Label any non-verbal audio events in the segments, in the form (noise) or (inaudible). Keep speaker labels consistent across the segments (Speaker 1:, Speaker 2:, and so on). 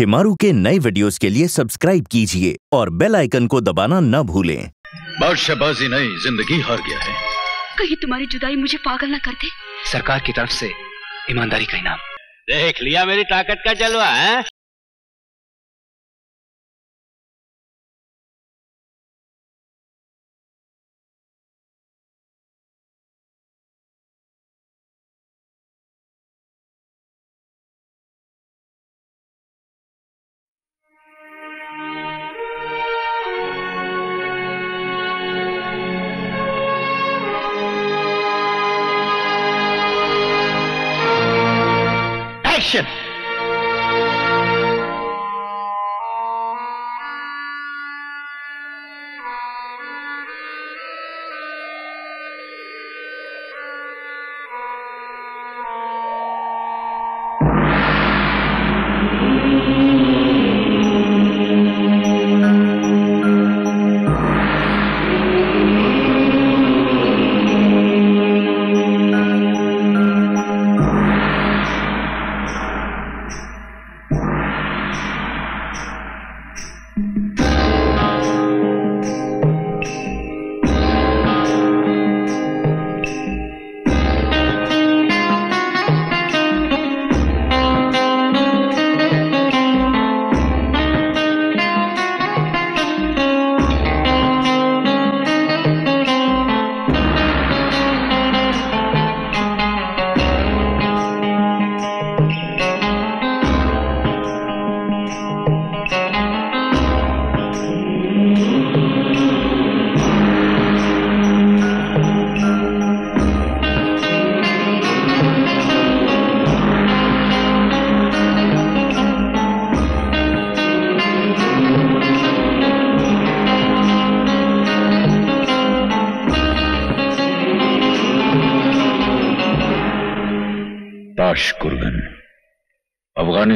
Speaker 1: शिमारू के नए वीडियोस के लिए सब्सक्राइब कीजिए और बेल आइकन को दबाना न भूलें।
Speaker 2: बादशाहबाजी नहीं ज़िंदगी हार गया है।
Speaker 3: कहीं तुम्हारी जुदाई मुझे पागल ना कर दे।
Speaker 4: सरकार की तरफ़ से ईमानदारी का इनाम।
Speaker 5: देख लिया मेरी ताकत का जलवा है?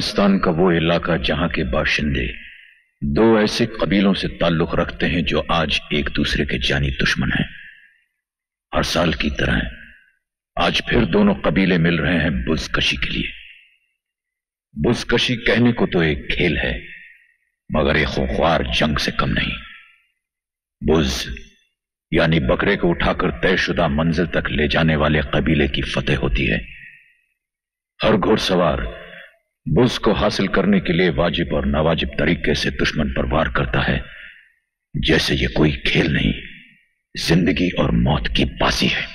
Speaker 2: अफ़गानिस्तान का वो इलाका जहाँ के बाशिंदे दो ऐसे कबीलों से ताल्लुक रखते हैं जो आज एक दूसरे के जानी दुश्मन हैं। हर साल की तरह आज फिर दोनों कबीले मिल रहे हैं बुजकशी के लिए। बुजकशी कहने को तो एक खेल है, मगर एक खुख्वार जंग से कम नहीं। बुज, यानी बकरे को उठाकर तयशुदा मंजिल तक ले जाने वाले कबीले की फतेह होती है। हर घुड़सवार को हासिल करने के लिए वाजिब और नावाजिब तरीके से दुश्मन पर वार करता है, जैसे ये कोई खेल नहीं, ज़िंदगी और मौत की बासी है।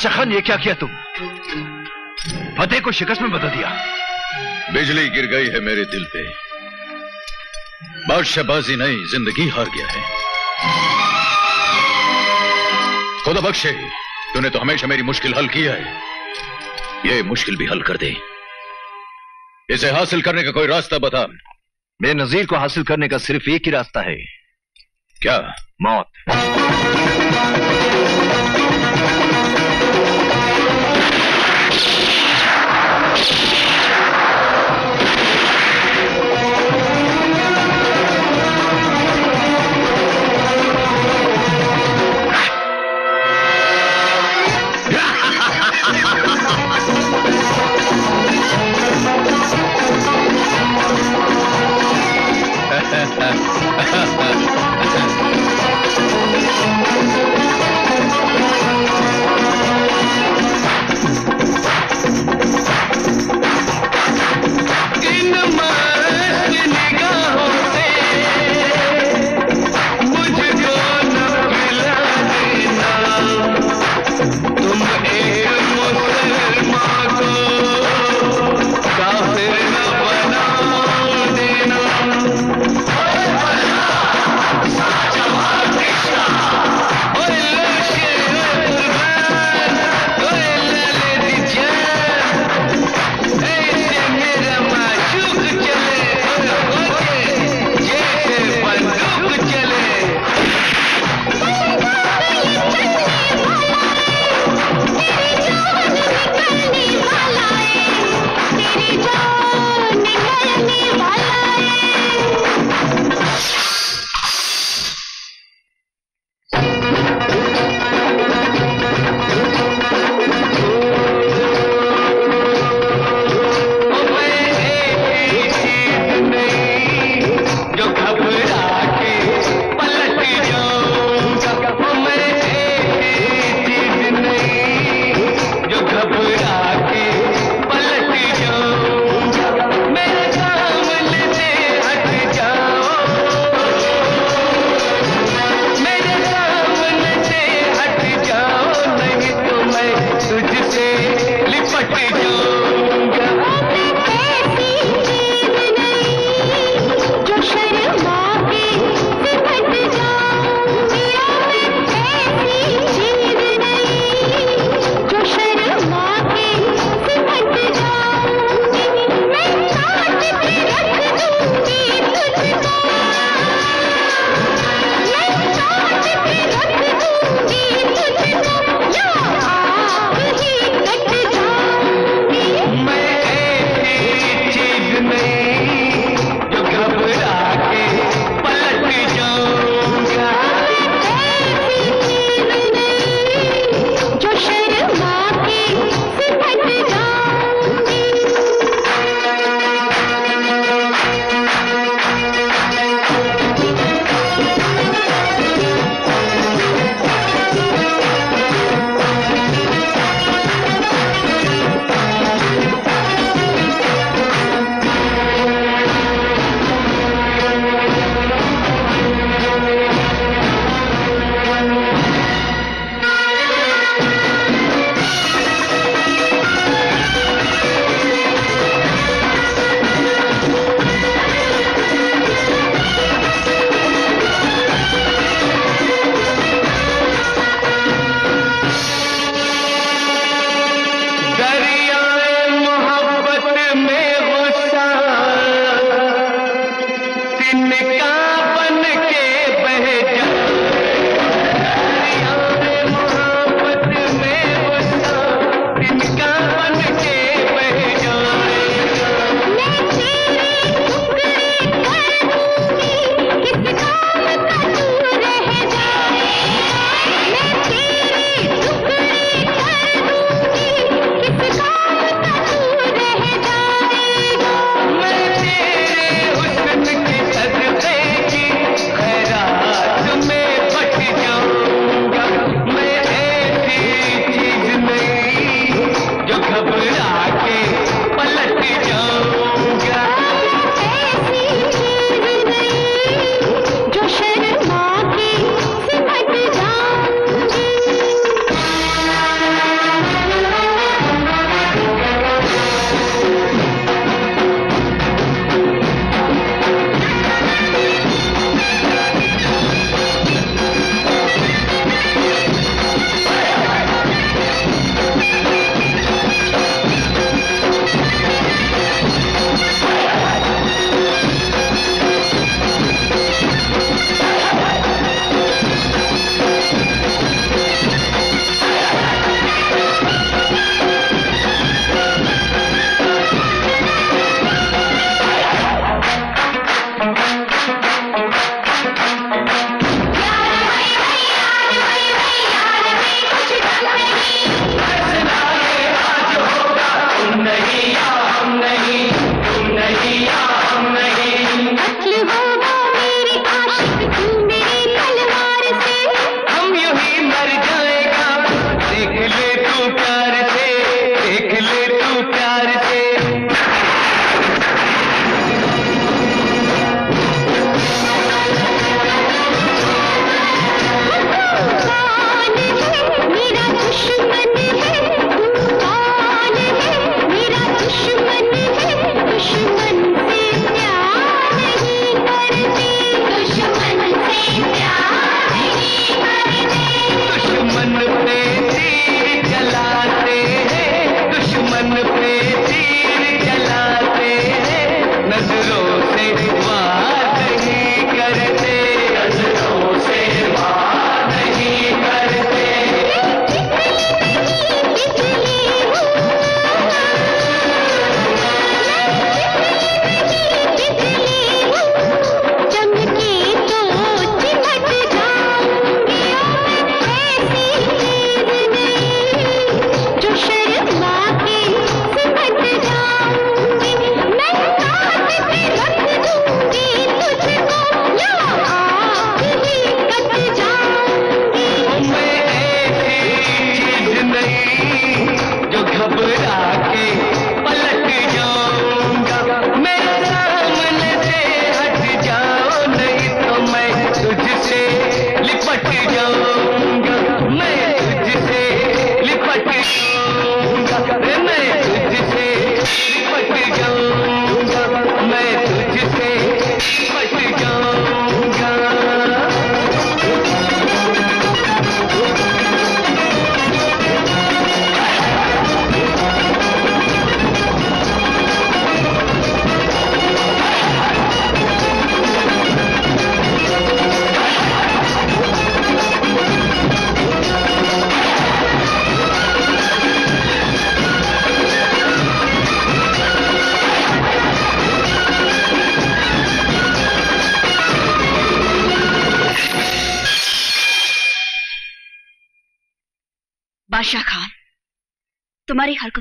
Speaker 5: बादशाह खान
Speaker 6: ये क्या किया तुम? फतेह को शिकस्त में बदल दिया।
Speaker 2: बिजली गिर गई है मेरे दिल पे। बादशाहबाजी नहीं ज़िंदगी हार गया है। खुदा बख्शे तूने तो हमेशा मेरी मुश्किल हल किया है। ये मुश्किल भी हल कर दे। इसे हासिल करने का कोई रास्ता बता।
Speaker 6: बेनजीर को हासिल करने का सिर्फ़ एक ही रास्ता है।
Speaker 2: क्या?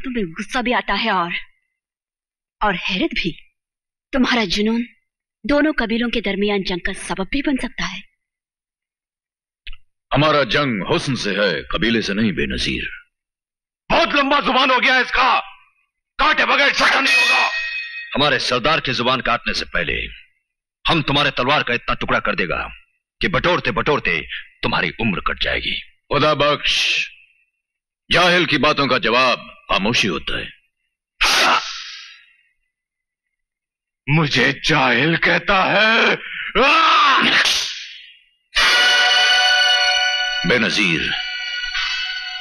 Speaker 3: हरकतों में गुस्सा भी आता है और और हैरत भी। तुम्हारा जुनून दोनों कबीलों के दरमियान जंग का सबब भी बन सकता है।
Speaker 2: हमारा जंग हुस्न से है, कबीले से नहीं, बेनजीर।
Speaker 7: बहुत लंबा ज़ुबान हो गया इसका। काटे बगैर नहीं होगा।
Speaker 2: हमारे सरदार की ज़ुबान काटने से पहले हम तुम्हारे तलवार का इतना टुकड़ा कर देगा कि बटोरते बटोरते तुम्हारी उम्र कट जाएगी। खुदा बख्श। जाहिल की बातों का जवाब खामोशी होता है।
Speaker 7: मुझे जाहिल कहता है।
Speaker 2: बेनजीर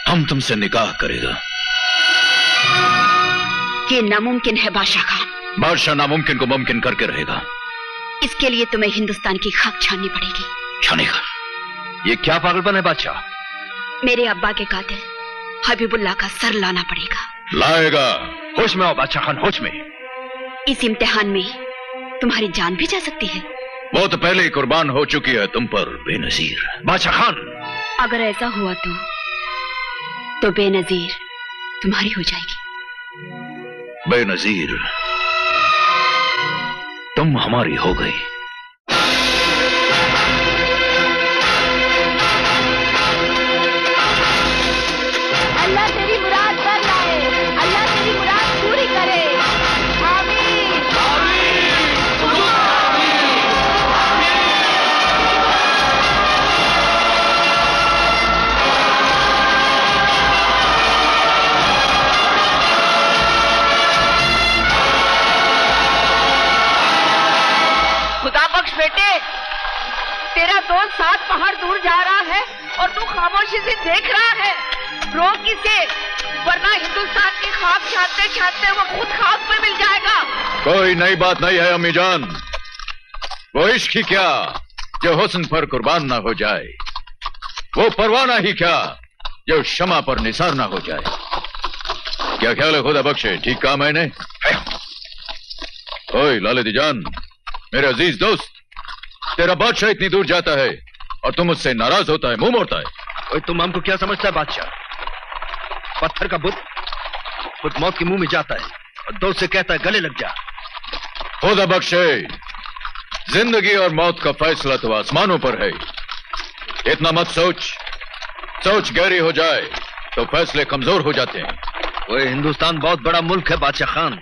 Speaker 2: हम तुमसे निकाह करेगा।
Speaker 3: ये नामुमकिन है बादशाह खान
Speaker 2: बादशाह नामुमकिन को मुमकिन करके रहेगा।
Speaker 3: इसके लिए तुम्हें हिंदुस्तान की खाक छाननी पड़ेगी।
Speaker 2: छानेगा।
Speaker 7: ये क्या पागलपन है बादशाह?
Speaker 3: मेरे अब्बा के कातिल। हबीबुल्लाह का सर लाना पड़ेगा।
Speaker 2: लाएगा।
Speaker 7: होश में आओ बादशाह खान होश में।
Speaker 3: इस इम्तिहान में तुम्हारी जान भी जा सकती है।
Speaker 2: वो तो पहले ही कुर्बान हो चुकी है तुम पर बेनजीर।
Speaker 7: बादशाह खान।
Speaker 3: अगर ऐसा हुआ तो तो बेनजीर तुम्हारी हो जाएगी।
Speaker 2: बेनजीर तुम हमारी हो गई।
Speaker 8: बेटे, तेरा दोस्त सात पहाड़ दूर जा रहा है और तू खामोशी से देख रहा है। रोक किसे वरना हिंदुस्तान की खाक छाते छानते वो खुद खाक में मिल जाएगा।
Speaker 2: कोई नई बात नहीं है, अम्मी जान। वो इश्क ही क्या, जो हुस्न पर कुर्बान ना हो जाए। वो परवाना ही क्या, जो क्षमा पर निसार ना हो जाए। क्या ख्याल है खुदा बख्शे, ठीक कहा मैंने ओए लालती जान, मेरे अज़ीज़ दोस्त तेरा बादशाह इतनी दूर जाता है और तुम उससे नाराज़ होता है मुँह मोड़ता है।
Speaker 7: ओए, तुम हमको क्या समझता है बादशाह? पत्थर का बुत खुद मौत के मुँह में जाता है और दोस्त से कहता है गले लग जा।
Speaker 2: खुदा बख्शे। ज़िंदगी और मौत का फैसला तो आसमानों पर है। इतना मत सोच। सोच गहरी हो जाए तो फैसले कमज़ोर हो जाते हैं।
Speaker 7: ओए हिंदुस्तान बहुत बड़ा मुल्क है बादशाह खान।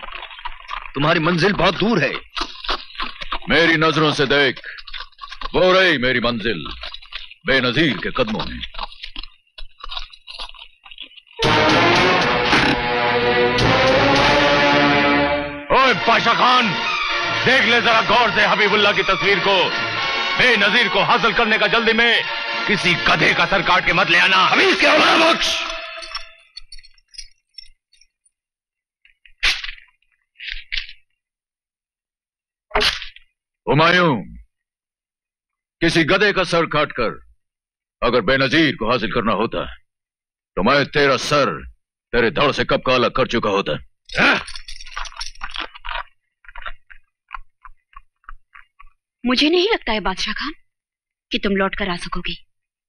Speaker 7: तुम्हारी मंजिल बहुत दूर है।
Speaker 2: मेरी नज़रों से देख। वो रही मेरी मंजिल बेनजीर के कदमों में।
Speaker 7: ओए पाशा खान देख ले जरा गौर से हबीबुल्लाह की तस्वीर को। बेनजीर को हासिल करने का जल्दी में किसी गधे का सर काट के मत ले आना। हबीब के बख्श
Speaker 2: हुमायूं किसी गधे का सर काटकर अगर बेनजीर को हासिल करना होता तो मैं तेरा सर तेरे धड़ से कब का अलग कर चुका होता।
Speaker 7: हाँ?
Speaker 3: मुझे नहीं लगता है बादशाह खान कि तुम लौट कर आ सकोगे।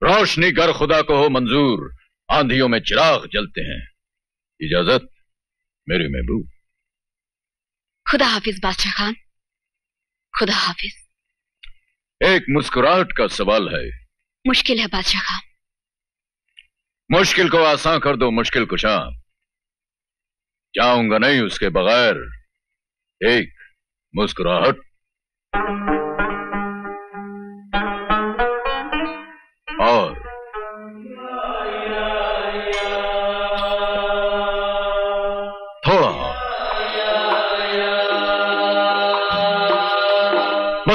Speaker 2: रोशनी गर खुदा को हो मंजूर आंधियों में चिराग जलते हैं। इजाज़त मेरी महबूब।
Speaker 3: खुदा हाफिज बादशाह खान खुदा हाफिज।
Speaker 2: एक मुस्कुराहट का सवाल है।
Speaker 3: मुश्किल है बादशाह
Speaker 2: मुश्किल को आसान कर दो मुश्किल कुशा जाऊँगा नहीं उसके बगैर। एक मुस्कुराहट। और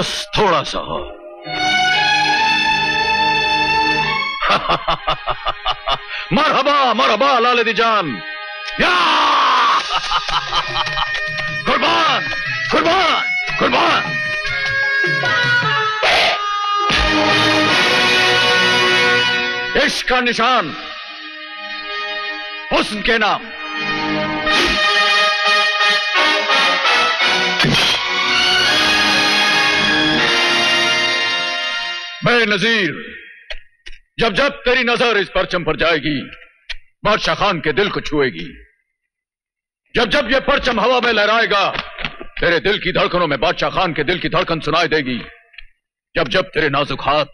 Speaker 2: बस थोड़ा सा (laughs) मरहबा मरहबा, लाल जान। (laughs) कुर्बान कुर्बान कुर्बान। इश्क का निशान, हुस्न के नाम। मैं नजीर जब जब तेरी नज़र इस परचम पर जाएगी बादशाह खान के दिल को छुएगी। जब जब ये परचम हवा में लहराएगा तेरे दिल की धड़कनों में बादशाह खान के दिल की धड़कन सुनाई देगी। जब जब तेरे नाजुक हाथ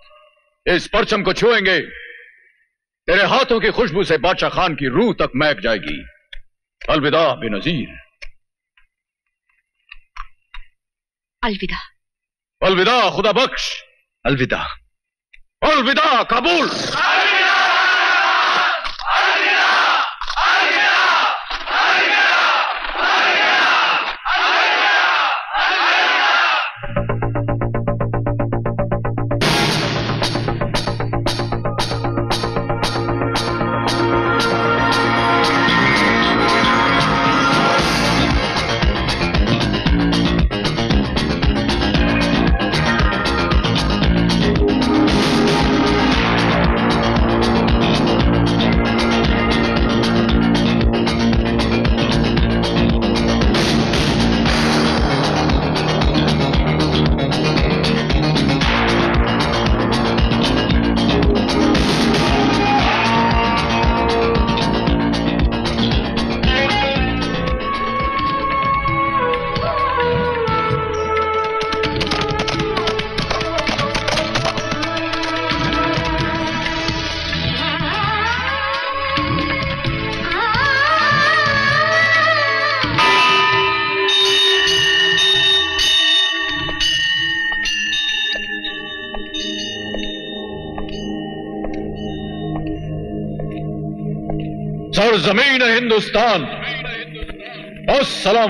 Speaker 2: इस परचम को छुएँगे तेरे हाथों की खुशबू से बादशाह खान की रूह तक महक जाएगी। अलविदा बेनजीर
Speaker 3: अलविदा।
Speaker 2: अलविदा खुदा बख्श।
Speaker 4: अलविदा।
Speaker 2: अलविदा काबुल।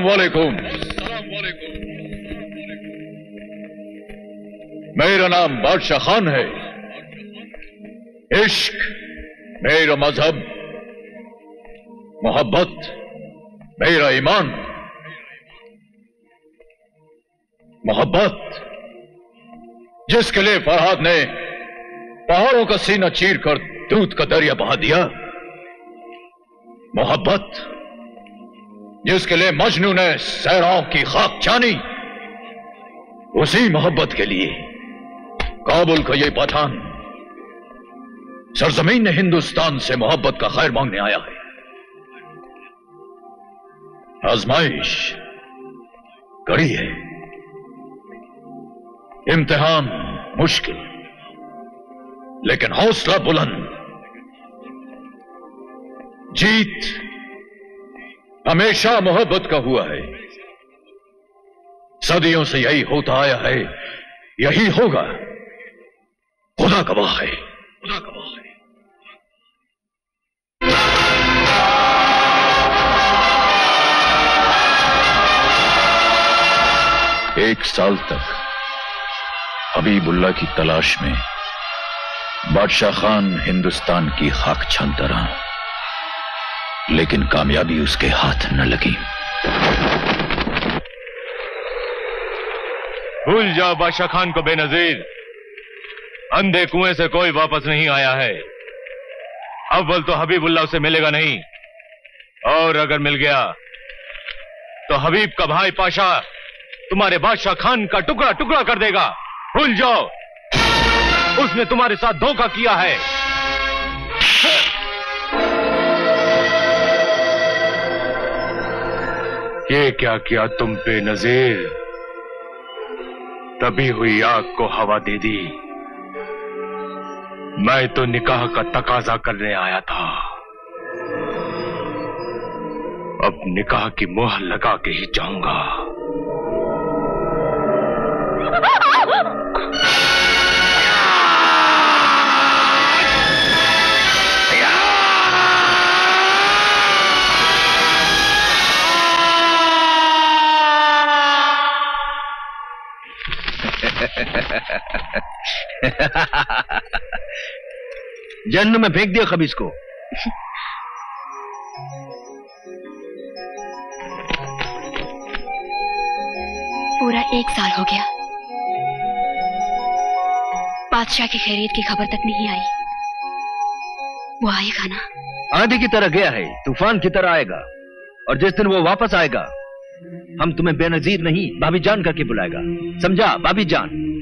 Speaker 2: वालेकुम मेरा नाम बादशाह खान है। इश्क मेरा मज़हब। मोहब्बत मेरा ईमान। मोहब्बत, जिसके लिए फरहाद ने पहाड़ों का सीना चीर कर दूध का दरिया बहा दिया। मोहब्बत जिसके लिए मजनू ने सहराओं की खाक जानी उसी मोहब्बत के लिए काबुल का ये पठान। सरजमीन ने हिंदुस्तान से मोहब्बत का खैर मांगने आया है। आजमाइश कड़ी है। इम्तिहान मुश्किल, लेकिन हौसला बुलंद। जीत हमेशा मोहब्बत का हुआ है। सदियों से यही होता आया है। यही होगा। खुदा गवाह है। खुदा गवाह है। एक साल तक हबीबुल्ला की तलाश में बादशाह खान हिंदुस्तान की खाक छानता रहा। लेकिन कामयाबी उसके हाथ न लगी।
Speaker 7: भूल जाओ बादशाह खान को, बेनजीर। अंधे कुएँ से कोई वापस नहीं आया है। अव्वल तो हबीबुल्ला उसे मिलेगा नहीं। और अगर मिल गया तो हबीब का भाई पाशा तुम्हारे बादशाह खान का टुकड़ा टुकड़ा कर देगा। भूल जाओ। उसने तुम्हारे साथ धोखा किया है। ये क्या किया तुम पे नजीर? तभी हुई आग को हवा दे दी। मैं तो निकाह का तकाजा करने आया था। अब निकाह की मोह लगा के ही जाऊँगा। (laughs) (laughs)
Speaker 4: जहन्नुम में फेंक दिया खबीज को।
Speaker 3: पूरा एक साल हो गया। बादशाह की खैरियत की खबर तक नहीं आई। वो आएगा ना
Speaker 4: आंधी की तरह गया है तूफ़ान की तरह आएगा और जिस दिन वो वापस आएगा हम तुम्हें बेनजीर नहीं भाभी जान करके बुलाएगा। समझा भाभी जान?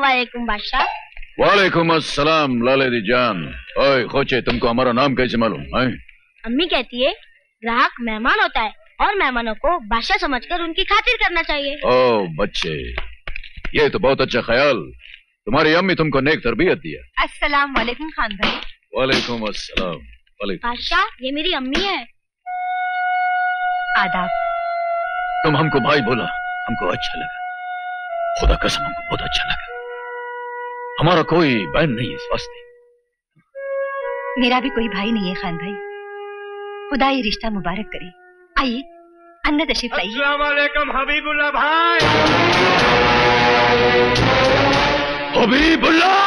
Speaker 9: वालेकुम बादशाह।
Speaker 2: वालेकुम अस्सलाम जान। ओए खोचे तुमको हमारा नाम कैसे मालूम
Speaker 9: अम्मी कहती है ग्राहक मेहमान होता है। और मेहमानों को बादशाह समझकर उनकी खातिर करना चाहिए।
Speaker 2: ओ बच्चे ये तो बहुत अच्छा ख्याल। तुम्हारी अम्मी तुमको नेक तरबियत दिया
Speaker 10: अस्सलाम वालेकुम खान भाई
Speaker 2: वालेकुम अस्सलाम। वालेकुम।
Speaker 9: बादशाह ये मेरी अम्मी है।
Speaker 10: आदाब।
Speaker 2: तुम हमको भाई बोला हमको अच्छा लगा। खुदा कसम हमको बहुत अच्छा लगा। हमारा कोई बहन नहीं है इस वास्ते
Speaker 10: मेरा भी कोई भाई नहीं है खान भाई खुदा ये रिश्ता मुबारक करे। आइए अंदर तशरीफ़ लाइए।
Speaker 11: वालेकुम हबीबुल्ला भाई।
Speaker 2: हबीबुल्लाह।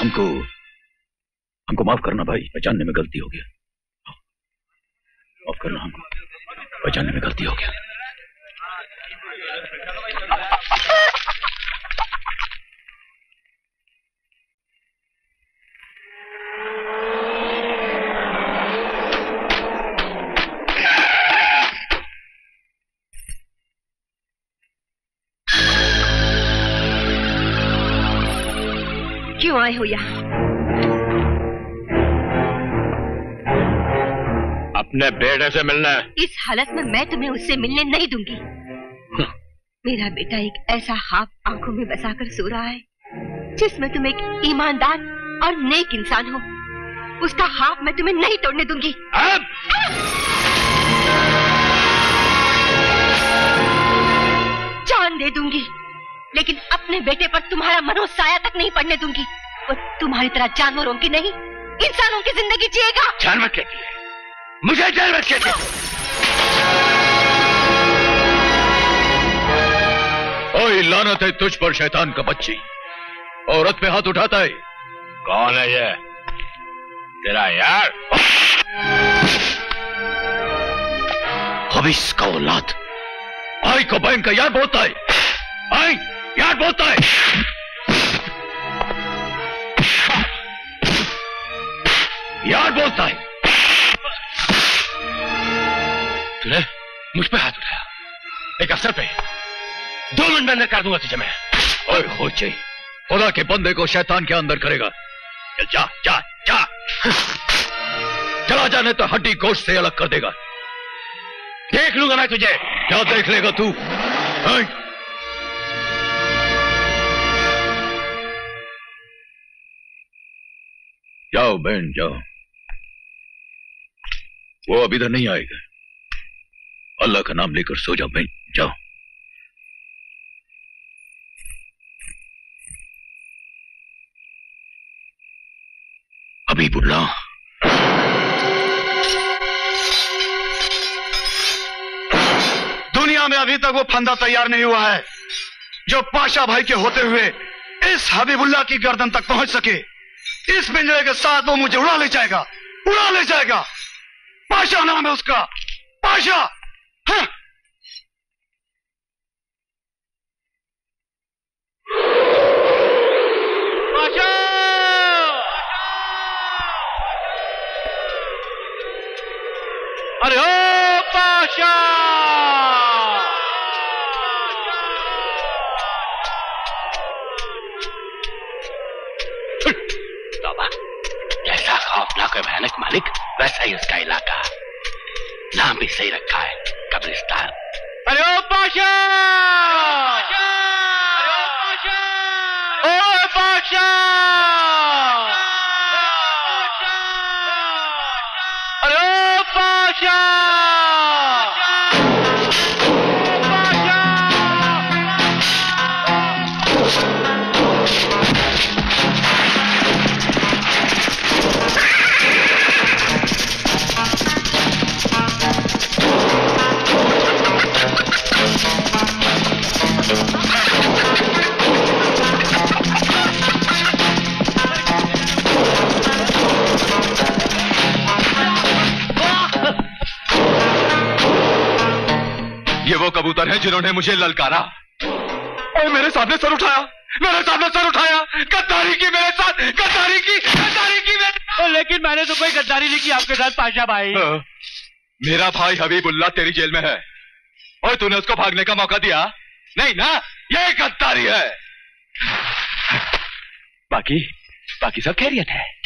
Speaker 2: हमको हमको माफ़ करना भाई पहचानने में गलती हो गया। माफ़ करना हमको पहचानने में गलती हो गया।
Speaker 10: आए हो यहाँ
Speaker 11: अपने बेटे से मिलना है।
Speaker 10: इस हालत में मैं तुम्हें उससे मिलने नहीं दूँगी। मेरा बेटा एक ऐसा हाफ़ आँखों में बसाकर सो रहा है जिसमें तुम एक ईमानदार और नेक इंसान हो। उसका हाफ़ मैं तुम्हें नहीं तोड़ने दूँगी।
Speaker 11: अब
Speaker 10: जान दे दूँगी लेकिन अपने बेटे पर तुम्हारा मनोसाया तक नहीं पड़ने दूँगी। वो तुम्हारी तरह जानवरों की नहीं, इंसानों की ज़िंदगी जिएगा।
Speaker 11: जानवर कहती है। मुझे जानवर कहती है।
Speaker 2: ओए, लानत है तुझ पर शैतान का बच्ची। औरत पे हाथ उठाता है।
Speaker 11: कौन है ये? तेरा यार।
Speaker 2: हविस का औलाद। आई को बहन का यार बोलता है। आई यार बोलता है। यार बोलता है
Speaker 11: तूने मुझ पे हाथ उठाया। एक अफसर पे। दो मिनट में अंदर कर दूँगा तुझे मैं।
Speaker 2: और हो खोचे खुदा के बंदे को शैतान के अंदर करेगा? चल जा जा जा। चला जाने तो हड्डी गोश्त से अलग कर देगा।
Speaker 11: देख लूँगा मैं तुझे।
Speaker 2: क्या देख लेगा तू? जाओ, बहन, जाओ। वो अब इधर नहीं आएगा। अल्लाह का नाम लेकर सो जाओ, बहन, जाओ। हबीबुल्लाह।
Speaker 12: दुनिया में अभी तक वो फंदा तैयार नहीं हुआ है, जो पाशा भाई के होते हुए इस हबीबुल्ला की गर्दन तक पहुँच सके। इस पिंजरे के साथ वो मुझे उड़ा ले जाएगा, उड़ा ले जाएगा। पाशा नाम है उसका पाशा हाँ।
Speaker 11: अरे ओ पाशा खौफनाक मालिक वैसा ही उसका इलाका नाम भी सही रखा है कब्रिस्तान अरे ओ पाशा ओ पाशा अरे ओ पाशा
Speaker 7: ये वो कबूतर है जिन्होंने मुझे ललकारा। और मेरे सामने सर उठाया। मेरे सामने सर उठाया। गद्दारी की मेरे साथ गद्दारी की गद्दारी की मेरे लेकिन मैंने तो कोई गद्दारी नहीं की आपके साथ पाशा भाई।
Speaker 13: हाँ, मेरा भाई हबीबुल्ला तेरी जेल में है। और तूने उसको भागने का मौका दिया। नहीं ना ये गद्दारी है।
Speaker 7: बाकी बाकी सब खैरियत है।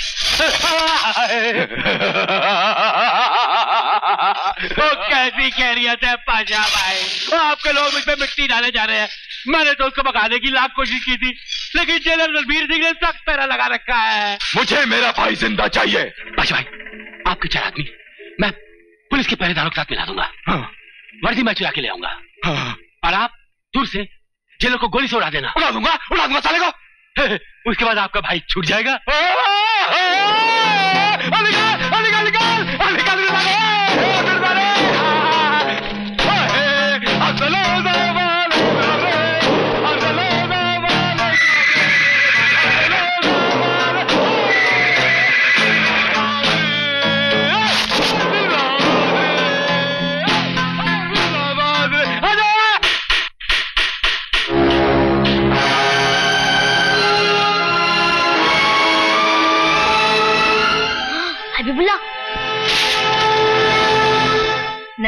Speaker 7: (laughs) (laughs) वो कैसी खैरियत है पाशा भाई? वो आपके लोग मुझ मिट्टी डाले जा रहे हैं। मैंने तो उसको भगाने की लाख कोशिश की थी लेकिन जेलर रणबीर सिंह ने सख्त पैरा लगा रखा है।
Speaker 13: मुझे मेरा भाई ज़िंदा चाहिए।
Speaker 7: पाशा भाई आपके चार आदमी मैं पुलिस के पहरेदारों के साथ मिला दूँगा।
Speaker 13: हाँ,
Speaker 7: वर्दी मैं चुरा के ले आऊँगा।
Speaker 13: हाँ,
Speaker 7: और आप दूर से जेलर को गोली से उड़ा देना।
Speaker 13: उड़ा दूँगा उड़ा दूँगा साले को। (laughs)
Speaker 7: उसके बाद आपका भाई छूट जाएगा।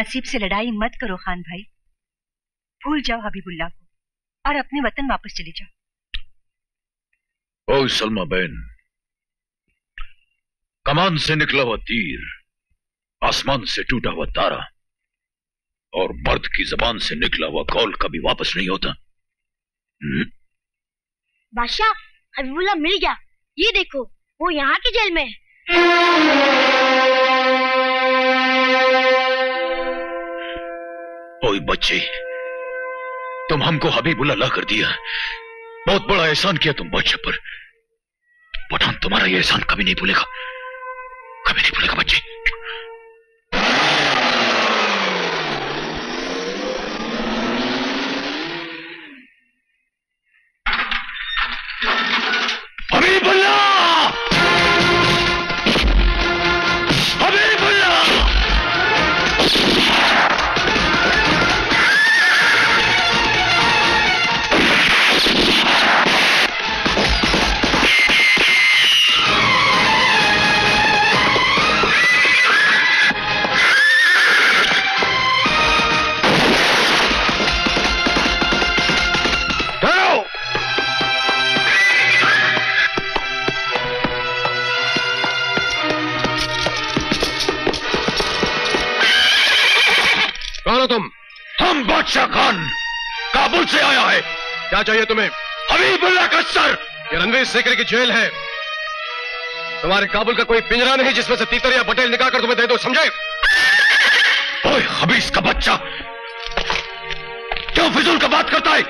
Speaker 10: नसीब से लड़ाई मत करो खान भाई। भूल जाओ हबीबुल्ला को और अपने वतन वापस चले जाओ।
Speaker 2: ओ सलमा बहन कमान से निकला हुआ तीर आसमान से टूटा हुआ तारा और मर्द की जबान से निकला हुआ कौल कभी वापस नहीं होता। हम्म?
Speaker 9: बादशाह हबीबुल्ला मिल गया। ये देखो वो यहाँ की जेल में है।
Speaker 2: ओए बच्चे, तुम हमको हबीबुल्ला ला कर दिया। बहुत बड़ा एहसान किया तुम बच्चे पर। पठान, तुम्हारा ये एहसान कभी नहीं भूलेगा। कभी नहीं भूलेगा बच्चे।
Speaker 13: सेकरे की जेल है। तुम्हारे काबुल का कोई पिंजरा नहीं जिसमें से तीतर या पटेल निकाल कर तुम्हें दे दो, समझे?
Speaker 2: ओए, हबीस का बच्चा! क्यों फिजूल का बात करता है?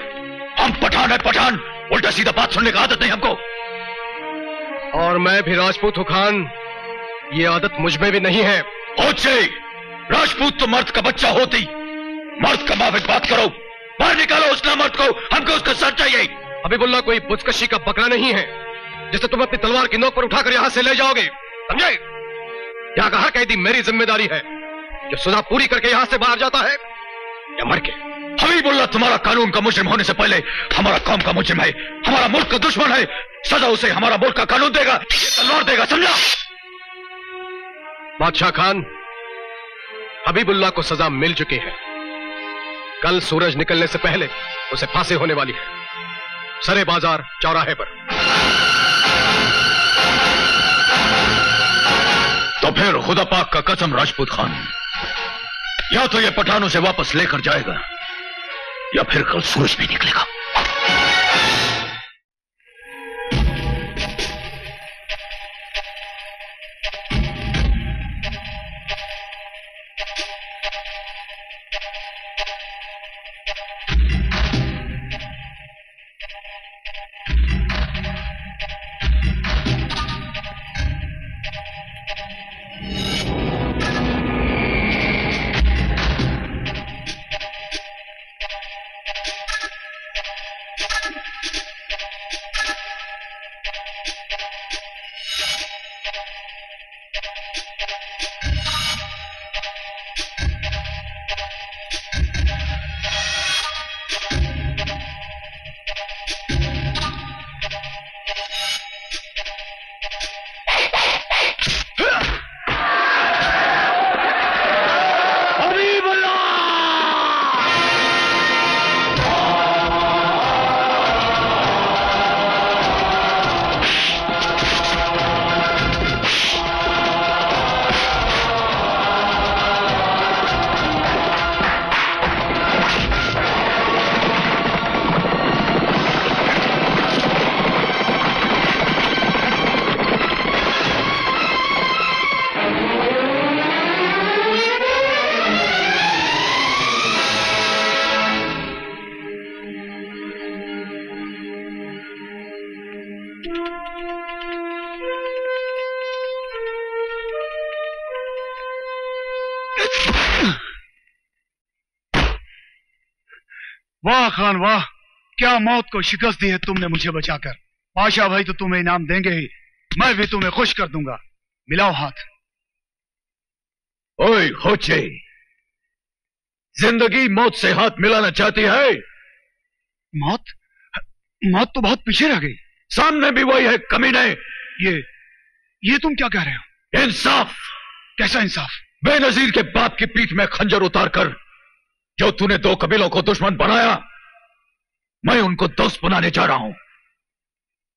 Speaker 2: हम पठान है पठान। उल्टा सीधा बात सुनने का आदत नहीं हमको।
Speaker 13: और मैं भी राजपूत हूँ खान। ये आदत मुझमें भी नहीं है।
Speaker 2: ओछे, राजपूत तो मर्द का बच्चा होती। मर्द का माफिक बात करो। बाहर निकालो उस नामर्द को। हमको उसका सर चाहिए।
Speaker 13: हबीबुल्ला कोई बुजकशी का बकरा नहीं है, जिसे तुम अपनी तलवार की नोक पर उठाकर यहाँ से ले जाओगे। समझे? यहाँ का हर कैदी, मेरी ज़िम्मेदारी है जो सजा पूरी करके यहाँ से बाहर जाता है, या मर के?
Speaker 2: हबीबुल्ला, तुम्हारा कानून का मुजरिम होने से पहले हमारा कौम का मुजरिम है, हमारा मुल्क का दुश्मन है। सजा उसे हमारा मुल्क का कानून देगा तलवार देगा, समझा?
Speaker 13: बादशाह खान, हबीबुल्ला को सजा मिल चुकी है। कल सूरज निकलने से पहले उसे फांसी होने वाली है। सरे बाज़ार चौराहे पर।
Speaker 2: तो फिर खुदा पाक का कसम राजपूत खान, या तो ये पठानों से वापस लेकर जाएगा, या फिर कल सूरज भी निकलेगा।
Speaker 12: खान वाह क्या मौत को शिकस्त दी है तुमने मुझे बचाकर। पाशा भाई तो तुम्हें इनाम देंगे ही मैं भी तुम्हें खुश कर दूँगा। मिलाओ हाथ।
Speaker 2: ओए होचे ज़िंदगी मौत से हाथ मिलाना चाहती है?
Speaker 12: मौत? मौत तो बहुत पीछे रह गई।
Speaker 2: सामने भी वही है कमीने
Speaker 12: ये ये तुम क्या कह रहे हो?
Speaker 2: इंसाफ।
Speaker 12: कैसा इंसाफ?
Speaker 2: बेनजीर के बाप की पीठ में खंजर उतार कर जो तूने दो कबीलों को दुश्मन बनाया मैं उनको दोस्त बनाने जा रहा हूँ।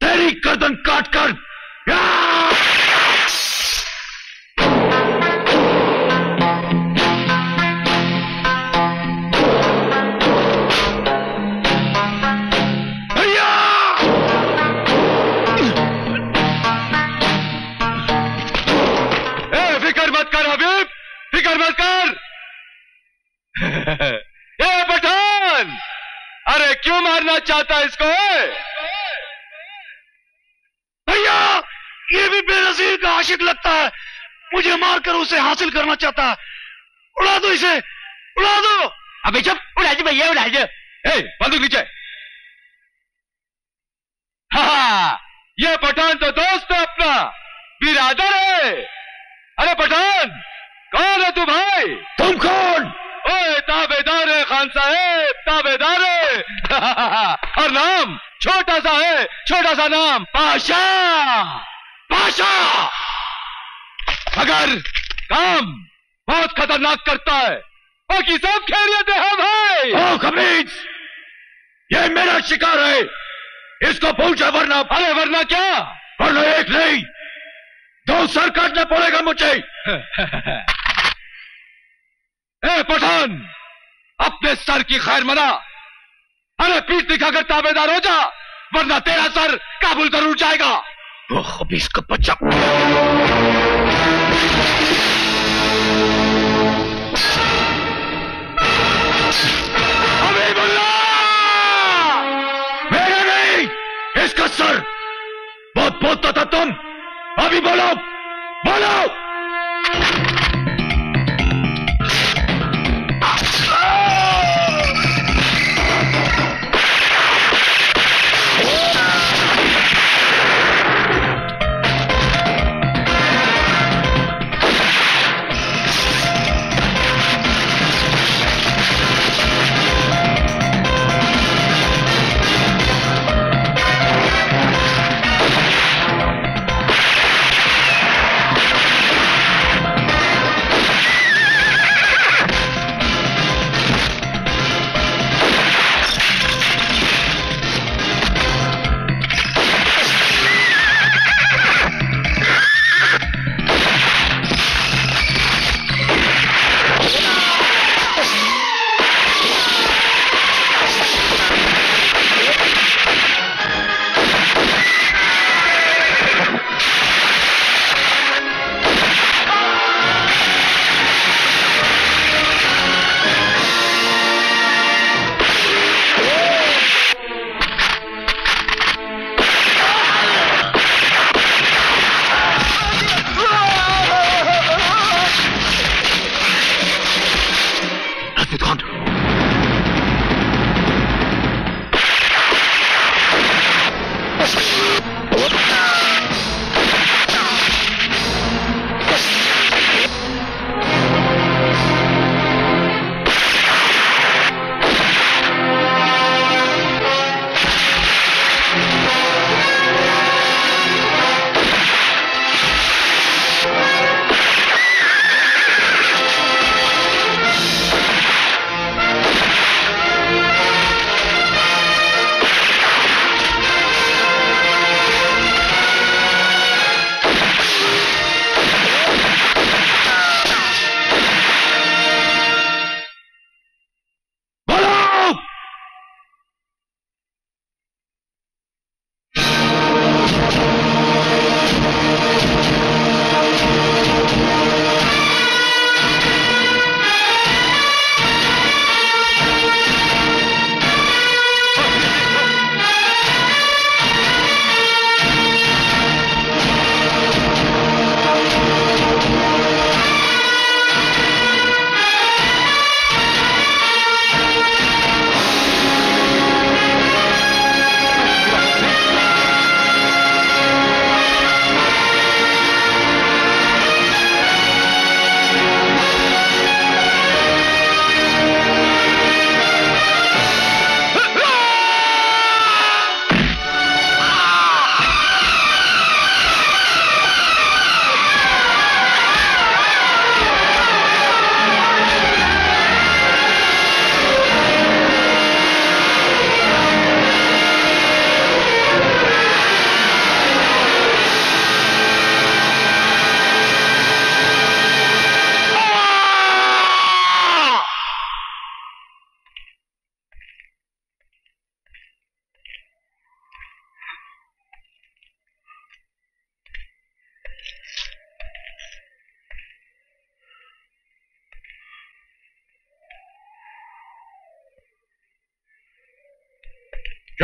Speaker 2: तेरी गर्दन काट कर
Speaker 7: ए, फ़िक्र मत कर हबीब फ़िक्र मत कर। (laughs) अरे क्यों मारना चाहता है इसको?
Speaker 12: भैया ये भी बेनजीर का आशिक लगता है। मुझे मारकर उसे हासिल करना चाहता है। उड़ा दो इसे। उड़ा दो।
Speaker 5: अबे चुप। उड़ा दे भैया उड़ा
Speaker 7: ए, बंदूक नीचे। हाँ। ये पठान तो दोस्त है अपना। बिरादर है। अरे पठान कौन है तू भाई?
Speaker 2: तुम कौन?
Speaker 7: ओए ताबेदार खान साहेब ताबेदार (laughs) और नाम छोटा सा है छोटा सा नाम पाशा। पाशा! मगर काम बहुत खतरनाक करता है बाकी सब खैरियत है भाई।
Speaker 2: ओ खबीज ये मेरा शिकार है। इसको पहुँचा वरना।
Speaker 7: अरे वरना क्या?
Speaker 2: वरना एक नहीं दो सर काटना पड़ेगा मुझे। (laughs)
Speaker 7: ए, पठान! अपने सर की खैर मना। अरे, पीठ दिखाकर ताबेदार हो जा, वरना तेरा सर काबुल ज़रूर जाएगा।
Speaker 2: वो खबीज का बच्चा सर। बहुत बोलता था तुम। अभी बोलो बोलो!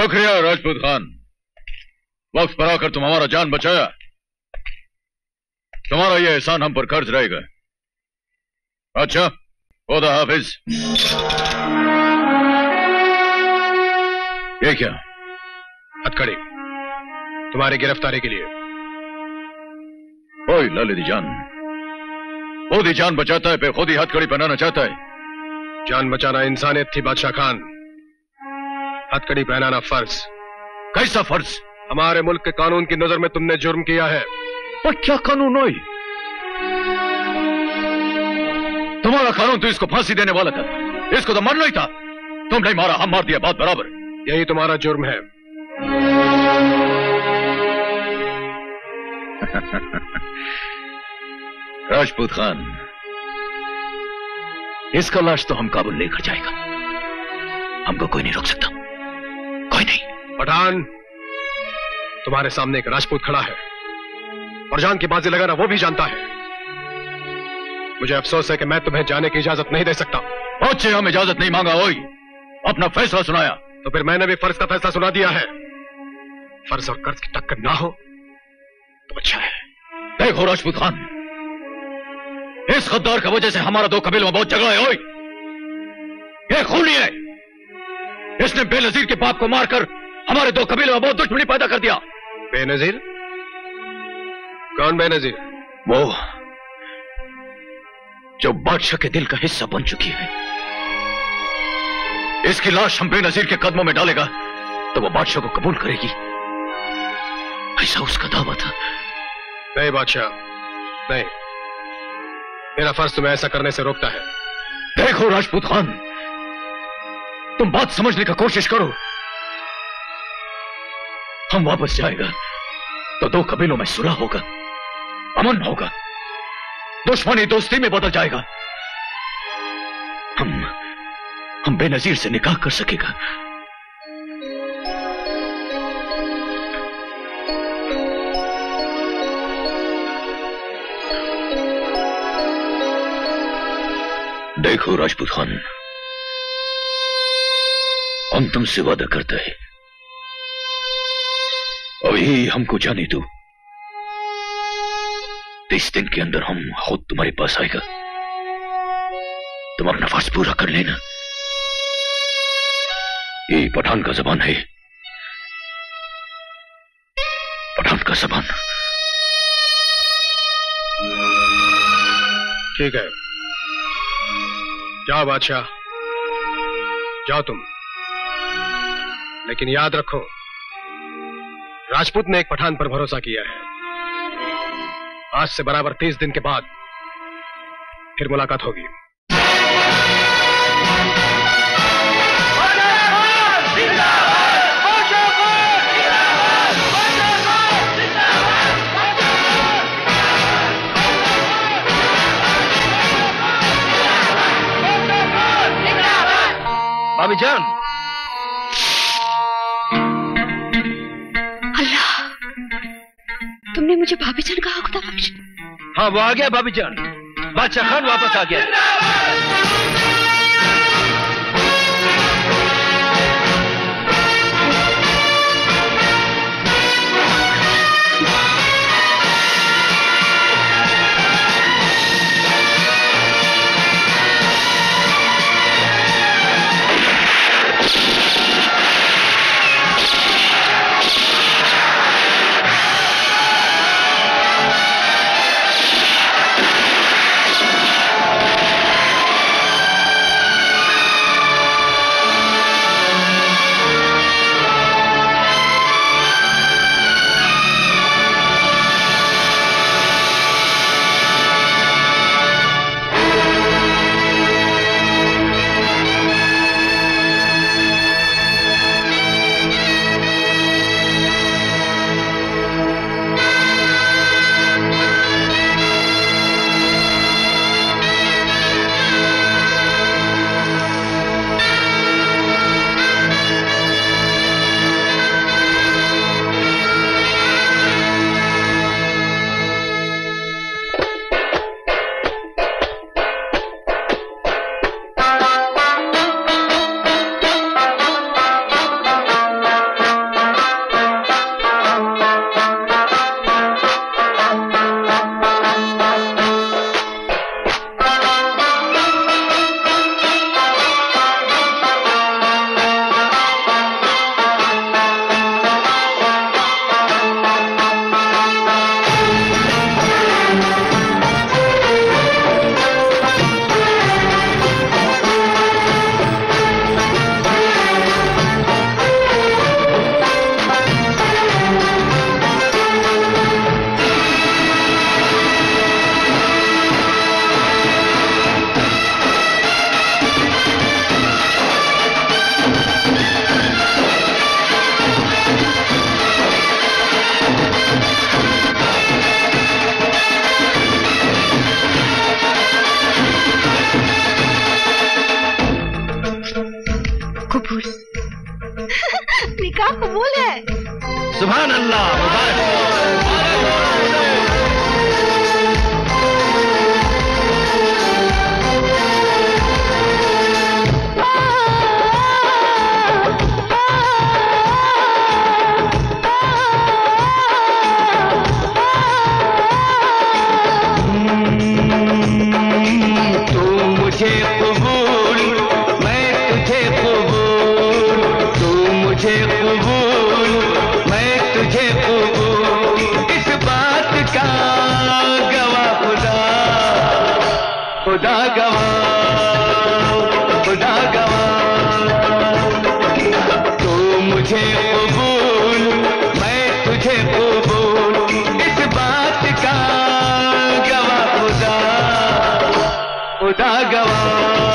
Speaker 2: शुक्रिया, राजपूत खान। वक्त पर आकर तुम हमारा जान बचाया। तुम्हारा यह एहसान हम पर कर्ज रहेगा। अच्छा खुदा हाफिज। ये क्या?
Speaker 13: हथकड़ी तुम्हारी गिरफ्तारी के लिए।
Speaker 2: कोई ओए ललित जान। खुद ही जान बचाता है पे खुद ही हथकड़ी पहनाना चाहता है।
Speaker 13: जान बचाना इंसानियत थी, बादशाह खान। हथकड़ी पहनाना फ़र्ज़।
Speaker 2: कैसा फ़र्ज़?
Speaker 13: हमारे मुल्क के कानून की नज़र में तुमने जुर्म किया है।
Speaker 2: और क्या कानून होई तुम्हारा कानून तो इसको फांसी देने वाला था। इसको तो मरना ही था। तुम नहीं मारा हम मार दिया बात बराबर।
Speaker 13: यही तुम्हारा जुर्म है। (laughs)
Speaker 2: राजपूत खान इसका लाश तो हम काबुल लेकर जाएगा। हमको कोई नहीं रोक सकता। कोई नहीं।
Speaker 13: पठान तुम्हारे सामने एक राजपूत खड़ा है। और जान की बाजी लगाना वो भी जानता है। मुझे अफसोस है कि मैं तुम्हें जाने की इजाज़त नहीं दे सकता।
Speaker 2: अच्छे हम इजाज़त नहीं मांगा ओई। अपना फैसला सुनाया।
Speaker 13: तो फिर मैंने भी फ़र्ज़ का फैसला सुना दिया है। फ़र्ज़ और कर्ज की टक्कर ना हो तो अच्छा है।
Speaker 2: देखो राजपूत खान इस गद्दार की वजह से हमारा दो कबीलों में बहुत झगड़ा है ओए ये खूनी है। इसने बेनजीर के बाप को मारकर हमारे दो कबीलों में बहुत दुश्मनी पैदा कर दिया।
Speaker 13: बेनजीर? कौन बेनजीर?
Speaker 2: वो जो बादशाह के दिल का हिस्सा बन चुकी है। इसकी लाश हम बेनजीर के कदमों में डालेगा तो वो बादशाह को कबूल करेगी। ऐसा उसका दावा था।
Speaker 13: नहीं बादशाह नहीं। मेरा फ़र्ज़ तुम्हें ऐसा करने से रोकता है।
Speaker 2: देखो राजपूत खान तुम बात समझने का कोशिश करो। हम वापस जाएगा तो दो कबीलों में सुलह होगा, अमन होगा, दुश्मनी दोस्ती में बदल जाएगा। हम हम बेनजीर से निकाह कर सकेगा। देखो राजपूत खान हम तुमसे वादा करते हैं। अभी हमको जाने दो। तीस दिन के अंदर हम खुद तुम्हारे पास आएगा। तुम्हारा नफाज पूरा कर लेना। ये पठान का जबान है। पठान का जबान।
Speaker 13: ठीक है। जाओ बादशाह? जाओ तुम। लेकिन याद रखो, राजपूत ने एक पठान पर भरोसा किया है। आज से बराबर तीस दिन के बाद फिर मुलाकात होगी।
Speaker 6: भाभी जान
Speaker 3: तुमने मुझे भाभी जान कहा
Speaker 6: हाँ वो आ गया भाभी जान बादशाह खान वापस आ गया।
Speaker 14: खुदा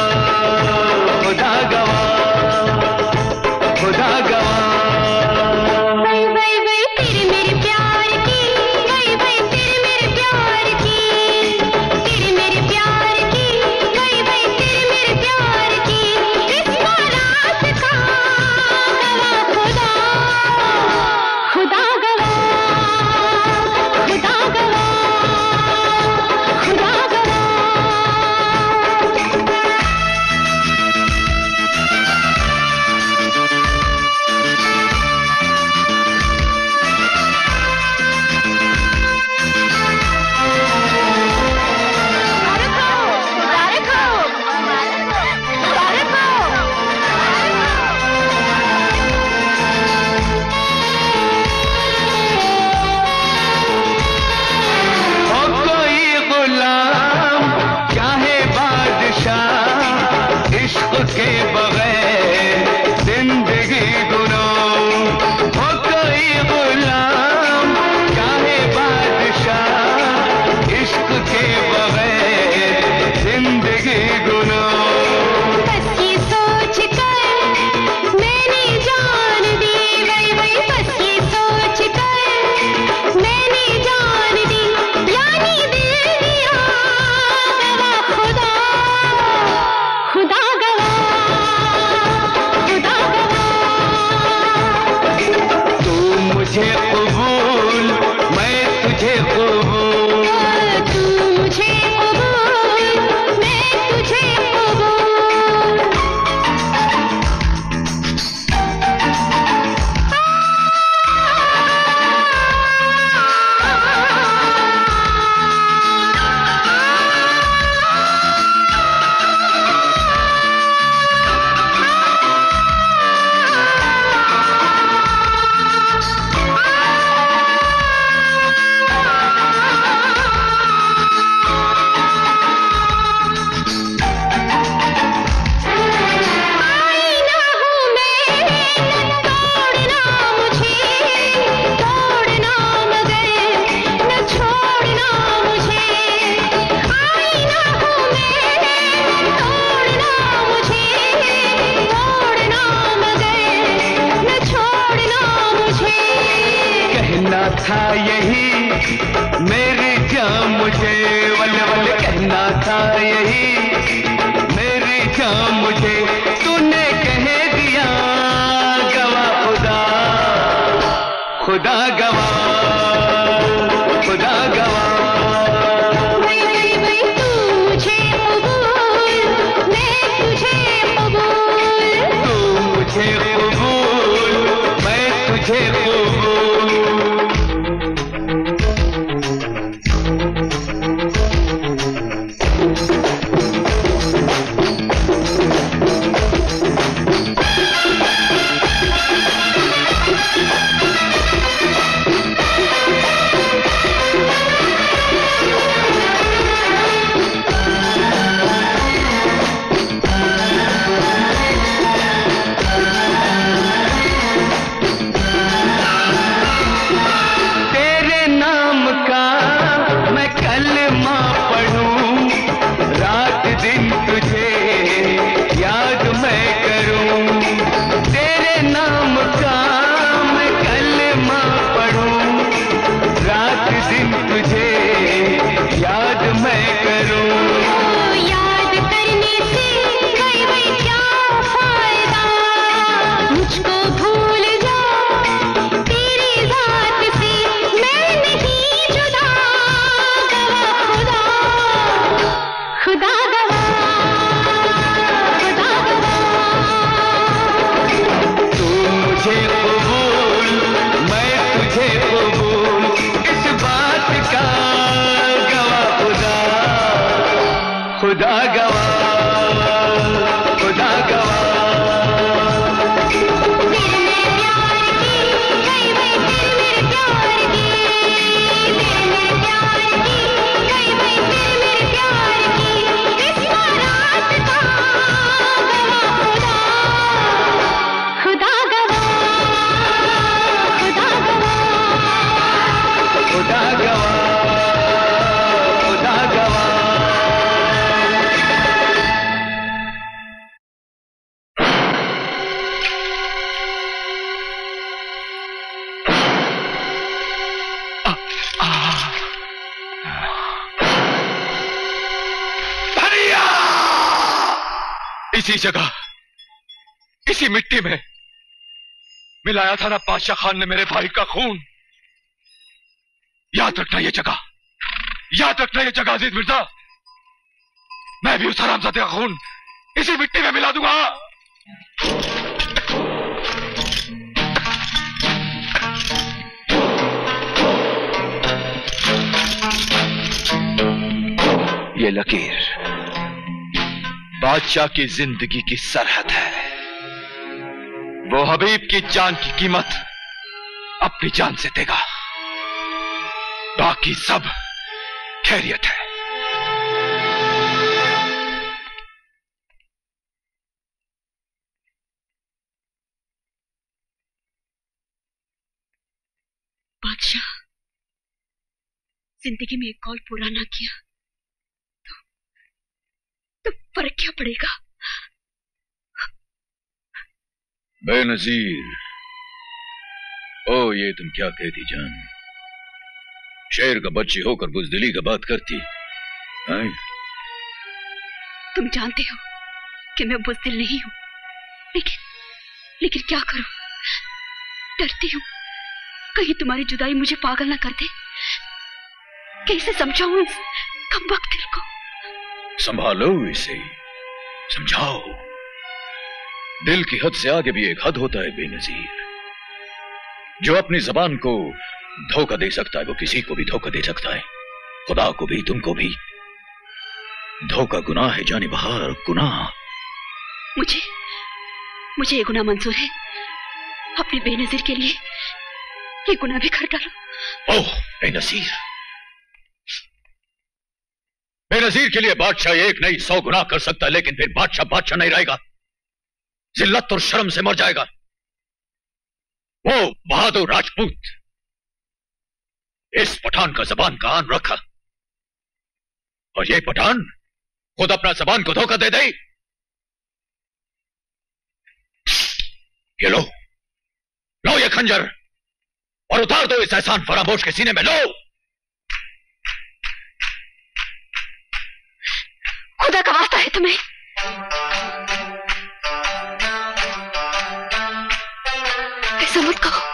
Speaker 7: बादशाह खान ने मेरे भाई का खून। याद रखना ये जगह। याद रखना ये जगह, अज़ीज़ मिर्ज़ा। मैं भी उस हरामजादे का खून इसी मिट्टी में मिला दूँगा।
Speaker 15: ये लकीर बादशाह की ज़िंदगी की सरहद है। वो हबीब की जान की कीमत अपनी जान से देगा। बाकी सब खैरियत है।
Speaker 3: बादशाह ज़िंदगी में एक कॉल पूरा ना किया तो, तो फ़र्क क्या पड़ेगा?
Speaker 2: बेनजीर ओ ये तुम क्या कहती जान? शेर का बच्ची होकर बुजदिली का बात करती। हैं?
Speaker 3: तुम जानते हो कि मैं बुजदिल नहीं हूँ लेकिन लेकिन क्या करूँ? डरती हूँ। कहीं तुम्हारी जुदाई मुझे पागल ना कर दे। कैसे समझाऊं इस कम वक्त दिल को?
Speaker 2: संभालो इसे। समझाओ। दिल की हद से आगे भी एक हद होता है बेनजीर। जो अपनी जबान को धोखा दे सकता है वो किसी को भी धोखा दे सकता है। खुदा को भी तुमको भी। धोखा गुनाह है जाने बहार गुनाह।
Speaker 3: मुझे मुझे ये गुनाह मंजूर है। अपनी बेनजीर के लिए ये गुनाह भी कर डालो।
Speaker 2: ओह बेनजीर बेनजीर के लिए बादशाह एक नहीं सौ गुनाह कर सकता है लेकिन फिर बादशाह बादशाह नहीं रहेगा। जिल्लत और शर्म से मर जाएगा। वो बहादुर राजपूत, इस पठान का जबान का आन रखा और ये पठान खुद अपना जबान को धोखा दे दे। ये लो लो ये खंजर और उतार दो इस एहसान फरामोश के सीने में, लो।
Speaker 3: खुदा का वास्ता है तुम्हें। ऐसा मत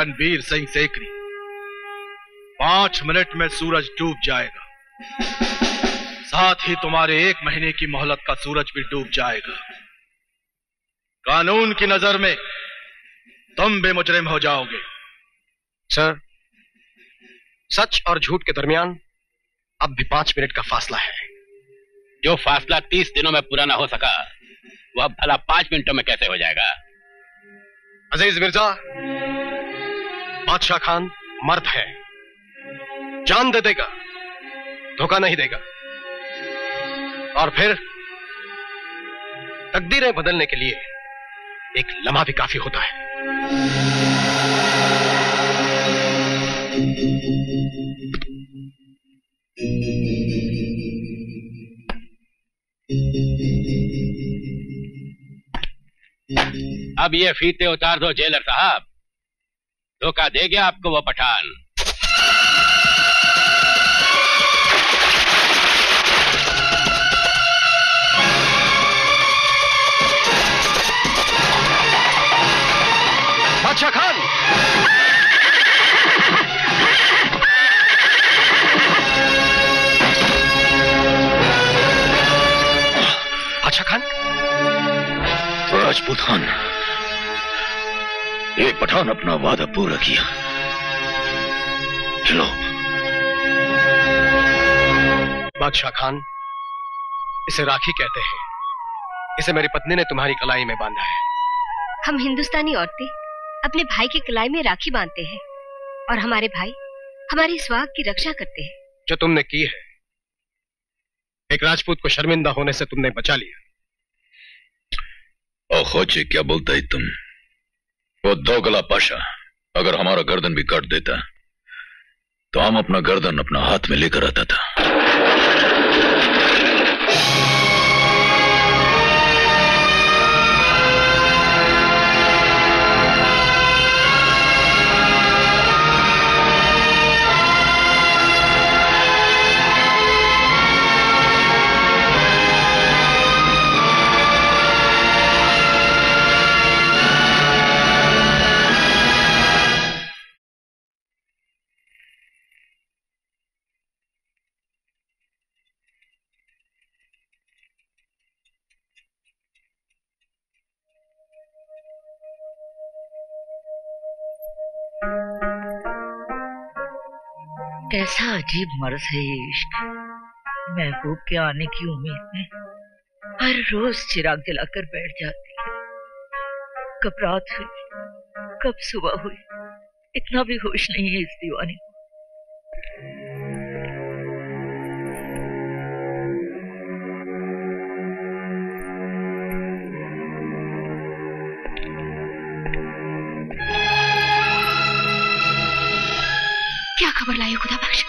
Speaker 16: रणबीर सिंह सेकरी। पाँच मिनट में सूरज डूब जाएगा। साथ ही तुम्हारे एक महीने की मोहलत का सूरज भी डूब जाएगा। कानून की नज़र में तुम भी मुजरिम हो जाओगे।
Speaker 13: सर सच और झूठ के दरमियान अब भी पाँच मिनट का फासला है।
Speaker 5: जो फासला तीस दिनों में पूरा ना हो सका वह भला पाँच मिनटों में कैसे हो जाएगा?
Speaker 13: अज़ीज़ मिर्ज़ा बादशाह खान मर्द है। जान दे देगा, धोखा नहीं देगा। और फिर तकदीरें बदलने के लिए एक लम्हा भी काफ़ी होता है।
Speaker 5: अब ये फीते उतार दो, जेलर साहब। धोखा दे गया आपको वो पठान।
Speaker 13: बादशाह खान। बादशाह खान।
Speaker 2: राजपूत खान एक पठान अपना वादा पूरा किया। चलो।
Speaker 13: बादशाह खान इसे राखी कहते हैं। इसे मेरी पत्नी ने तुम्हारी कलाई में बांधा है।
Speaker 10: हम हिंदुस्तानी औरतें अपने भाई के कलाई में राखी बांधते हैं और हमारे भाई हमारी स्वाग की रक्षा करते हैं।
Speaker 13: जो तुमने की है। एक राजपूत को शर्मिंदा होने से तुमने बचा लिया।
Speaker 2: और खोजे क्या बोलता है तुम? वो गला पाशा अगर हमारा गर्दन भी काट देता तो हम अपना गर्दन अपना हाथ में लेकर आता था।
Speaker 17: कैसा अजीब मर्ज है ये इश्क। महबूब के आने की उम्मीद में हर रोज चिराग जलाकर बैठ जाती है। कब रात हुई, कब सुबह हुई, इतना भी होश नहीं है इस दीवानी को।
Speaker 3: खुदा बख्श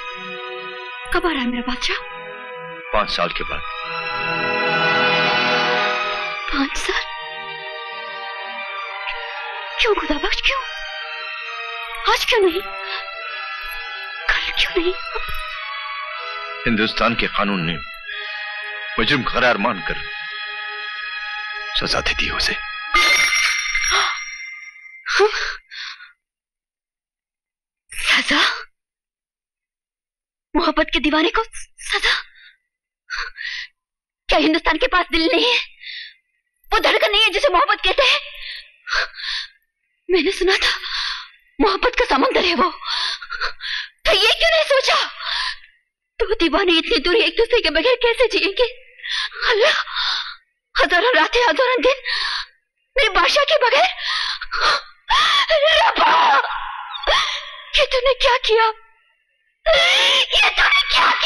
Speaker 3: कब आ रहा है मेरा बादशाह
Speaker 4: पाँच साल के बाद।
Speaker 3: पाँच साल? क्यों खुदा बख्श क्यों? आज क्यों नहीं? कल क्यों नहीं?
Speaker 4: हिंदुस्तान के कानून ने मुजरिम करार मानकर सजा दे दी उसे।
Speaker 3: सजा मोहब्बत के दीवाने को सजा। क्या हिंदुस्तान के पास दिल नहीं है? वो धड़कन नहीं है जिसे मोहब्बत कहते हैं? मैंने सुना था, मोहब्बत का समंदर है वो। तो ये क्यों नहीं सोचा? तो दीवाने इतनी दूर एक दूसरे के बगैर कैसे जिएँगे? अल्लाह, हज़ारों रातें, हज़ारों दिन, मेरे बादशाह के बगैर। तूने क्या किया? ये तूने क्या किया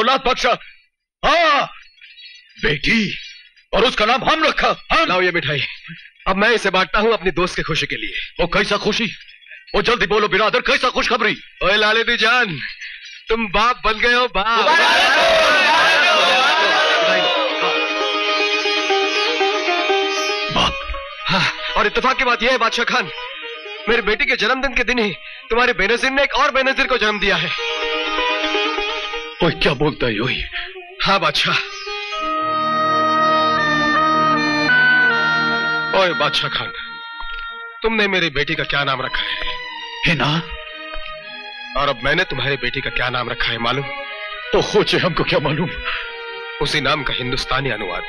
Speaker 2: औलाद बख्शा हाँ बेटी और उसका नाम हम रखा हम।
Speaker 13: लाओ ये मिठाई। अब मैं इसे बांटता हूँ अपनी दोस्त की खुशी के लिए।
Speaker 2: वो कैसा खुशी? वो जल्दी बोलो बिरादर कैसा खुशखबरी?
Speaker 13: ओए लाले दी जान तुम बाप बन गए हो बाप। हाँ, और इत्तेफाक की बात यह है बादशाह खान मेरी बेटी के जन्मदिन के दिन ही तुम्हारे बेनजीर ने एक और बेनजीर को जन्म दिया है।
Speaker 2: ओए क्या बोलता है योही
Speaker 13: हाँ बादशाह। ओए बादशाह खान तुमने मेरी बेटी का क्या नाम रखा है?
Speaker 2: है ना।
Speaker 13: और अब मैंने तुम्हारी बेटी का क्या नाम रखा है मालूम?
Speaker 2: तो खोचे हमको क्या मालूम?
Speaker 13: उसी नाम का हिंदुस्तानी अनुवाद।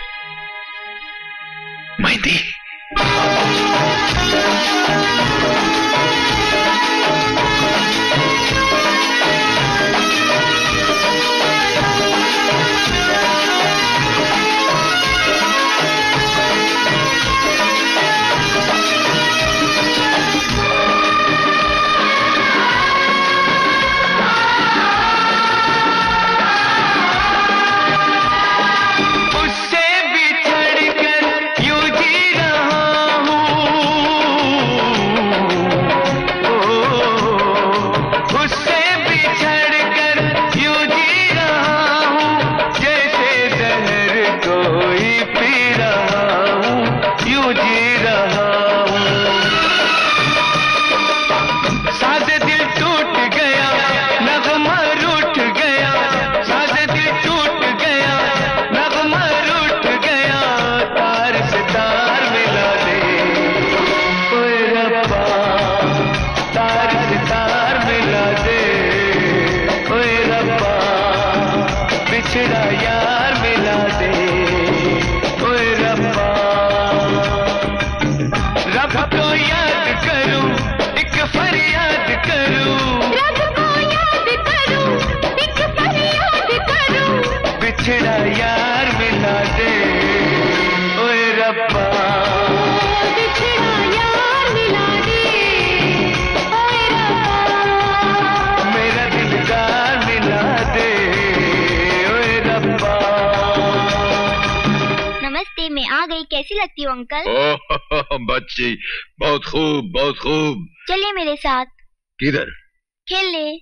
Speaker 2: मेहंदी।
Speaker 18: कैसी लगती हूँ अंकल?
Speaker 2: ओ, बच्ची बहुत खूब बहुत खूब।
Speaker 18: चलिए मेरे साथ।
Speaker 2: किधर?
Speaker 18: खेल ले।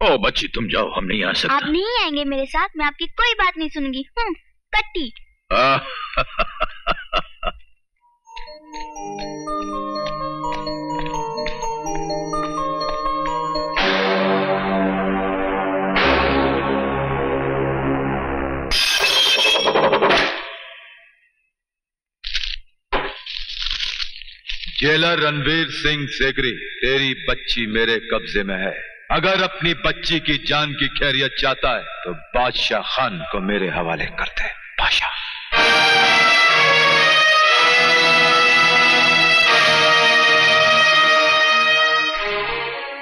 Speaker 2: ओ बच्ची तुम जाओ हम नहीं आ सकते।
Speaker 18: आप नहीं आएँगे मेरे साथ मैं आपकी कोई बात नहीं सुनूँगी। हूँ कट्टी। (laughs)
Speaker 4: जेलर रणवीर सिंह सेगरी तेरी बच्ची मेरे कब्जे में है। अगर अपनी बच्ची की जान की खैरियत चाहता है तो बादशाह खान को मेरे हवाले कर दे। बादशाह।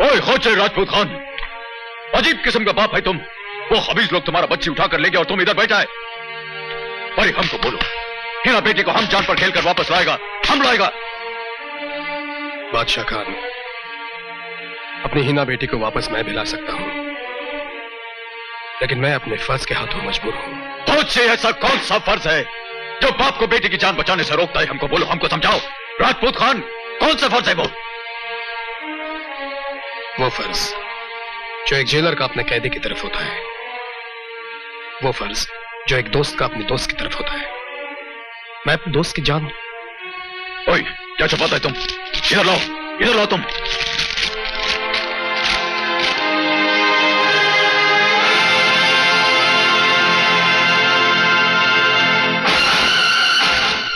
Speaker 2: ओए राजपूत खान। अजीब किस्म का बाप है तुम। वो हबीज लोग तुम्हारा बच्ची उठाकर ले गए और तुम इधर बैठा है। अरे, हमको बोलो। हिना बेटी को हम जान पर खेलकर वापस लाएगा, हम लाएगा।
Speaker 13: बादशाह खान अपनी हिना बेटी को वापस मैं भी ला सकता हूँ। लेकिन मैं अपने फ़र्ज़ के हाथों मजबूर हूँ।
Speaker 2: बहुत से ऐसा कौन सा फ़र्ज़ है जो बाप को बेटी की जान बचाने से रोकता है? हमको बोलो हमको समझाओ। राजपूत खान कौन सा फ़र्ज़ है वो?
Speaker 13: वो फ़र्ज़ जो एक जेलर का अपने कैदी की तरफ़ होता है। वो फ़र्ज़ जो एक दोस्त का अपने दोस्त की तरफ़ होता है। मैं अपने दोस्त की जान
Speaker 2: ओए क्या छुपाता है तुम इधर लाओ इधर लाओ तुम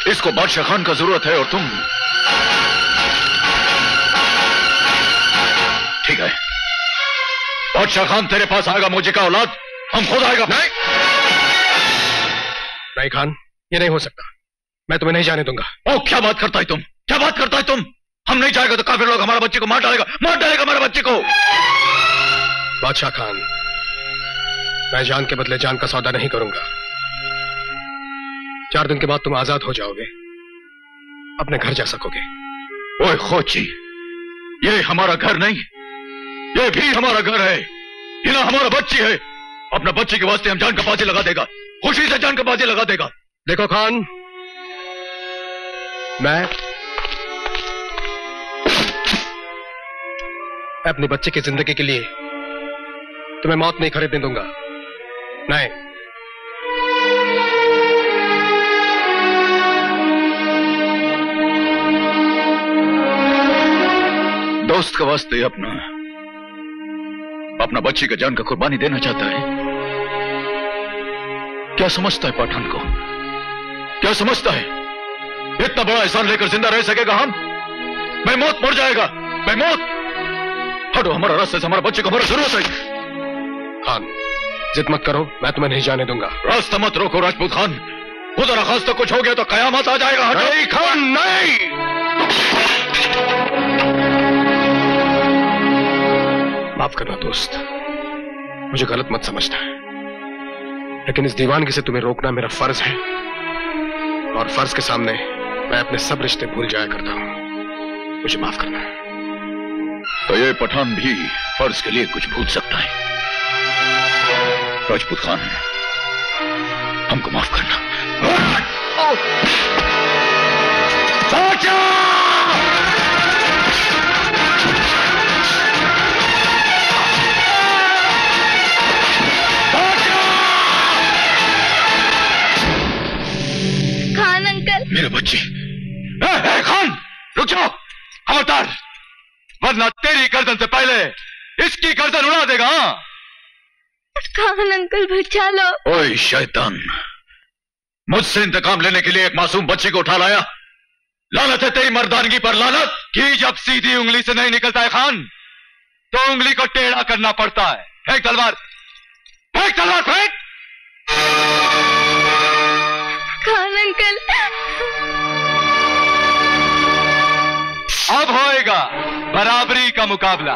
Speaker 2: इसको बादशाह खान का ज़रूरत है और तुम ठीक है बादशाह खान तेरे पास आएगा मुझे का औलाद हम खुद आएगा
Speaker 13: नहीं नहीं खान ये नहीं हो सकता मैं तुम्हें नहीं जाने दूँगा
Speaker 2: ओ क्या बात करता है तुम क्या बात करता है तुम? हम नहीं जाएगा तो काफ़ी लोग हमारे बच्चे को मार डालेगा। मार डालेगा हमारे बच्चे को।
Speaker 13: बादशाह खान मैं जान के बदले जान का सौदा नहीं करूँगा। चार दिन के बाद तुम आज़ाद हो जाओगे। अपने घर जा सकोगे।
Speaker 2: ओए खोची ये हमारा घर नहीं। ये भी हमारा घर है। हिना हमारा बच्ची है। अपना बच्ची के वास्ते हम जान का बाजी लगा देगा। खुशी से जान का बाजी लगा देगा।
Speaker 13: देखो खान मैं अपनी बच्चे की ज़िंदगी के लिए तुम्हें मौत नहीं खरीदने दूँगा। नहीं
Speaker 2: दोस्त का वास्ते अपना अपना बच्ची का जान का कुर्बानी देना चाहता है। क्या समझता है पठान को? क्या समझता है? इतना बड़ा एहसान लेकर ज़िंदा रह सकेगा हम? मैं मौत मर जाएगा। मैं मौत हटो हमारा रास्ते से हमारे बच्चे को हमारा ज़रूरत है।
Speaker 13: खान जिद मत करो मैं तुम्हें नहीं जाने दूँगा।
Speaker 2: रास्ता मत रोको राजपूत खान। खुदा खास तो कुछ हो गया तो कयामत आ जाएगा हटो।
Speaker 13: नहीं खान नहीं! माफ़ करना दोस्त। मुझे गलत मत समझना लेकिन इस दीवानगी से तुम्हें रोकना मेरा फ़र्ज़ है। और फ़र्ज़ के सामने मैं अपने सब रिश्ते भूल जाया करता हूँ। मुझे माफ़ करना
Speaker 2: तो ये पठान भी फ़र्ज़ के लिए कुछ भूल सकता है। राजपूत खान है हमको माफ़ करना। गर्दन से पहले। इसकी गर्दन उड़ा देगा हाँ?
Speaker 18: खान अंकल बचा लो।
Speaker 2: ओए शैतान मुझसे इंतकाम लेने के लिए एक मासूम बच्ची को उठा लाया। लानत है तेरी मर्दानगी पर लानत! कि जब सीधी उंगली से नहीं निकलता है खान तो उंगली को टेढ़ा करना पड़ता है। फेंक तलवार! फेंक तलवार फेंक!
Speaker 18: खान अंकल।
Speaker 5: अब होएगा बराबरी का मुकाबला।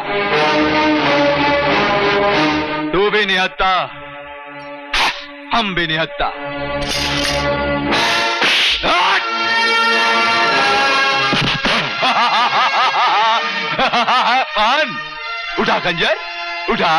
Speaker 5: तू भी निहत्ता हम भी निहत्ता। उठा खंजर उठा।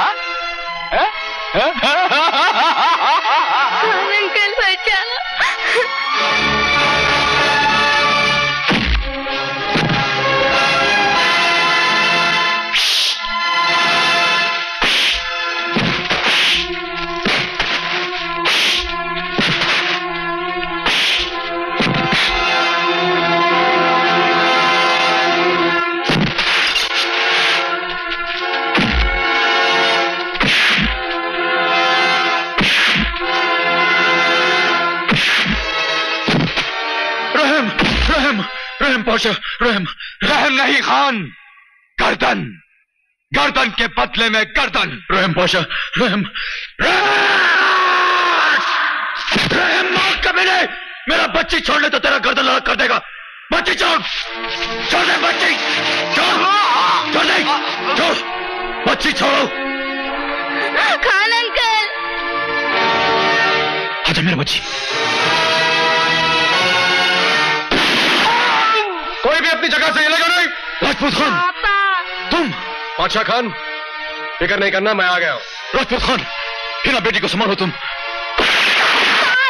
Speaker 2: रहम पाशा रहम रहम नहीं खान। गर्दन गर्दन के बदले में गर्दन। रहम पाशा रहम रहम। मौत का मैंने मेरा बच्ची छोड़ने तो तेरा गर्दन अलग कर देगा। बच्ची छोड़ छोड़ दे बच्ची छोड़ छोड़ दे छोड़ बच्ची छोड़ो।
Speaker 14: खान अंकल।
Speaker 2: आजा मेरा बच्ची।
Speaker 13: कोई भी अपनी जगह से हिलेगा नहीं।
Speaker 2: राजपूत खान, तुम,
Speaker 13: बादशाह खान, फ़िक्र नहीं करना, मैं आ गया हूँ।
Speaker 2: राजपूत खान हिना बेटी को संभालो तुम।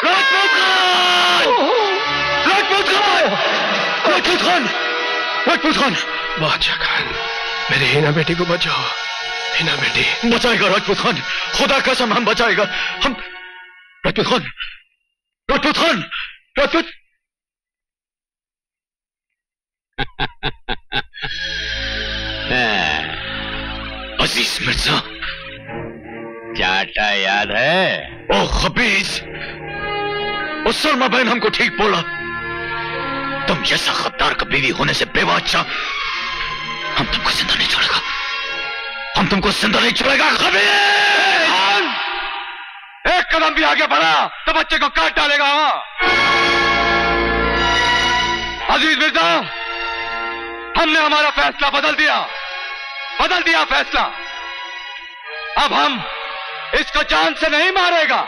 Speaker 2: राजपूत खान! राजपूत खान! राजपूत खान! राजपूत खान!
Speaker 13: बादशाह खान, मेरी हिना बेटी को बचाओ। हिना बेटी,
Speaker 2: बचाएगा राजपूत खान। खुदा कसम हम बचाएगा। हम, राजपूत खान राजपूत खान, राजपूत (laughs) अज़ीज़ मिर्ज़ा
Speaker 5: चाटा याद है?
Speaker 2: ओ खबीज! उस सलमा बहन हमको ठीक बोला। तुम जैसा गद्दार का बीवी होने से बेबादशाह हम तुमको ज़िंदा नहीं छोड़ेगा। हम तुमको ज़िंदा नहीं छोड़ेगा खबीज! एक कदम भी आगे बढ़ा तो बच्चे को काट डालेगा। हाँ अज़ीज़ मिर्ज़ा! हमने हमारा फैसला बदल दिया। बदल दिया फैसला। अब हम इसको जान से नहीं मारेगा,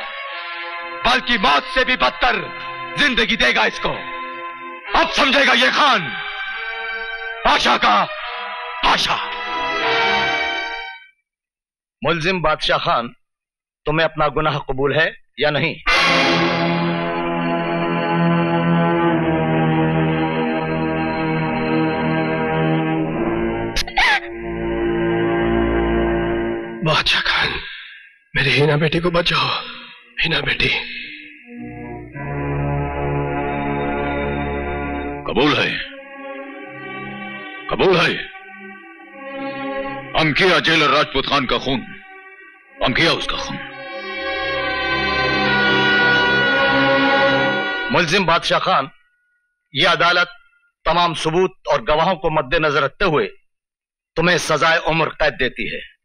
Speaker 2: बल्कि मौत से भी बदतर ज़िंदगी देगा इसको। अब समझेगा ये खान आशा का आशा
Speaker 6: मुलजिम बादशाह खान, तुम्हें अपना गुनाह कबूल है या नहीं?
Speaker 13: बादशाह खान, मेरी हिना बेटी को बचाओ। हिना बेटी।
Speaker 19: कबूल है। कबूल है। हम किया जेलर राजपूत खान का खून। हम किया उसका खून।
Speaker 6: मुलजिम बादशाह खान यह अदालत तमाम सबूत और गवाहों को मद्देनजर रखते हुए तुम्हें सजाए उम्र कैद देती है।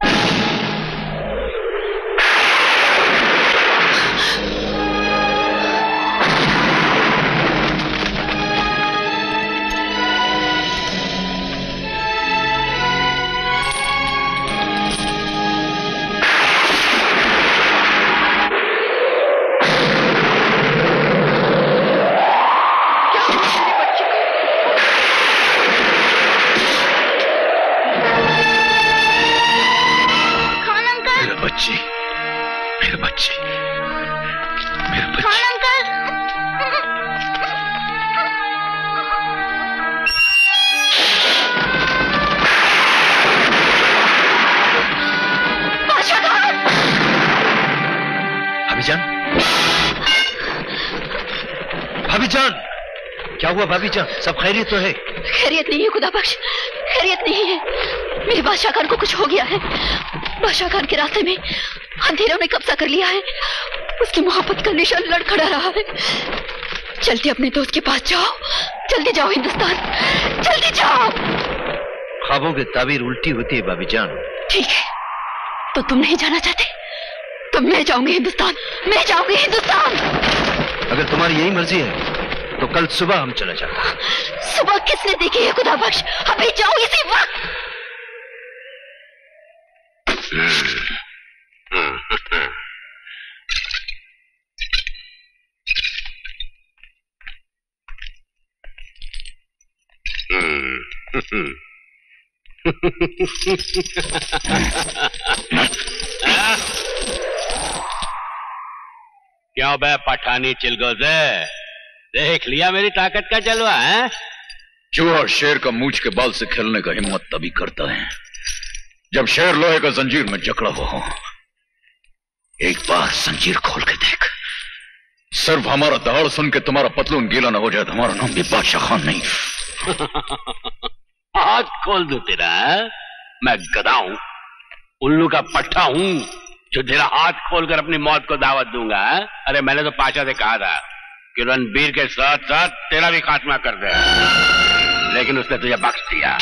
Speaker 6: क्या हुआ भाभी जान? सब खैरियत तो है।
Speaker 3: खैरियत नहीं है खुदा बख्श खैरियत नहीं है। मेरे बादशाह खान को कुछ हो गया है। बादशाह खान के रास्ते में अंधेरों ने कब्जा कर लिया है। उसकी मोहब्बत का निशान लड़खड़ा रहा है। जल्दी अपने दोस्त के पास जाओ। जल्दी जाओ हिंदुस्तान। जल्दी जाओ।
Speaker 6: ख्वाबों की ताबीर उल्टी होती है भाभी जान।
Speaker 3: ठीक है। तो तुम नहीं जाना चाहते? तो मैं जाऊँगी हिंदुस्तान। मैं जाऊँगी हिंदुस्तान।
Speaker 6: अगर तुम्हारी यही मर्ज़ी है तो कल सुबह हम चले जाते
Speaker 3: सुबह किसने देखी है खुदा बख्श अभी जाओ इसी वक्त।
Speaker 5: क्या बे पठानी चिलगोजे देख लिया मेरी ताकत का जलवा है?
Speaker 19: चूहा शेर का मूछ के बाल से खेलने का हिम्मत तभी करता है? जब शेर लोहे का जंजीर में जकड़ा हुआ हो एक बार जंजीर खोल के देख। सिर्फ़ हमारा दहाड़ सुन के तुम्हारा पतलून गीला ना हो जाए तुम्हारा नाम भी बादशाह खान नहीं। (laughs)
Speaker 5: हाथ खोल दो तेरा मैं गदा हूँ उल्लू का पट्टा हूँ जो तेरा हाथ खोलकर अपनी मौत को दावत दूँगा अरे मैंने तो पाचा से कहा था कि रणबीर के साथ साथ तेरा भी खात्मा कर दे। लेकिन उसने तुझे बख्श दिया।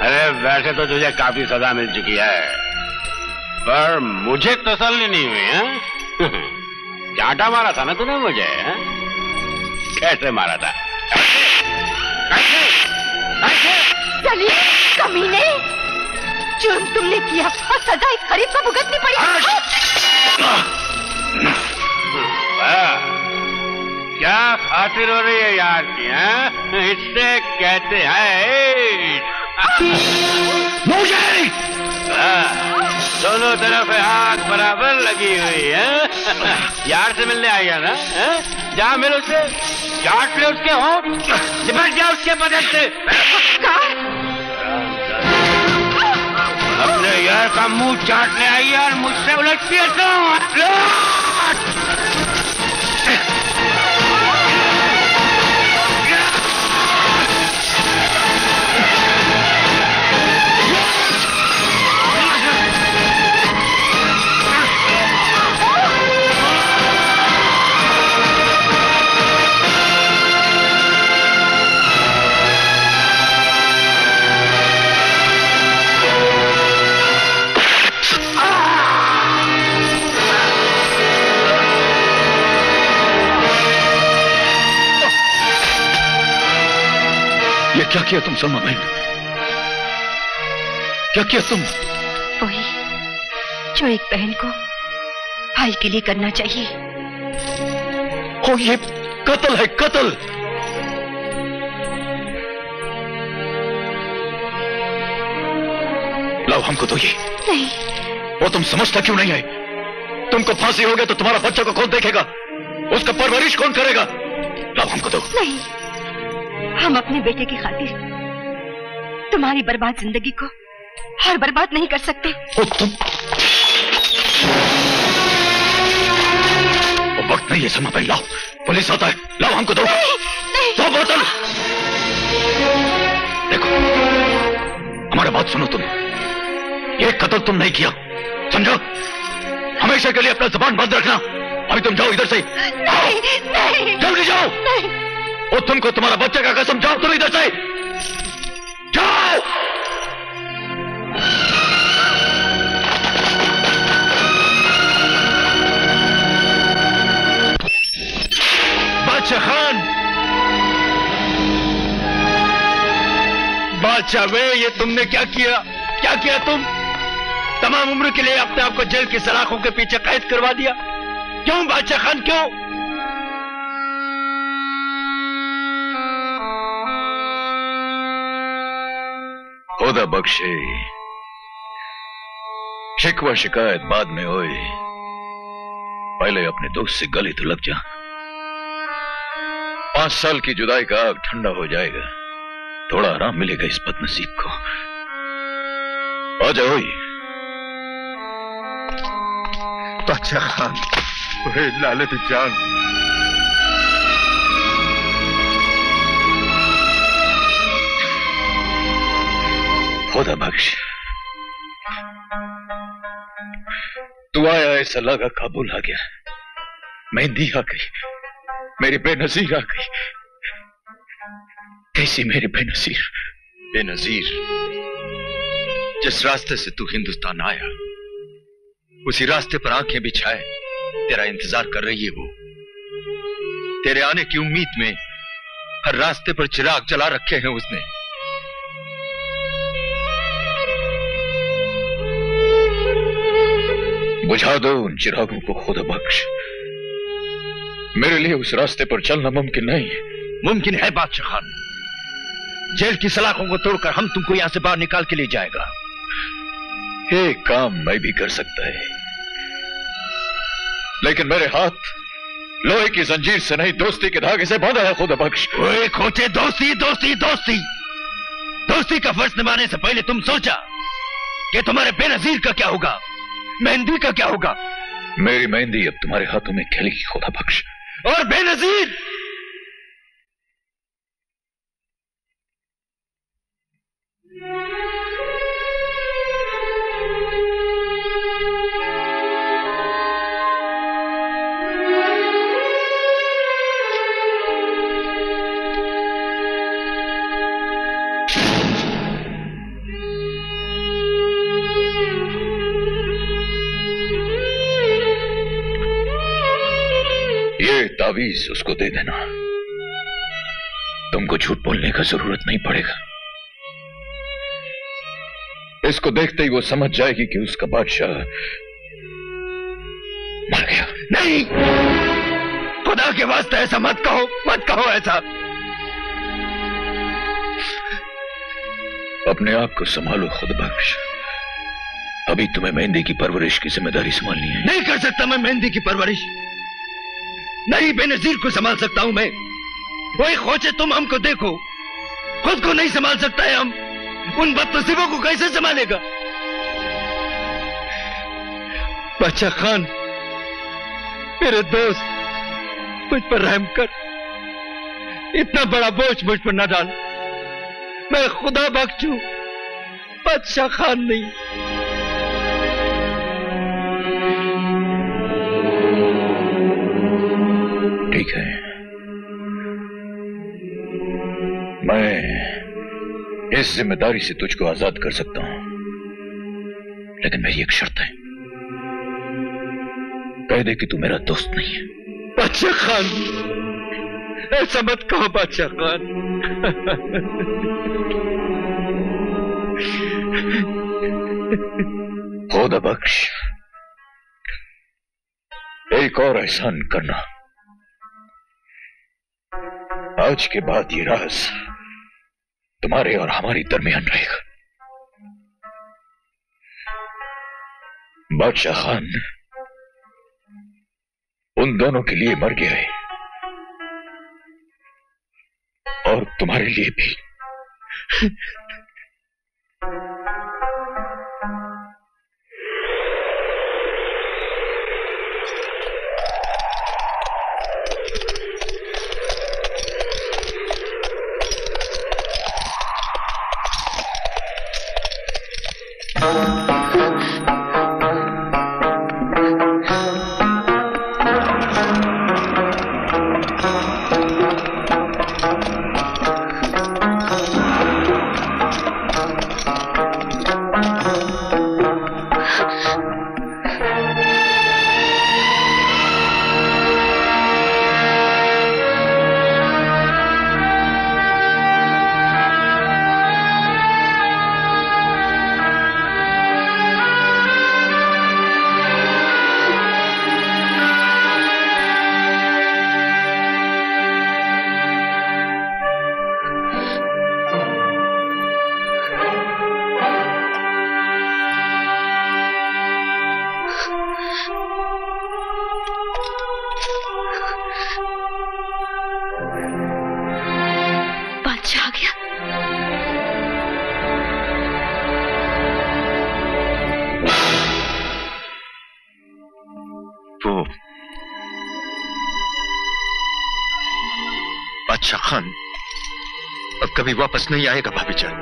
Speaker 5: अरे वैसे तो तुझे काफ़ी सजा मिल चुकी है। पर मुझे तसल्ली नहीं हुई है? चाटा (laughs) मारा था ना तूने मुझे है? कैसे मारा था?
Speaker 20: सलीम कमीने। जुर्म तुमने किया और सजा इस गरीब को भुगतनी पड़ी।
Speaker 5: क्या खातिर हो रही है यार की हैं? इससे कहते हैं दोनों तरफ़ आग बराबर लगी हुई है। यार से मिलने आई है ना? हैं? जा मिल उससे चाट ले उसके होंठ निपट जा उसके बदल से। अपने यार का मुँह चाटने आई है और मुझसे उलटती है तो।
Speaker 21: क्या किया तुम सलमा बहन क्या किया तुम?
Speaker 10: वही जो एक बहन को भाई के लिए करना चाहिए।
Speaker 21: ओ ये कत्ल है कत्ल! लाओ हमको तो ये।
Speaker 10: नहीं।
Speaker 21: वो तुम समझता क्यों नहीं है तुमको फांसी हो गया तो तुम्हारा बच्चा को कौन देखेगा? उसका परवरिश कौन करेगा? लाओ हमको दो
Speaker 10: नहीं। हम अपने बेटे की खातिर तुम्हारी बर्बाद ज़िंदगी को और बर्बाद नहीं कर सकते।
Speaker 21: ओ तुम। वो वक्त नहीं है सलमा बहन लाओ। पुलिस आता है। लाओ हमको दो। नहीं, दो बोतल। देखो हमारा बात सुनो तुम। ये कत्ल तुम नहीं किया। समझो? हमेशा के लिए अपना जबान बंद रखना। अभी तुम जाओ इधर से।
Speaker 20: नहीं नहीं।
Speaker 21: जल्दी जाओ।
Speaker 20: नहीं।
Speaker 21: वो तुमको तुम्हारा बच्चा का कसम जाओ, तुम इधर से। जाओ।
Speaker 6: बादशाह खान। बादशाह वे, ये तुमने क्या किया? क्या किया तुम? तमाम उम्र के लिए अपने आप को जेल की सलाखों के पीछे कैद करवा दिया। क्यों बादशाह खान, क्यों?
Speaker 2: खुदा बख्शे। शिकवा शिकायत बाद में होए पहले अपने दोस्त से गले तो लग जा। पाँच साल की जुदाई का आग ठंडा हो जाएगा। थोड़ा आराम मिलेगा इस बदनसीब को। आ जाओ
Speaker 6: बादशाह खान ओए लालत जान।
Speaker 2: खुदा बख्श। आया ऐसा लगा काबुल आ गया। मेहंदी आ गई। मेरी बेनजीर आ गई। कैसी मेरी बेनजीर?
Speaker 22: बेनजीर, जिस रास्ते से तू हिंदुस्तान आया, उसी रास्ते पर आँखें बिछाए, तेरा इंतज़ार कर रही है वो। तेरे आने की उम्मीद में हर रास्ते पर चिराग जला रखे हैं उसने।
Speaker 2: बुझा दो उन चिरागों को खुद बख्श। मेरे लिए उस रास्ते पर चलना मुमकिन नहीं
Speaker 6: मुमकिन है बादशाह खान। जेल की सलाखों को तोड़कर हम तुमको यहाँ से बाहर निकाल के ले जाएगा।
Speaker 2: एक काम मैं भी कर सकता है। लेकिन मेरे हाथ लोहे की जंजीर से नहीं, दोस्ती के धागे से बांधा है खुद बख्श।
Speaker 6: खोचे दोस्ती दोस्ती दोस्ती। दोस्ती का फ़र्ज़ निभाने से पहले तुम सोचा कि तुम्हारे बेनजीर का क्या होगा? मेहंदी का क्या होगा?
Speaker 2: मेरी मेहंदी अब तुम्हारे हाथों में खेलेगी खुदा बख्श
Speaker 6: और बेनजीर!
Speaker 2: ये तावीज उसको दे देना तुमको झूठ बोलने का ज़रूरत नहीं पड़ेगा इसको देखते ही वो समझ जाएगी कि उसका बादशाह मर गया
Speaker 6: नहीं खुदा के वास्ते ऐसा मत कहो मत कहो ऐसा
Speaker 2: अपने आप को संभालो खुद बख्श अभी तुम्हें मेहंदी की परवरिश की ज़िम्मेदारी संभालनी है
Speaker 6: नहीं कर सकता मैं मेहंदी की परवरिश नहीं बेनजीर को संभाल सकता हूँ मैं। वही खोचे तुम हमको देखो। खुद को नहीं संभाल सकता है हम। उन बदनसीबों को कैसे संभालेगा? बादशाह खान, मेरे दोस्त, मुझ पर रहम कर। इतना बड़ा बोझ मुझ पर न डाल। मैं खुदा बख्शू बादशाह खान नहीं।
Speaker 2: इस ज़िम्मेदारी से तुझको आज़ाद कर सकता हूँ। लेकिन मेरी एक शर्त है। कह दे कि तू मेरा दोस्त नहीं है।
Speaker 6: बादशाह खान। ऐसा मत कहो बादशाह खान।
Speaker 2: खुदा बख्श एक और एहसान करना। आज के बाद ये राज तुम्हारे और हमारी दरमियान रहेगा। बादशाह खान, उन दोनों के लिए मर गया है। और तुम्हारे लिए भी।
Speaker 6: वापस नहीं आएगा, भाभी जान।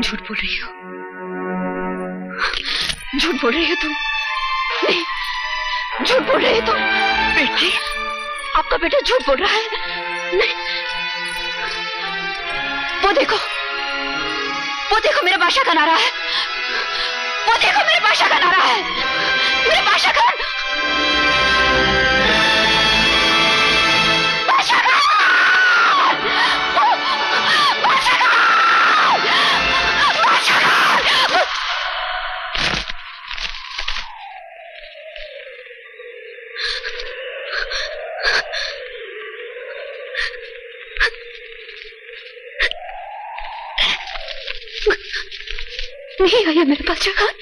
Speaker 3: झूठ बोल रही हो। झूठ बोल रही हो तुम? नहीं, झूठ बोल रही हो तुम? बेटी, आपका बेटा झूठ बोल रहा है। नहीं, वो देखो वो देखो मेरा बादशाह का नारा है। वो देखो मेरे बादशाह का नारा है। मेरे बादशाह का नहीं आया मेरे पास जगह।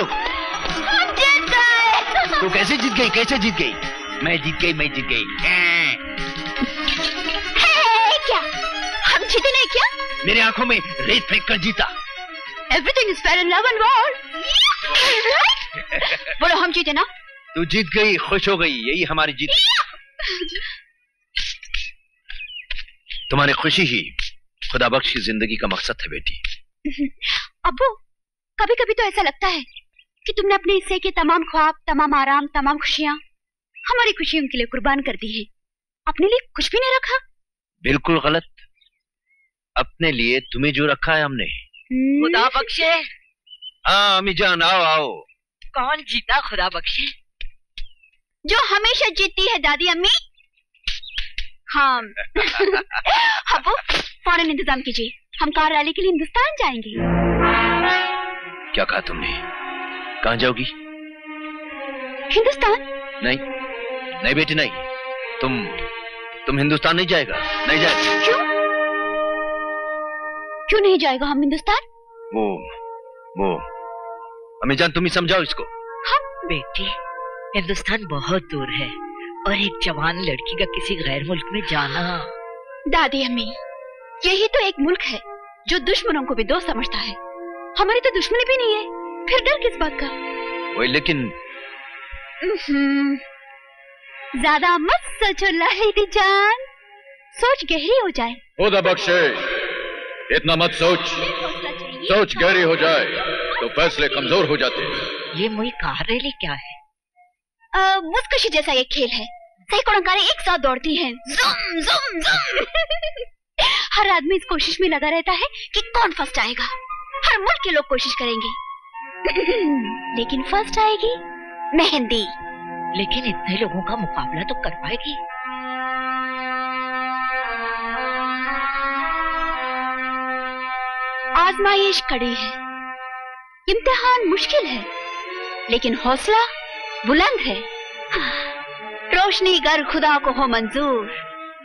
Speaker 23: हम जीत गए।
Speaker 6: तू कैसे जीत गई? कैसे जीत गई? मैं जीत गई मैं जीत गई।
Speaker 3: क्या? हम जीते नहीं क्या?
Speaker 6: मेरी आँखों में रेत फेंक कर जीता।
Speaker 3: Everything is fair in love and war बोलो हम जीते ना?
Speaker 6: तू जीत गई खुश हो गई यही हमारी जीत। तुम्हारी खुशी ही खुदा बख्श की ज़िंदगी का मकसद है बेटी।
Speaker 3: अबू कभी कभी तो ऐसा लगता है कि तुमने अपने हिस्से के तमाम ख्वाब तमाम आराम तमाम खुशियाँ हमारी खुशियों के लिए कुर्बान कर दी है। अपने लिए कुछ भी नहीं रखा।
Speaker 6: बिल्कुल गलत। अपने लिए तुम्हें जो रखा है हमने।
Speaker 17: खुदा बख्शे।
Speaker 6: हाँ अम्मी जान आओ आओ।
Speaker 17: कौन जीता खुदा बख्शे?
Speaker 3: जो हमेशा जीतती है दादी अम्मी। हाँ। (laughs) अब्बू फ़ौरन इंतज़ाम कीजिए। हम कार रैली के लिए हिंदुस्तान जाएँगे।
Speaker 6: क्या कहा तुमने? कहाँ जाओगी?
Speaker 3: हिंदुस्तान।
Speaker 6: नहीं। नहीं बेटी नहीं। तुम तुम हिंदुस्तान नहीं जाएगा। नहीं जाएगा
Speaker 3: क्यों? क्यों नहीं जाएगा हम हिंदुस्तान?
Speaker 6: वो वो अम्मी जान तुम ही समझाओ इसको।
Speaker 17: हम बेटी हिंदुस्तान बहुत दूर है और एक जवान लड़की का किसी गैर मुल्क में जाना।
Speaker 3: दादी अम्मी यही तो एक मुल्क है जो दुश्मनों को भी दोस्त समझता है। हमारी तो दुश्मनी भी नहीं है। फिर डर किस बात का?
Speaker 6: वही लेकिन
Speaker 3: ज़्यादा मत सोचो लाहिदी जान। सोच गहरी हो जाए।
Speaker 2: खुदा बख्शे इतना मत सोच। सोच गहरी हो जाए तो फैसले कमज़ोर हो जाते हैं।
Speaker 17: ये मुई कार क्या है?
Speaker 3: अ, मुस्कशी जैसा एक खेल है। सही कारें एक साथ दौड़ती हैं। जुम जुम जुम। हर आदमी इस कोशिश में लगा रहता है कि कौन फ़र्स्ट आएगा हर मुल्क के लोग कोशिश करेंगे। लेकिन फ़र्स्ट आएगी मेहंदी।
Speaker 17: लेकिन इतने लोगों का मुकाबला तो कर पाएगी
Speaker 3: आजमाइश कड़ी है। इम्तिहान मुश्किल है लेकिन हौसला बुलंद है। रोशनी गर खुदा को हो मंजूर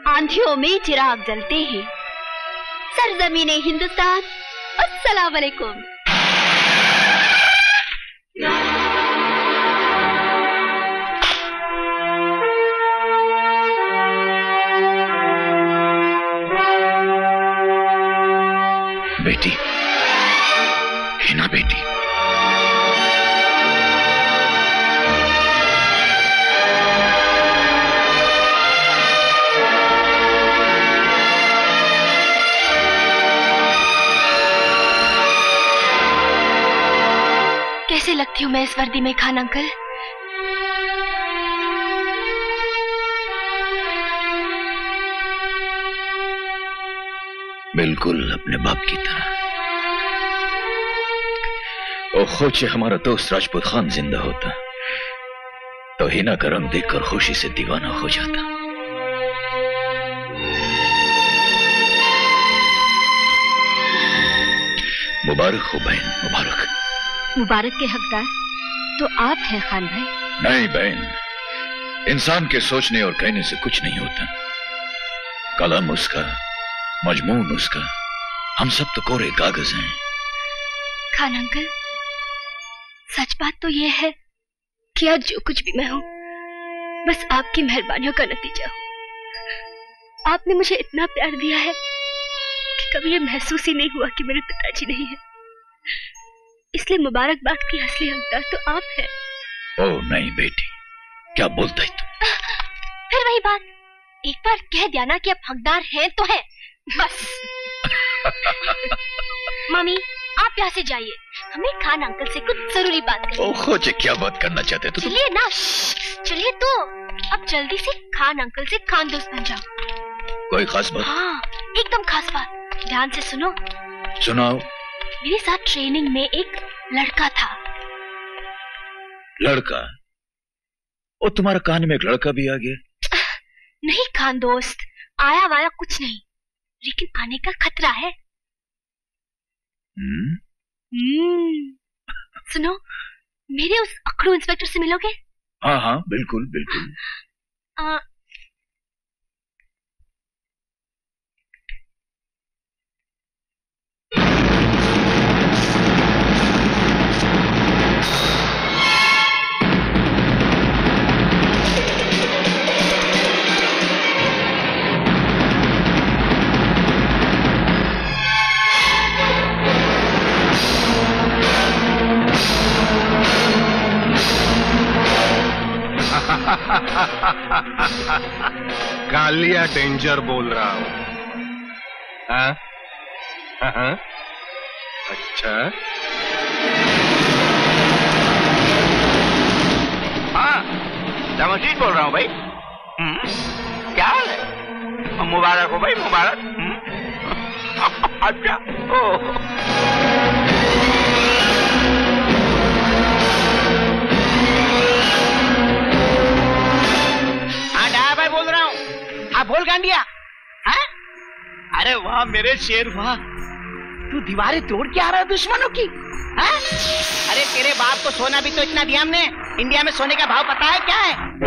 Speaker 3: आंधियों में चिराग जलते हैं। सरजमीन हिंदुस्तान अस्सलाम वालेकुम।
Speaker 2: बेटी
Speaker 3: कैसे लगती हूँ मैं इस वर्दी में खान अंकल?
Speaker 2: बिल्कुल अपने बाप की तरह। खोचे हमारा दोस्त राजपूत खान ज़िंदा होता। तो हिना का रंग देखकर खुशी से दीवाना हो जाता। मुबारक हो बहन, मुबारक।
Speaker 3: मुबारक के हकदार तो आप हैं खान भाई।
Speaker 2: नहीं बहन इंसान के सोचने और कहने से कुछ नहीं होता। कलम उसका मजमून उसका हम सब तो कोरे कागज़ हैं।
Speaker 3: खान अंकल सच बात तो यह है कि आज जो कुछ भी मैं हूँ बस आपकी मेहरबानियों का नतीजा हूँ। आपने मुझे इतना प्यार दिया है कि कभी ये महसूस ही नहीं हुआ कि मेरे पिताजी नहीं है। इसलिए मुबारकबाद की असली हकदार तो आप हैं।
Speaker 2: ओ नहीं बेटी क्या बोलता है तू
Speaker 3: फिर वही बात एक बार कह दिया ना कि आप हकदार हैं तो हैं। बस। (laughs) मम्मी आप यहाँ से जाइए। हमें खान अंकल से कुछ ज़रूरी बात करनी
Speaker 2: क्या बात करना चाहते तू
Speaker 3: चलिए ना चलिए तो अब जल्दी से खान अंकल से खान दोस्त बन जाओ।
Speaker 2: कोई खास बात?
Speaker 3: हाँ एकदम खास बात। ध्यान से सुनो।
Speaker 2: सुनाओ।
Speaker 3: मेरे साथ ट्रेनिंग में एक लड़का था।
Speaker 2: लड़का? ओ तुम्हारा कान में एक लड़का भी आ गया?
Speaker 3: नहीं खान दोस्त आया वाया कुछ नहीं लेकिन आने का खतरा है।
Speaker 2: हम्म?
Speaker 3: हम्म, सुनो मेरे उस अखड़ू इंस्पेक्टर से मिलोगे?
Speaker 2: हाँ हाँ बिल्कुल बिल्कुल।
Speaker 3: आ, (laughs)
Speaker 24: कालिया डेंजर बोल रहा हूँ। हाँ? हाँ, हाँ? अच्छा।
Speaker 25: हाँ जमशीद बोल रहा हूँ भाई। हम्म, क्या हाल है? मुबारक हो भाई मुबारक। हम्म, (laughs) अच्छा ओ।
Speaker 26: बोल गांडिया। है? अरे वाह, मेरे शेर, वाह। तू दीवारें तोड़ के आ रहा है दुश्मनों की। है? अरे तेरे बाप को सोना भी तो इतना दिया हमने। इंडिया में सोने का भाव पता है क्या है?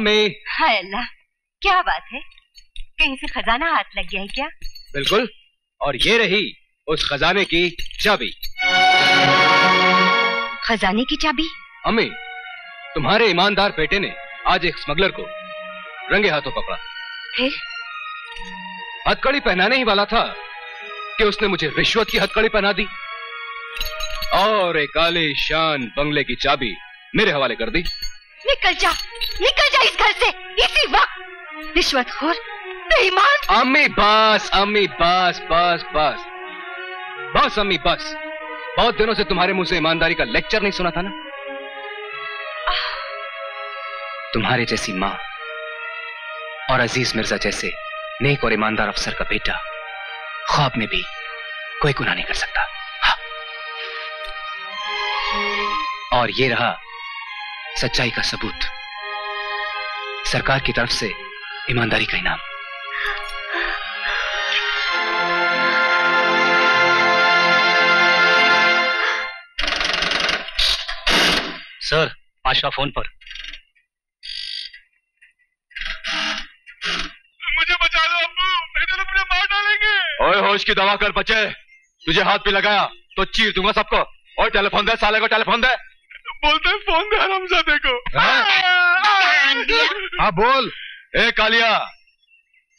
Speaker 24: अम्मी
Speaker 10: हाय अल्लाह क्या बात है? कहीं से खजाना हाथ लग गया है क्या?
Speaker 24: बिल्कुल और ये रही उस खजाने की चाबी।
Speaker 10: खजाने की चाबी?
Speaker 24: अम्मी तुम्हारे ईमानदार बेटे ने आज एक स्मगलर को रंगे हाथों पकड़ा।
Speaker 10: फिर?
Speaker 24: हथकड़ी पहनाने ही वाला था कि उसने मुझे रिश्वत की हथकड़ी पहना दी। और एक आलीशान बंगले की चाबी मेरे हवाले कर दी।
Speaker 10: निकल जा निकल जा इस घर से, इसी वक्त। रिश्वतखोर बेईमान।
Speaker 24: अम्मी बस अम्मी बस बस बस। बस, अम्मी बस। बहुत दिनों से तुम्हारे मुँह से ईमानदारी का लेक्चर नहीं सुना था ना? तुम्हारे जैसी माँ और अज़ीज़ मिर्ज़ा जैसे नेक और ईमानदार अफसर का बेटा ख्वाब में भी कोई गुनाह नहीं कर सकता। हाँ। और ये रहा सच्चाई का सबूत। सरकार की तरफ़ से ईमानदारी का इनाम।
Speaker 27: सर आशा फ़ोन पर।
Speaker 28: मुझे बचा लो अब्बू नहीं तो मुझे मार डालेंगे।
Speaker 7: ओए होश की दवा कर बचे तुझे हाथ पे लगाया तो चीर दूँगा सबको। और टेलीफोन दे साले को टेलीफोन दे।
Speaker 16: बोलते हैं फ़ोन दे हरामजादे को।
Speaker 13: हाँ। बोल।
Speaker 16: ए कालिया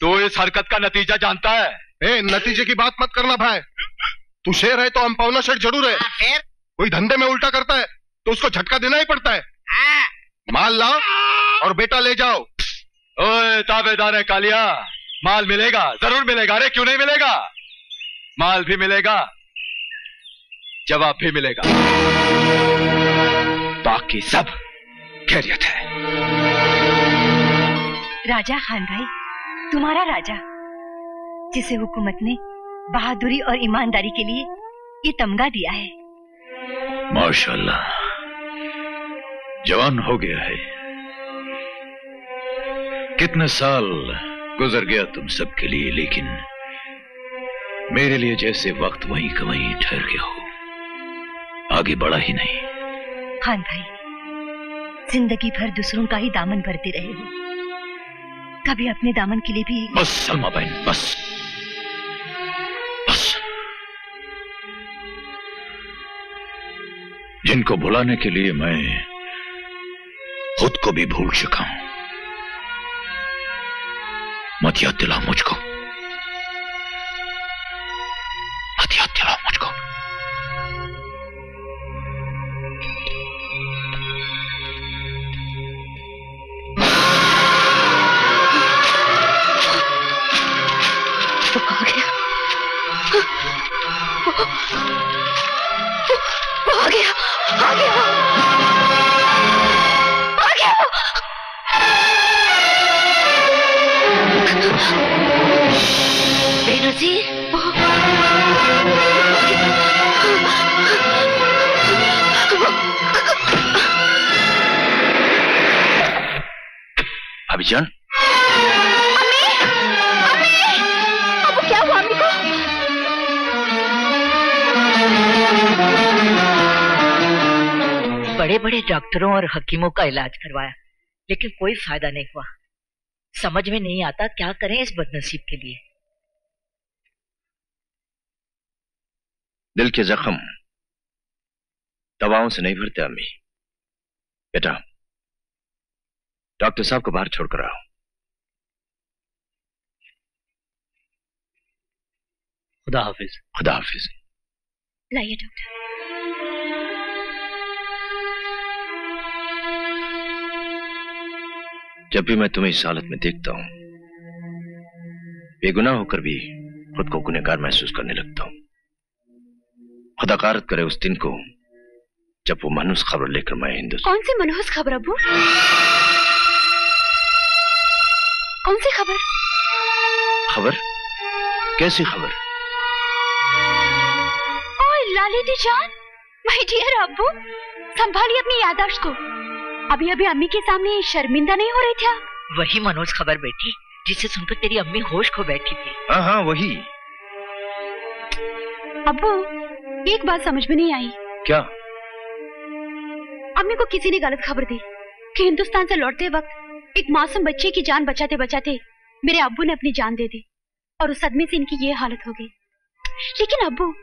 Speaker 16: तू इस हरकत का नतीजा जानता है?
Speaker 13: ए नतीजे की बात मत करना भाई। तू शेर है तो हम पावना शेर ज़रूर है।
Speaker 26: फिर
Speaker 13: कोई धंधे में उल्टा करता है तो उसको झटका देना ही पड़ता है। माल लाओ और बेटा ले जाओ।
Speaker 16: ओए ताबेदार है कालिया। माल मिलेगा ज़रूर मिलेगा। अरे क्यों नहीं मिलेगा? माल भी मिलेगा जवाब भी मिलेगा। बाकी सब खैरियत है।
Speaker 10: राजा खान भाई तुम्हारा राजा जिसे हुकूमत ने बहादुरी और ईमानदारी के लिए ये तमगा दिया है।
Speaker 2: माशाल्लाह जवान हो गया है। कितने साल गुजर गया तुम सबके लिए लेकिन मेरे लिए जैसे वक्त वहीं का वहीं ठहर गया हो आगे बढ़ा ही नहीं।
Speaker 10: खान भाई, ज़िंदगी भर दूसरों का ही दामन भरते रहे हो। कभी अपने दामन के लिए भी
Speaker 2: बस, सलमा बहन, बस। बस। जिनको भुलाने के लिए मैं खुद को भी भूल चुका हूँ। मत याद दिला मुझको।
Speaker 17: बड़े डॉक्टरों और हकीमों का इलाज करवाया लेकिन कोई फ़ायदा नहीं हुआ। समझ में नहीं आता क्या करें इस बदनसीब के लिए।
Speaker 6: दिल के जख्म। दवाओं से नहीं भरते अम्मी बेटा डॉक्टर साहब को बाहर छोड़कर आओ।
Speaker 29: खुदा हाफिज।
Speaker 6: खुदा हाफिज।
Speaker 3: लाइए डॉक्टर।
Speaker 6: जब भी मैं तुम्हें इस हालत में देखता हूँ बेगुनाह होकर भी खुद को गुनहगार महसूस करने लगता हूँ। खुदा कारत करे उस दिन को जब वो मनूस खबर लेकर मैं हिंदुस्तान।
Speaker 3: कौन सी मनहूस खबर अबू? कौन सी खबर?
Speaker 6: खबर? कैसी खबर?
Speaker 3: ओए लाली दी जान माय डियर अब्बू संभालिए अपनी यादाश्त को। अभी अभी अम्मी के सामने शर्मिंदा नहीं हो रही थी आप?
Speaker 17: वही मनोज खबर बेटी जिसे सुनकर तेरी अम्मी होश खो बैठी थी।
Speaker 6: हाँ हाँ वही।
Speaker 3: अब्बू एक बात समझ में नहीं आई।
Speaker 6: क्या?
Speaker 3: अम्मी को किसी ने गलत खबर दी कि हिंदुस्तान से लौटते वक्त एक मासूम बच्चे की जान बचाते बचाते मेरे अब्बू ने अपनी जान दे दी और उस सदमे से इनकी ये हालत हो गई। लेकिन अब्बू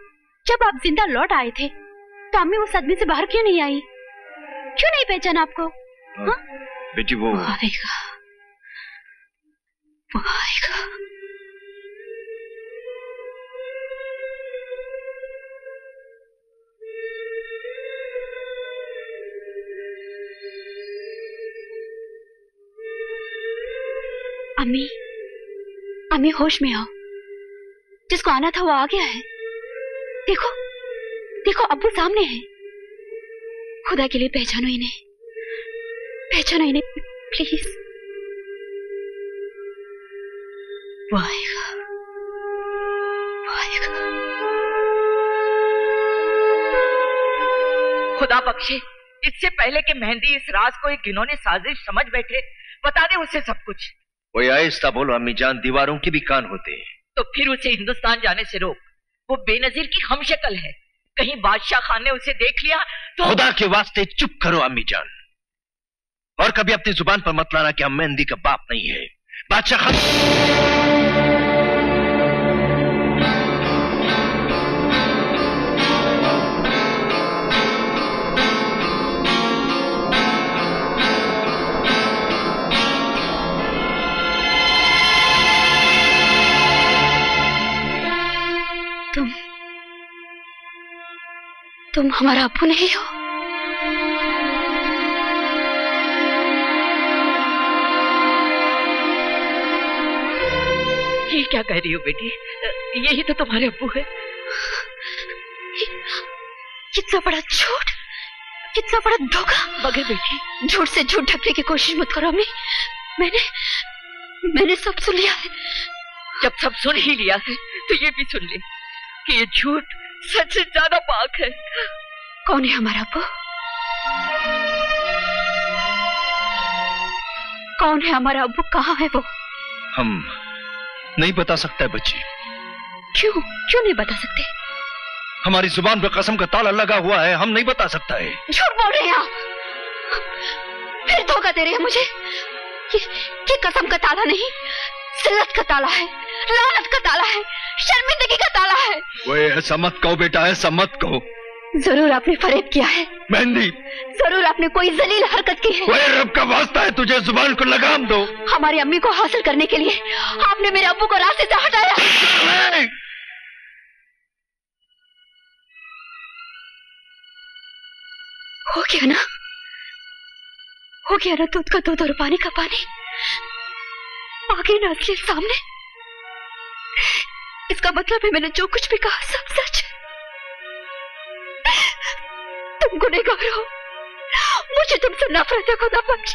Speaker 3: जब आप ज़िंदा लौट आए थे तो अम्मी उस सदमे से बाहर क्यों नहीं आई? क्यों नहीं पहचाना आपको?
Speaker 6: बेटी, वो
Speaker 3: वो आएगा वो आएगा अम्मी अम्मी होश में आओ। जिसको आना था वो आ गया है। देखो देखो, अब्बू सामने है। खुदा के लिए पहचानो इन्हें। पहचानो इन्हें प्लीज़ वो आएगा वो आएगा
Speaker 17: खुदा बख्शे इससे पहले कि मेहंदी इस राज को एक घिनौनी साजिश समझ बैठे बता दे उसे सब कुछ।
Speaker 6: कोई आहिस्ता बोलो अम्मी जान दीवारों के भी कान होते हैं।
Speaker 17: तो फिर उसे हिंदुस्तान जाने से रोक। वो बेनजीर की हम शक्ल है। कहीं बादशाह खान ने उसे देख लिया तो
Speaker 6: खुदा के वास्ते चुप करो अम्मी जान। और कभी अपनी ज़ुबान पर मत लाना कि हम मेहंदी का बाप नहीं है। बादशाह खत
Speaker 3: तुम तुम हमारा अपू नहीं हो?
Speaker 17: ये क्या कह रही हो बेटी? यही तो तुम्हारे अब्बू है।
Speaker 3: कितना बड़ा झूठ कितना बड़ा धोखा।
Speaker 17: मगर बेटी।
Speaker 3: झूठ से झूठ ढकने की कोशिश मत करो अम्मी। मैंने मैंने सब सुन लिया है।
Speaker 17: जब सब सुन ही लिया है तो ये भी सुन ले कि ये झूठ सच से ज़्यादा पाक है।
Speaker 3: कौन है हमारा अब्बू? कौन है हमारा अबू कहाँ है वो?
Speaker 6: हम नहीं बता सकता है बच्ची।
Speaker 3: क्यों? क्यों नहीं बता सकते?
Speaker 6: हमारी ज़ुबान पर कसम का ताला लगा हुआ है हम नहीं बता सकता है।
Speaker 3: झूठ बोल रहे हैं आप। फिर धोखा दे रहे हैं मुझे। ये, ये कसम का ताला नहीं सिलत का ताला है लानत का ताला है शर्मिंदगी का ताला है।
Speaker 6: वो ऐसा मत कहो बेटा ऐसा मत कहो।
Speaker 3: ज़रूर आपने फरेब किया है।
Speaker 6: मेहंदी।
Speaker 3: ज़रूर आपने कोई जलील हरकत की है।
Speaker 6: रब का वास्ता है तुझे ज़ुबान को लगाम दो।
Speaker 3: हमारी अम्मी को हासिल करने के लिए आपने मेरे अबू को रास्ते से हटाया। हो गया ना? हो गया ना दूध का दूध और पानी का पानी? आगे ना असली सामने। इसका मतलब है मैंने जो कुछ भी कहा सब सच। तुम गुनेगार हो। मुझे तुमसे नफरत है, खुदा बख्श।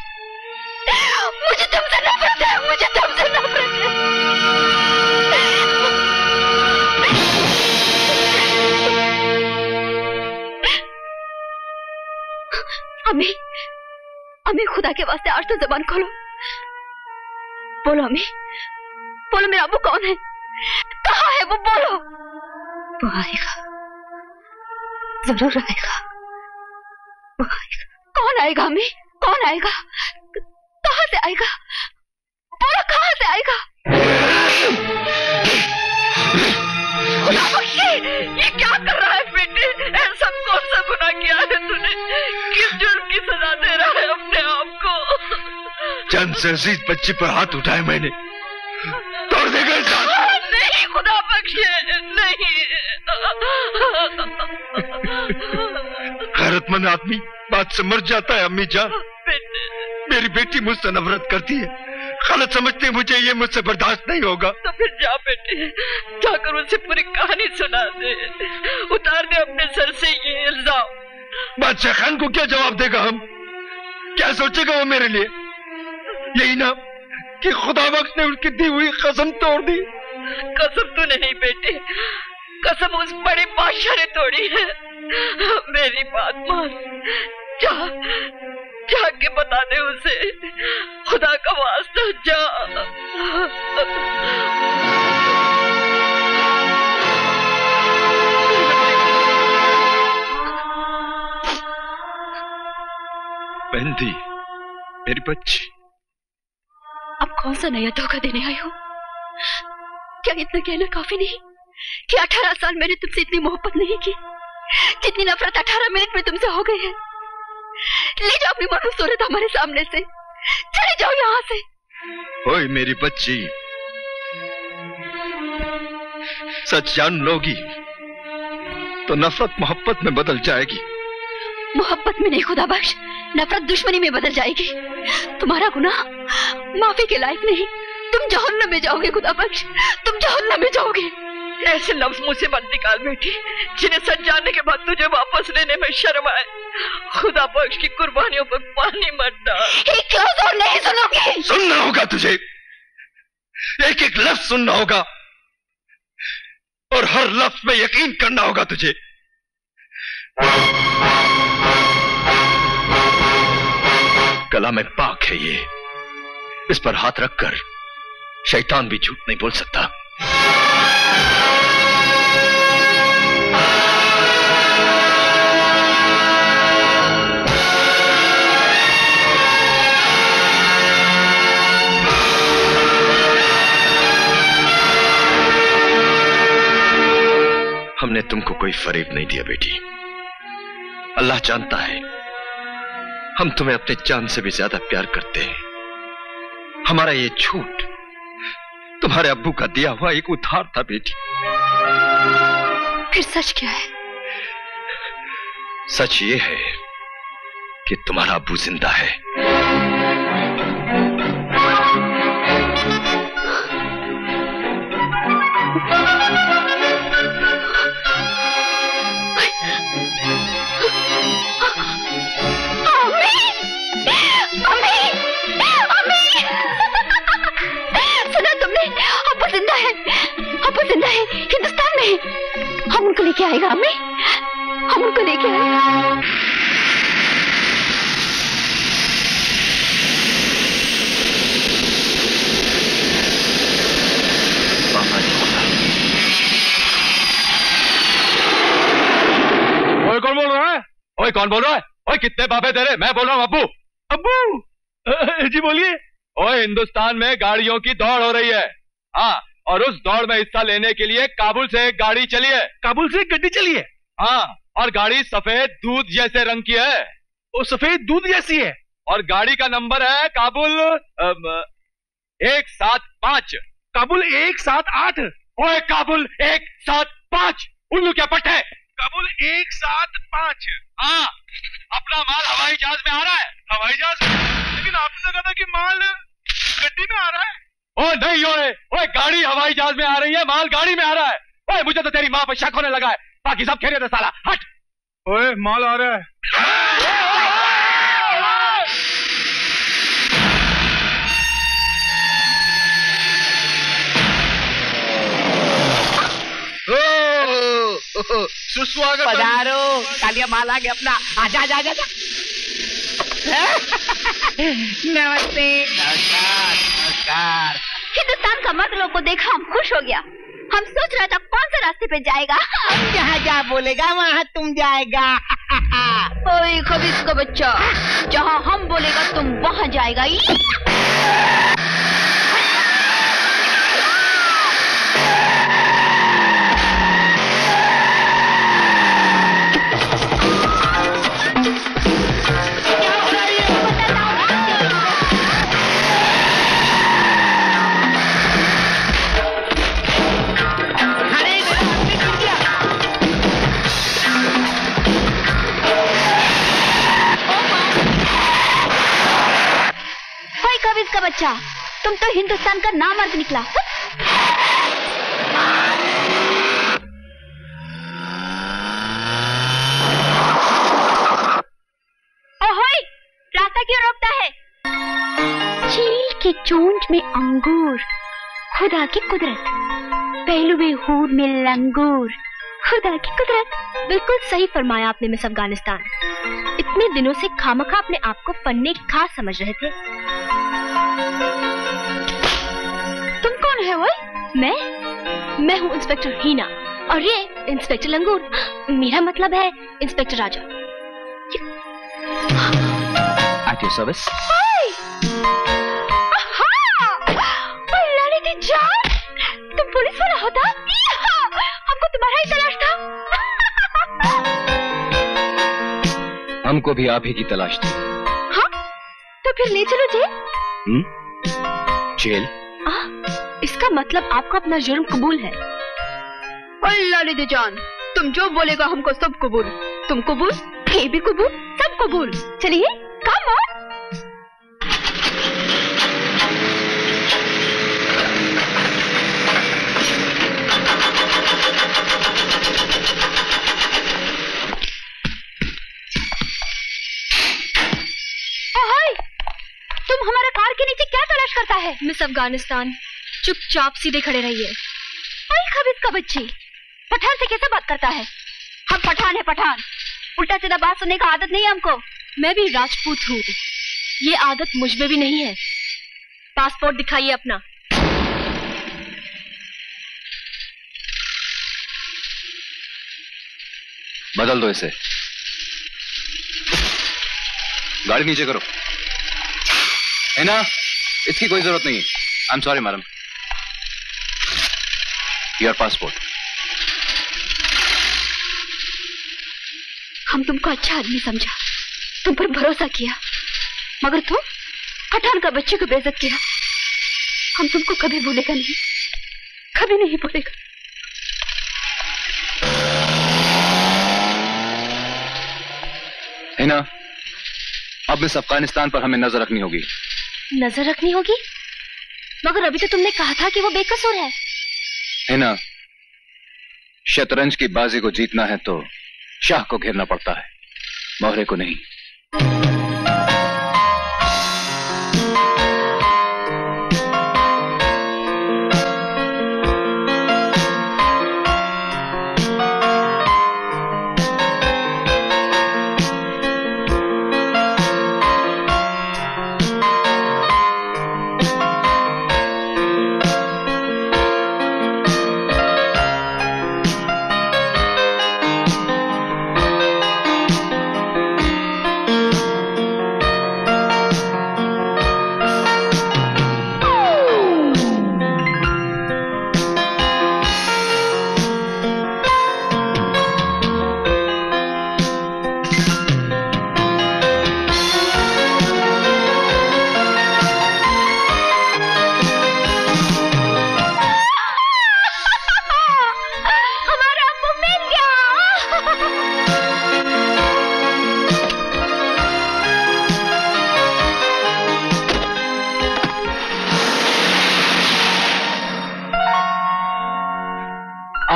Speaker 3: मुझे तुमसे नफरत है, मुझे तुमसे नफरत है। अम्मी अम्मी खुदा के वास्ते आज तो जबान खोलो। बोलो अम्मी बोलो, मेरा अबू कौन है? कहाँ है वो, बोलो। वो आएगा। ज़रूर आएगा। कौन आएगा अम्मी कौन आएगा? कहाँ से आएगा? बोलो कहाँ से आएगा?
Speaker 17: खुदा बख्शे, ये क्या कर रहा है बेटे? ऐसा कौन सा गुनाह किया है तूने। किस जुर्म की सजा दे रहा है अपने आप को?
Speaker 6: चंद से अज़ीज़ बच्ची पर हाथ उठाए मैंने। तोड़ देगा इस हाथ
Speaker 17: नहीं खुदा बख्शे नहीं।
Speaker 6: गैरतमंद आदमी बात से मर जाता है अम्मी जान। मेरी बेटी मुझसे नफरत करती है। गलत समझती है मुझे ये मुझसे बर्दाश्त नहीं होगा।
Speaker 17: तो फिर जा बेटे जाकर उसे पूरी कहानी सुना दे। उतार दे अपने सर से ये इल्ज़ाम।
Speaker 6: बादशाह खान को क्या जवाब देगा हम? क्या सोचेगा वो मेरे लिए? यही ना कि खुदा बख्श ने उसकी दी हुई कसम तोड़ दी।
Speaker 17: कसम तो नहीं बेटे कसम उस बड़े बादशाह ने तोड़ी है। मेरी बात मान। जा जाके बता दे उसे। खुदा का वास्ता जा।
Speaker 6: बहनती मेरी बच्ची।
Speaker 3: अब कौन सा नया धोखा देने आई हो? क्या इतना कहना काफ़ी नहीं? कि अठारह साल मैंने तुमसे इतनी मोहब्बत नहीं की? जितनी नफरत अठारह मिनट में तुमसे हो गई है। ले जाओ अपनी मनु सूरत हमारे सामने से। चले जाओ यहाँ से।
Speaker 6: ओए मेरी बच्ची। सच जान लोगी तो नफरत मोहब्बत में बदल जाएगी।
Speaker 3: मोहब्बत में नहीं खुदा बख्श नफरत दुश्मनी में बदल जाएगी। तुम्हारा गुनाह माफ़ी के लायक नहीं। तुम जहन्नम में जाओगे खुदा बख्श तुम जहन्नम में जाओगे।
Speaker 17: ऐसे लफ्ज मुँह से मत निकाल बेटी। जिन्हें सच जानने के बाद तुझे वापस लेने में शर्म आए। खुदा बख्श की कुर्बानियों पर पानी मत डाल।
Speaker 3: एक लफ्ज और नहीं सुनोगे?
Speaker 6: सुनना होगा तुझे। एक एक लफ्ज सुनना होगा। और हर लफ्ज में यकीन करना होगा तुझे। कला में पाक है ये। इस पर हाथ रखकर शैतान भी झूठ नहीं बोल सकता। हमने तुमको कोई फरेब नहीं दिया बेटी। अल्लाह जानता है हम तुम्हें अपने जान से भी ज़्यादा प्यार करते हैं। हमारा ये झूठ तुम्हारे अब्बू का दिया हुआ एक उधार था बेटी।
Speaker 3: फिर सच क्या है?
Speaker 6: सच ये है कि तुम्हारा अबू ज़िंदा है।
Speaker 3: है हम उनको लेके आएगा, अम्मी। हम उनको लेके आएगा।
Speaker 7: कौन बोल रहा है? ओए, कौन बोल रहा है? ओए, कितने बापे तेरे? मैं बोल रहा हूँ अबू अबू जी बोलिए। ओए, हिंदुस्तान में गाड़ियों की दौड़ हो रही है। हाँ और उस दौड़ में हिस्सा लेने के लिए काबुल से एक गाड़ी चली है काबुल से एक गड्डी चली है हाँ और गाड़ी सफ़ेद दूध जैसे रंग की है। वो सफ़ेद दूध जैसी है? और गाड़ी का नंबर है काबुल एक सात पाँच। काबुल एक सात आठ? ओए काबुल एक सात पाँच। उल्लू क्या पट है? काबुल एक सात पाँच। हाँ अपना माल हवाई जहाज़ में आ रहा है। हवाई जहाज़ लेकिन आपने तो कहा था कि माल गड्डी में आ रहा है। ओ नहीं ओए ओए गाड़ी हवाई जहाज़ में आ रही है माल गाड़ी में आ रहा है। ओए मुझे तो तेरी माँ पर शक होने लगा है। बाकी सब खेरे थे साला। हट। ओए माल आ रहा है।
Speaker 26: सुस्वागत पधारो कालिया माल आ गया अपना। आजा आजा आजा आजा। (laughs) नमस्ते। नमस्कार नमस्कार।
Speaker 3: हिंदुस्तान का मर्द लोग को देखा हम खुश हो गया। हम सोच रहा था कौन से रास्ते पे जाएगा।
Speaker 26: हम जहाँ जा बोलेगा वहाँ तुम जाएगा। (laughs)
Speaker 3: ओए खबीस का बच्चा जहाँ हम बोलेगा तुम वहाँ जाएगा। (laughs) बच्चा तुम तो हिंदुस्तान का नाम नामर्द निकला। रास्ता क्यों रोकता है? चील के चोंच में अंगूर, खुदा की कुदरत। पहलुए हूर में लंगूर, खुदा की कुदरत।
Speaker 18: बिल्कुल सही फरमाया आपने, मिस अफ़गानिस्तान। इतने दिनों से खामखा अपने आप को पन्ने खास समझ रहे थे। मैं? मैं हूँ इंस्पेक्टर हीना और ये इंस्पेक्टर लंगूर। मेरा मतलब है इंस्पेक्टर राजा।
Speaker 1: योर सर्विस
Speaker 3: लाने दी जान! तुम पुलिस वाला होता? हमको तुम्हारा ही तलाश था।
Speaker 13: हमको भी आप ही की तलाश थी।
Speaker 3: हाँ? तो फिर ले चलो जेल।
Speaker 13: हम्म? जेल?
Speaker 18: आ, इसका मतलब आपका अपना जुर्म कबूल है।
Speaker 3: दी जान तुम जो बोलेगा हमको सब कबूल। तुम कबूल? ये भी कबूल? सब कबूल। चलिए कम ओहोई, तुम हमारा कार के नीचे क्या तलाश करता है?
Speaker 18: मिस अफ़गानिस्तान। चुपचाप सीधे खड़े रहिए।
Speaker 3: खबीज का बच्ची। पठान से कैसे बात करता है? हम पठान है, पठान। उल्टा सीधा बात सुनने का आदत नहीं है हमको।
Speaker 18: मैं भी राजपूत हूँ। ये आदत मुझमें भी नहीं है। पासपोर्ट दिखाइए अपना।
Speaker 13: बदल दो इसे। गाड़ी नीचे करो। है ना? इसकी कोई ज़रूरत नहीं I am sorry madam your passport
Speaker 3: हम तुमको अच्छा आदमी समझा। तुम पर भरोसा किया। मगर तुम पठान का बच्चे को बेजत किया। हम तुमको कभी भूलेगा नहीं। कभी नहीं भूलेगा।
Speaker 24: हिना अब इस अफ़गानिस्तान पर हमें नज़र रखनी होगी।
Speaker 3: नज़र रखनी होगी? मगर अभी तो तुमने कहा था कि वो बेकसूर है।
Speaker 24: हिना शतरंज की बाजी को जीतना है तो शाह को घेरना पड़ता है। मोहरे को नहीं।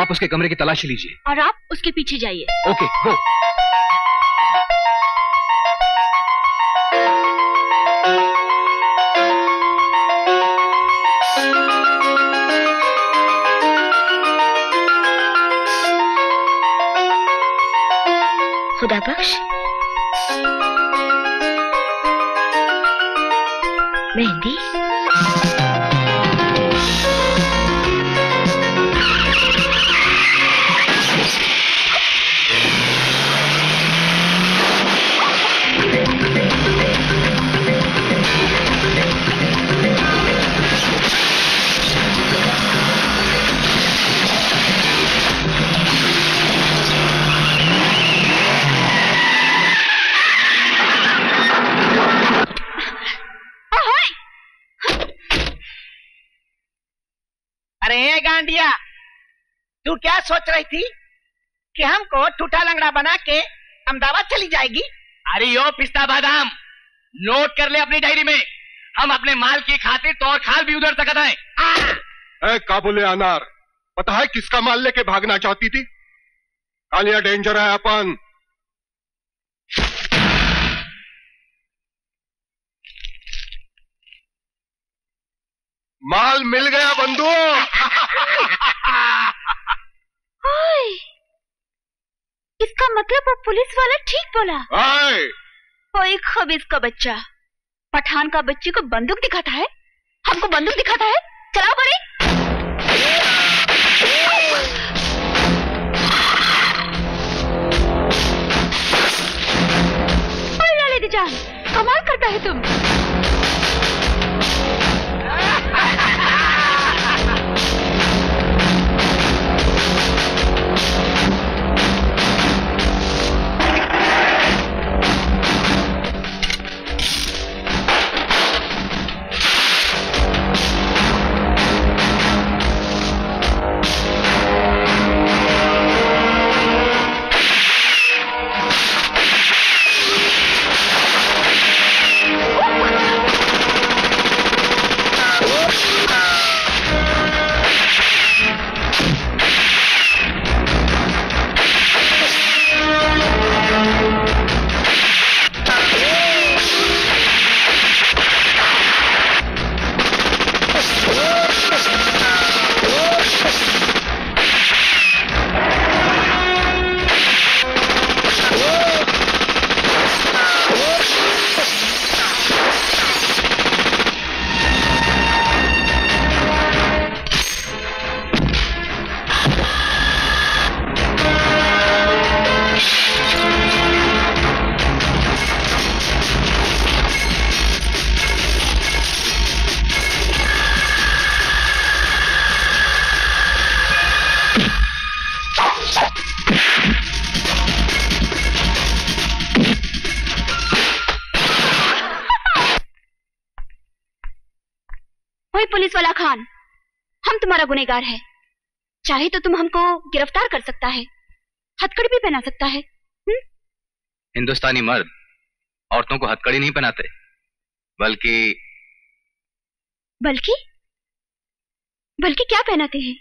Speaker 24: आप उसके कमरे की तलाशी लीजिए।
Speaker 3: और आप उसके पीछे जाइए।
Speaker 24: ओके गो
Speaker 3: खुदा बख्श।
Speaker 30: सोच रही थी कि हमको ठूठा लंगड़ा बना के अहमदाबाद चली जाएगी।
Speaker 26: अरे यो पिस्ता बादाम नोट कर ले अपनी डायरी में। हम अपने माल की खातिर तो और खाल भी उधर सकता है
Speaker 13: ए काबुल अनार पता है किसका माल लेके भागना चाहती थी? कालिया डेंजर है अपन। माल मिल गया बंदूक (laughs)
Speaker 3: ओए, इसका मतलब वो पुलिस वाला ठीक बोला।
Speaker 13: कोई
Speaker 3: ओए खबीज का बच्चा। पठान का बच्ची को बंदूक दिखाता है? हमको बंदूक दिखाता है? चलाओ बड़ी। गुनेगार है। चाहे तो तुम हमको गिरफ़्तार कर सकता है हथकड़ी भी पहना सकता है
Speaker 24: हिंदुस्तानी मर्द औरतों को हथकड़ी नहीं पहनाते बल्कि
Speaker 31: बल्कि? बल्कि क्या पहनाते हैं?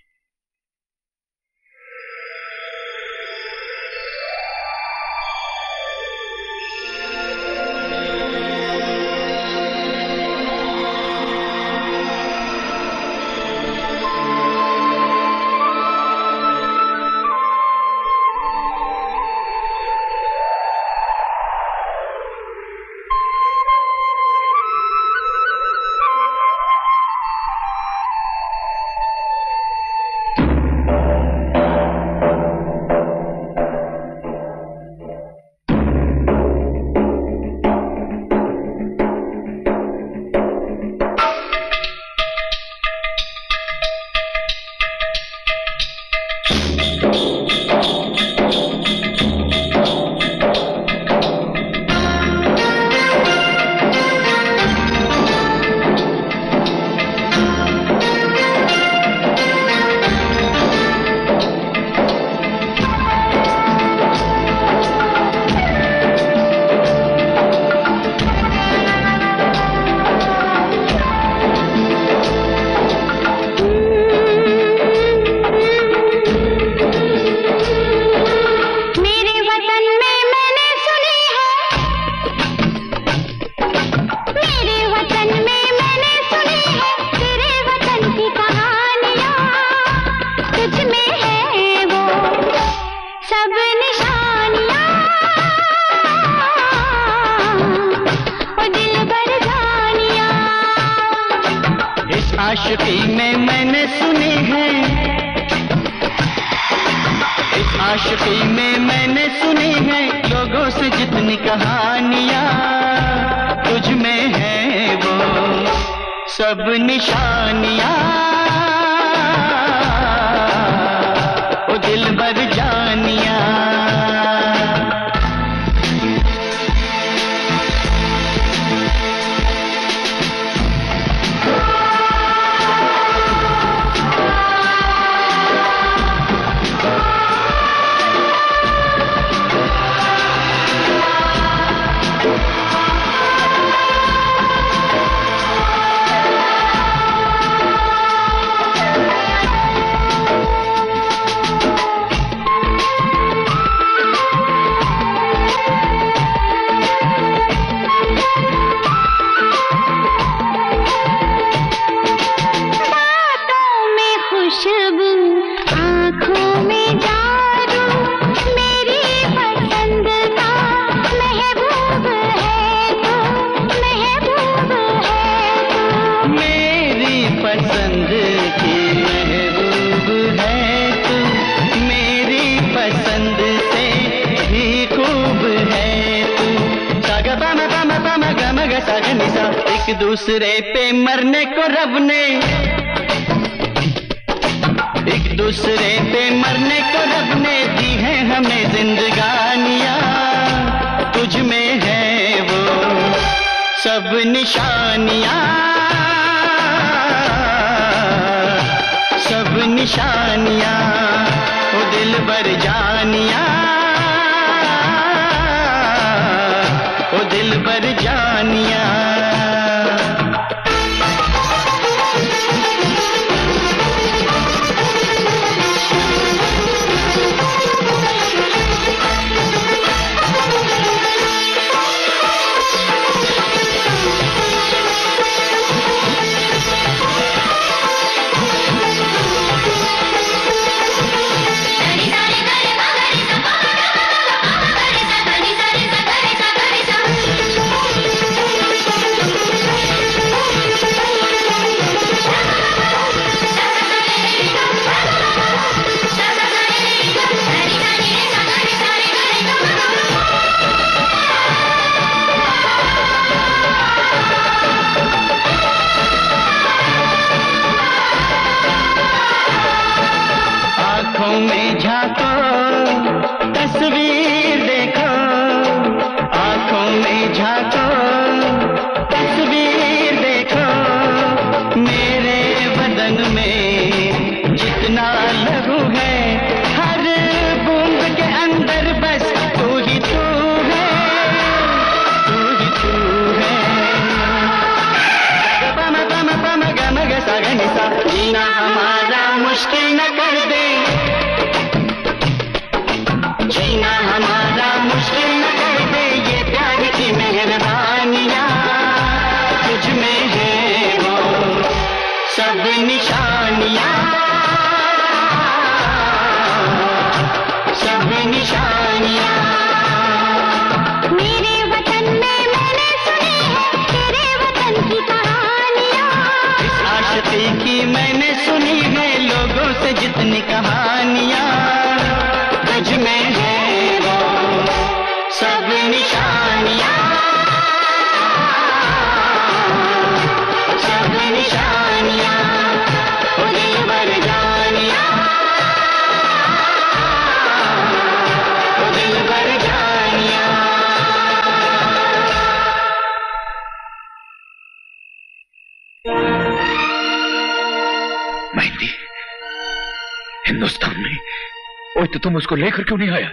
Speaker 2: उसको लेकर क्यों नहीं आया?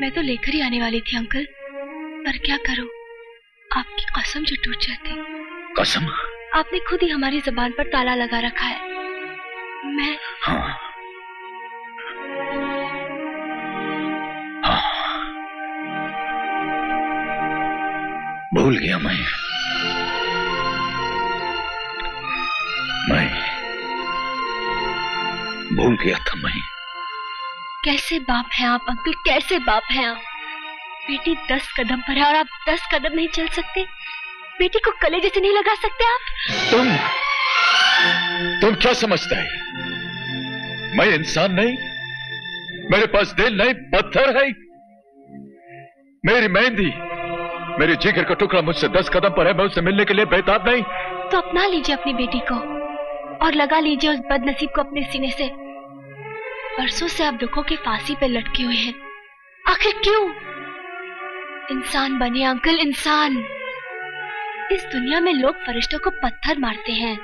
Speaker 18: मैं तो लेकर ही आने वाली थी अंकल। पर क्या करूँ? आपकी कसम जो टूट जाती।
Speaker 2: कसम?
Speaker 18: आपने खुद ही हमारी जबान पर ताला लगा रखा है। मैं
Speaker 2: हाँ। भूल गया मैं। मैं भूल गया था मैं।
Speaker 18: कैसे बाप हैं आप अंकल? कैसे बाप हैं आप? बेटी दस कदम पर है और आप दस कदम नहीं चल सकते। बेटी को कलेजे से नहीं लगा सकते आप?
Speaker 2: तुम तुम क्या समझता है? मैं इंसान नहीं। मेरे पास दिल नहीं पत्थर है। मेरी मेहंदी मेरे जिगर का टुकड़ा मुझसे दस कदम पर है मैं उससे मिलने के लिए बेताब नहीं।
Speaker 18: तो अपना लीजिए अपनी बेटी को और लगा लीजिए उस बदनसीब को अपने सीने से। बरसों से आप दुखों की फांसी पर लटके हुए हैं। आखिर क्यों? इंसान बने अंकल, इंसान। इस दुनिया में लोग फरिश्तों को पत्थर मारते हैं,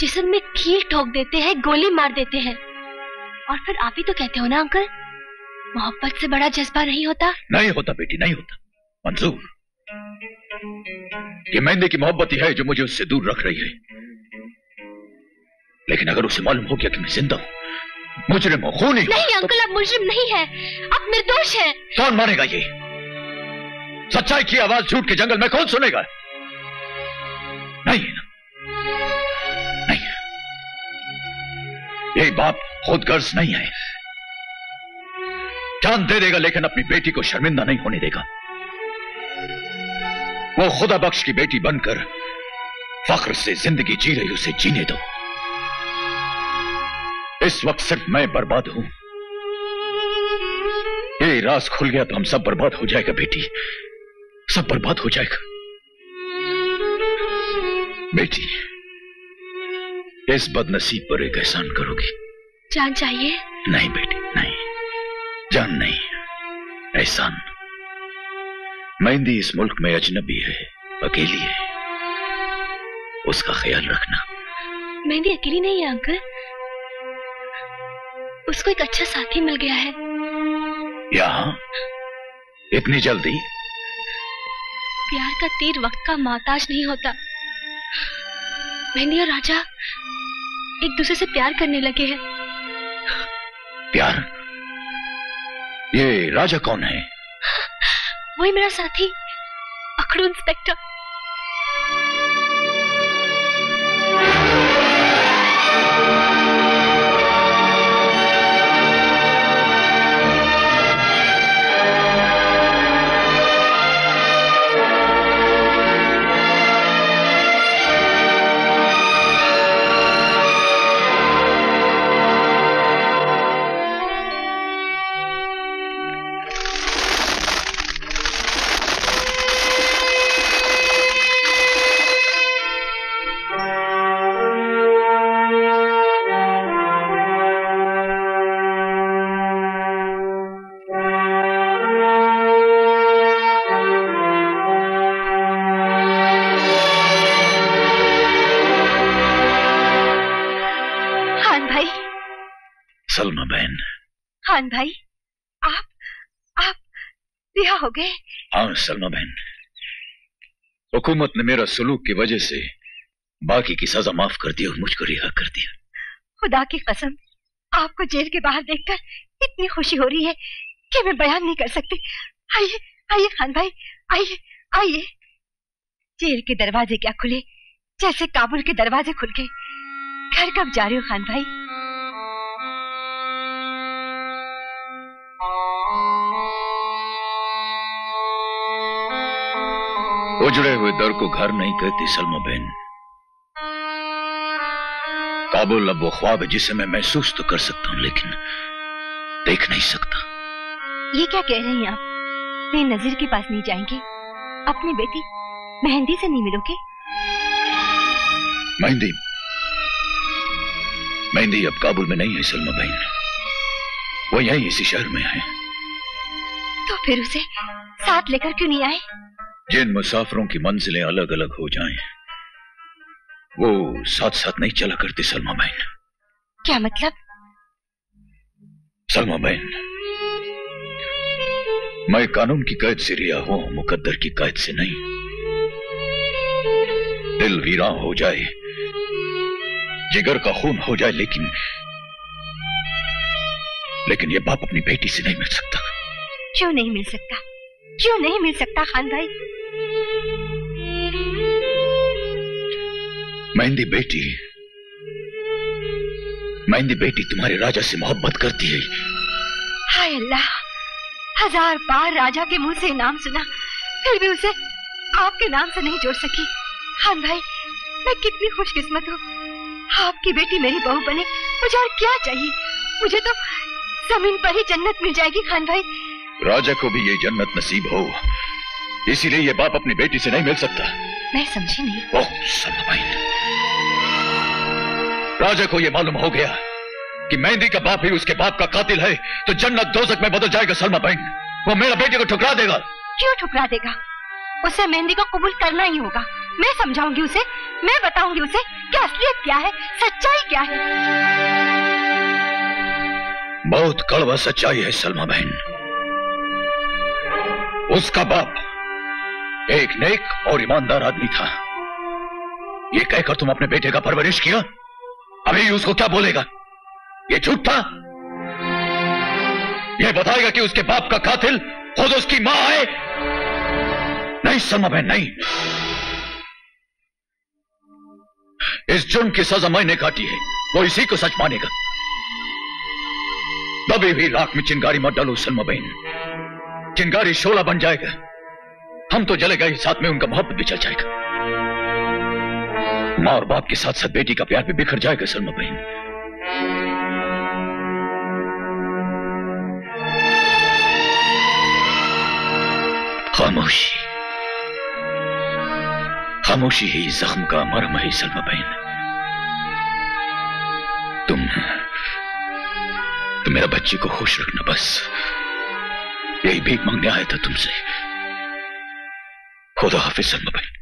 Speaker 18: जिसम में खील ठोक देते हैं, गोली मार देते हैं। और फिर आप ही तो कहते हो ना, अंकल? मोहब्बत से बड़ा जज्बा नहीं होता।
Speaker 2: नहीं होता बेटी, नहीं होता। मंजूर। ये मेहंदी की मोहब्बत ही है जो मुझे उससे दूर रख रही है। लेकिन अगर उसे मालूम हो गया कि मैं ज़िंदा हूँ मुजरिम हूँ खूनी
Speaker 18: नहीं। अंकल आप मुजरिम नहीं है। आप निर्दोष हैं।
Speaker 2: कौन मानेगा ये? सच्चाई की आवाज़ झूठ के जंगल में कौन सुनेगा? नहीं नहीं ये बाप खुद गर्ज नहीं है। जान दे देगा लेकिन अपनी बेटी को शर्मिंदा नहीं होने देगा। वो खुदा बख्श की बेटी बनकर फख्र से ज़िंदगी जी रही उसे जीने दो। इस वक्त सिर्फ़ मैं बर्बाद हूँ। ये राज खुल गया तो हम सब बर्बाद हो जाएगा बेटी। सब बर्बाद हो जाएगा। बेटी इस बदनसीब पर एक एहसान करोगी।
Speaker 18: जान चाहिए?
Speaker 2: नहीं बेटी नहीं। जान नहीं। एहसान। मेहंदी इस मुल्क में अजनबी है अकेली है। उसका ख्याल रखना।
Speaker 18: मेहंदी अकेली नहीं है अंकल। उसको एक अच्छा साथी मिल गया है।
Speaker 2: यहाँ? इतनी जल्दी?
Speaker 18: प्यार का तीर वक्त का मोहताज नहीं होता। मेहंदी और राजा एक दूसरे से प्यार करने लगे हैं।
Speaker 2: प्यार? ये राजा कौन है?
Speaker 18: वही मेरा साथी अखड़ू इंस्पेक्टर
Speaker 10: खान भाई आप आप रिहा हो गए।
Speaker 2: हाँ सलमा बहन। हुकूमत ने मेरा सलूक की वजह से बाकी की सजा माफ़ कर दी और मुझको रिहा कर दिया।
Speaker 10: खुदा की कसम आपको जेल के बाहर देखकर इतनी खुशी हो रही है कि मैं बयान नहीं कर सकती। आइए आइए खान भाई आइए आइए। जेल के दरवाजे क्या खुले जैसे काबुल के दरवाजे खुल गए। घर कब जा रहे हो खान भाई?
Speaker 2: उजड़े हुए दर को घर नहीं कहती सलमा बहन काबुल अब वो ख्वाब है जिसे मैं महसूस तो कर सकता हूँ लेकिन देख नहीं सकता।
Speaker 10: ये क्या कह रहे हैं आप? मैं नजीर के पास नहीं जाएँगे। अपनी बेटी मेहंदी से नहीं मिलोगे?
Speaker 2: मेहंदी? मेहंदी अब काबुल में नहीं है सलमा बहन वो यहीं इसी शहर में है।
Speaker 10: तो फिर उसे साथ लेकर क्यों नहीं आए?
Speaker 2: जिन मुसाफिरों की मंजिलें अलग अलग हो जाएँ, वो साथ साथ नहीं चला करती सलमा बहन।
Speaker 10: क्या मतलब?
Speaker 2: सलमा बहन मैं कानून की कैद से रिया हूँ मुकद्दर की कैद से नहीं। दिल वीरा हो जाए जिगर का खून हो जाए लेकिन लेकिन ये बाप अपनी बेटी से नहीं मिल सकता।
Speaker 10: क्यों नहीं मिल सकता? क्यों नहीं मिल सकता खान भाई?
Speaker 2: मेहंदी बेटी मेहंदी बेटी तुम्हारे राजा से मोहब्बत करती है।
Speaker 10: हाय अल्लाह हज़ार बार राजा के मुँह से नाम सुना फिर भी उसे आपके नाम से नहीं जोड़ सकी। खान भाई मैं कितनी खुशकिस्मत हूँ। आपकी बेटी मेरी बहू बने मुझे और क्या चाहिए? मुझे तो ज़मीन पर ही जन्नत मिल जाएगी खान भाई।
Speaker 2: राजा को भी ये जन्नत नसीब हो इसीलिए ये बाप अपनी बेटी से नहीं मिल सकता।
Speaker 10: मैं समझी नहीं।
Speaker 2: ओह सलमा राजा को यह मालूम हो गया कि मेहंदी का बाप ही उसके बाप का कातिल है। तो जन्नत दोजक में बदल जाएगा सलमा बहन। वो मेरा बेटे को ठुकरा देगा।
Speaker 10: क्यों ठुकरा देगा? उसे मेहंदी को कबूल करना ही होगा। मैं समझाऊँगी उसे मैं बताऊँगी उसे कि असलियत क्या है सच्चाई क्या है।
Speaker 2: बहुत कड़वा सच्चाई है सलमा बहन। उसका बाप एक नेक और ईमानदार आदमी था। ये कहकर तुम अपने बेटे का परवरिश किया? अभी उसको क्या बोलेगा? ये झूठ था? ये बताएगा कि उसके बाप का कातिल खुद उसकी माँ है? नहीं सलमा बहन नहीं। इस जुर्म की सजा मैंने काटी है। वो इसी को सच मानेगा। दबी भी राख में चिंगारी मत डालो सलमा बहन चिंगारी शोला बन जाएगा। हम तो जले गए, साथ में उनका मोहब्बत भी चल जाएगा। माँ और बाप के साथ साथ बेटी का प्यार भी बिखर जाएगा सलमा बहन। खामोशी। खामोशी ही जख्म का मरम है सलमा बहन। तुम तुम मेरा बच्ची को खुश रखना, बस। यही भीख मांगने आया था तुमसे। खुदा हाफिज सलमा बहन।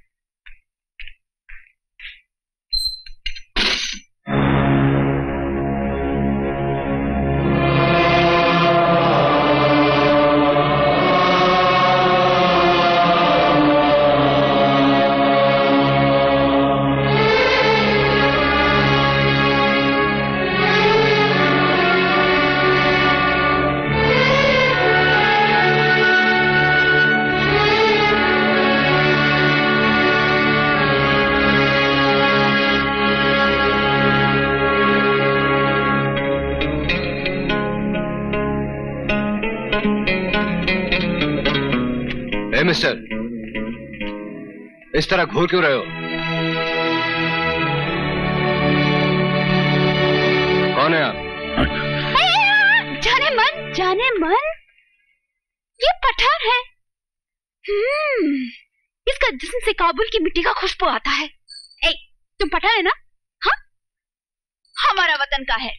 Speaker 24: इस तरह घूर क्यों रहे हो? कौन है आप?
Speaker 3: जाने मन जाने मन। ये पठान है। हम्म इसका जिस्म से काबुल की मिट्टी का खुशबू आता है। ए, तुम पठान है ना? हाँ? हमारा वतन का है।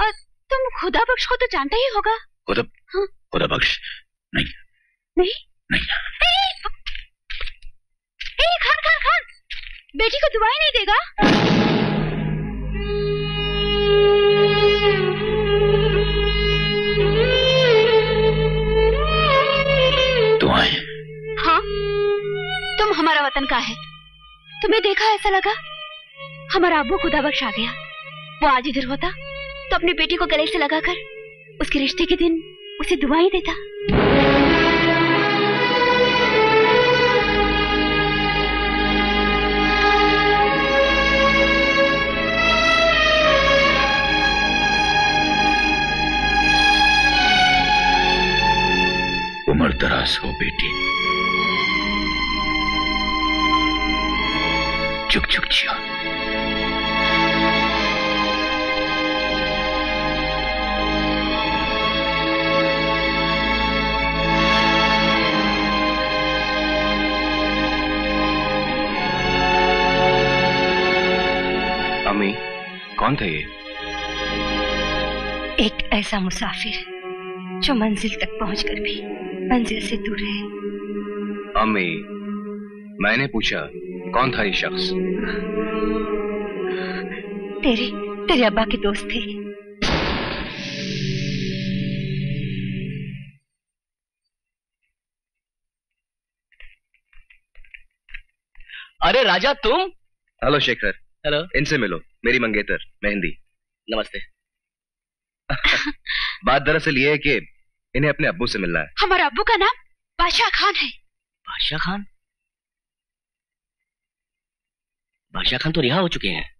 Speaker 3: और तुम खुदा बख्श को तो जानता ही होगा।
Speaker 2: खुदा
Speaker 3: हाँ?
Speaker 2: खुदा बख्श। नहीं।
Speaker 3: नहीं?
Speaker 2: नहीं।
Speaker 3: ए, ए, खान खान खान। बेटी को दुआई नहीं देगा?
Speaker 2: दुआएँ।
Speaker 3: हाँ तुम हमारा वतन का है। तुम्हें देखा ऐसा लगा? हमारा अब्बू खुदा बख्श आ गया। वो आज इधर होता तो अपनी बेटी को गले से लगाकर उसके रिश्ते के दिन उसे दुआई देता।
Speaker 2: पास हो, बेटी। चुक चुक जियो।
Speaker 32: कौन था ये?
Speaker 10: एक ऐसा मुसाफिर, जो मंजिल तक पहुंचकर भी मंजिल से दूर है
Speaker 32: अम्मी मैंने पूछा कौन था ये शख्स?
Speaker 10: तेरे तेरे अब्बा के दोस्त थे।
Speaker 33: अरे राजा तुम?
Speaker 24: हेलो शेखर।
Speaker 33: हेलो।
Speaker 24: इनसे मिलो मेरी मंगेतर मेहंदी।
Speaker 33: नमस्ते। (laughs)
Speaker 24: बात दरअसल ये है कि इन्हें अपने अब्बू से मिलना है।
Speaker 3: हमारे अब्बू का नाम बादशाह खान है।
Speaker 33: बादशाह खान? बादशाह खान तो रिहा हो चुके हैं।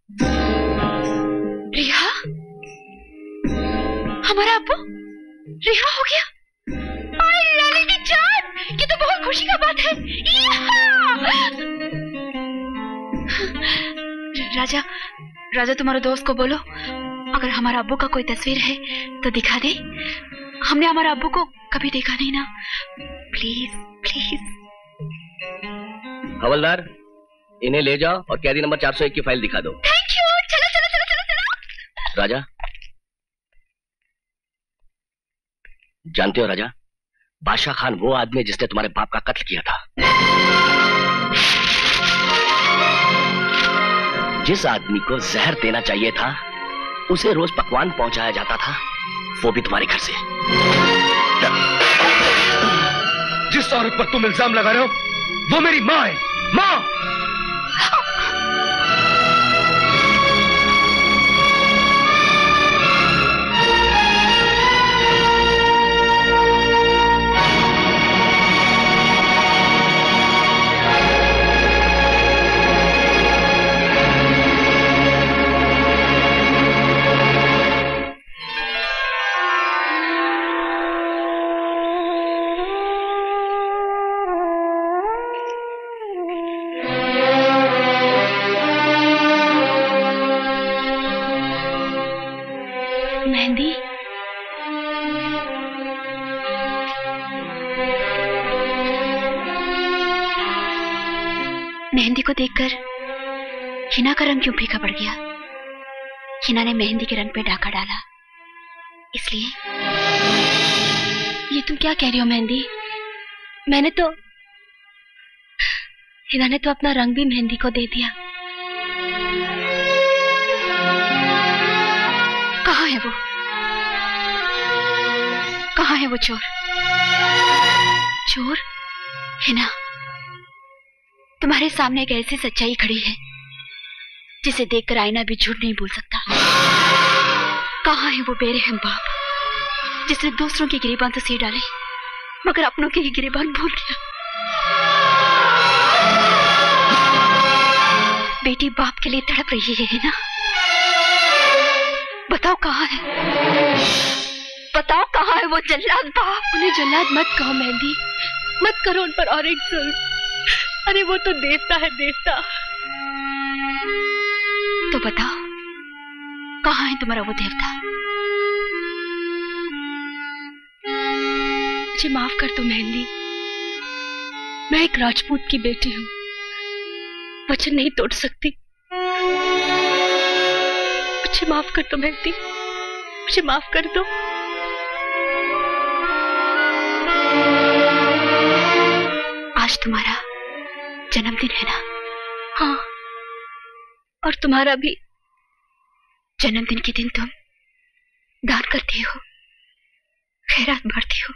Speaker 3: रिहा? हमारा अब्बू रिहा हो गया? अरे की जान! ये तो बहुत खुशी का बात है। राजा राजा तुम्हारे दोस्त को बोलो। अगर हमारा अब्बू का कोई तस्वीर है तो दिखा दे। हमने हमारे अबू को कभी देखा नहीं ना। प्लीज़ प्लीज़
Speaker 33: हवलदार इन्हें ले जाओ और कैदी नंबर 401 की फ़ाइल दिखा दो।
Speaker 3: थैंक यू चलो चलो चलो चलो चलो।
Speaker 33: राजा? जानते हो राजा बादशाह खान वो आदमी जिसने तुम्हारे बाप का कत्ल किया था। जिस आदमी को जहर देना चाहिए था उसे रोज पकवान पहुँचाया जाता था वो भी तुम्हारे घर से।
Speaker 24: जिस औरत पर तुम इल्ज़ाम लगा रहे हो वो मेरी माँ है। माँ!
Speaker 3: देखकर हिना का रंग क्यों फीका पड़ गया। हिना ने मेहंदी के रंग पे डाका डाला। इसलिए ये तुम क्या कह रही हो मेहंदी? मैंने तो हिना ने तो अपना रंग भी मेहंदी को दे दिया। कहा है वो? कहाँ है वो चोर? चोर? है ना तुम्हारे सामने एक ऐसी सच्चाई खड़ी है, जिसे देखकर आईना भी झूठ नहीं बोल सकता। कहा है वो बेरहम बाप, जिसने दूसरों की गिरेबान तो सिर डाली, मगर अपनों की ही गिरेबान भूल गया? बेटी बाप के लिए तड़प रही है ना? बताओ कहाँ है? बताओ कहाँ है वो जल्लाद बाप?
Speaker 18: उन्हें जल्लाद मत कहो, मेहंदी। मत करो उन पर और एक जुल्म। अरे वो तो देवता है, देवता।
Speaker 3: तो बताओ, कहाँ है तुम्हारा वो देवता?
Speaker 18: मुझे माफ़ कर दो मेहंदी। मैं एक राजपूत की बेटी हूँ। वचन नहीं तोड़ सकती। मुझे माफ़ कर दो मेहंदी। मुझे माफ़ कर दो।
Speaker 3: आज तुम्हारा जन्मदिन है ना?
Speaker 18: हाँ। और तुम्हारा भी
Speaker 3: जन्मदिन के दिन तुम दान करती हो, खैरात बढ़ती हो।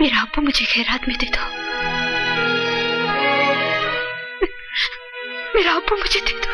Speaker 3: मेरा अब्बू मुझे खैरात में दे दो। (laughs) मेरा अब्बू मुझे दे दो।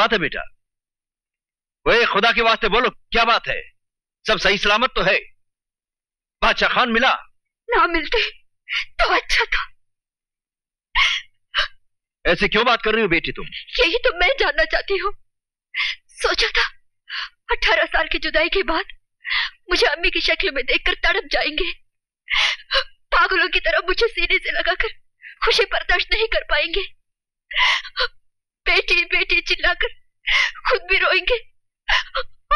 Speaker 34: बात है
Speaker 6: बेटा? वे खुदा के वास्ते बोलो क्या बात है? सब सही सलामत तो है। बादशाह खान मिला।
Speaker 3: ना मिलते तो अच्छा था।
Speaker 6: ऐसे क्यों बात कर रही हो बेटी तुम?
Speaker 3: यही तो मैं जानना चाहती हूँ। सोचा था अठारह साल की जुदाई के बाद मुझे अम्मी की शक्ल में देखकर तड़प जाएँगे। पागलों की तरह मुझे सीने से लगाकर खुशी बर्दाश्त नहीं कर पाएँगे। बेटी बेटी चिल्लाकर खुद भी रोएँगे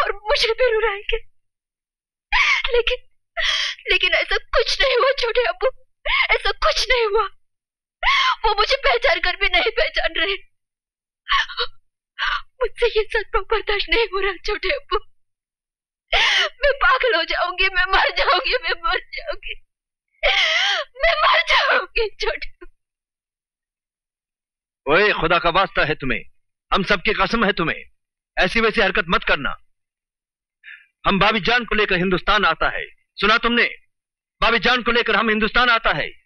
Speaker 3: और मुझे भी रुलाएँगे। लेकिन लेकिन ऐसा कुछ नहीं हुआ, छोटे अब्बू ऐसा कुछ नहीं हुआ। वो मुझे पहचान कर भी नहीं पहचान रहे। मुझसे ये सदमा बर्दाश्त नहीं हो रहा, छोटे अब्बू मैं पागल हो जाऊँगी, मैं मर जाऊँगी, मैं मर जाऊँगी। मैं मर जाऊँगी, छोटे
Speaker 6: ओए, खुदा का वास्ता है तुम्हें। हम सबकी कसम है तुम्हें। ऐसी वैसी हरकत मत करना। हम भाभी जान को लेकर हिंदुस्तान आता है। सुना तुमने? भाभी जान को लेकर हम हिंदुस्तान आता है।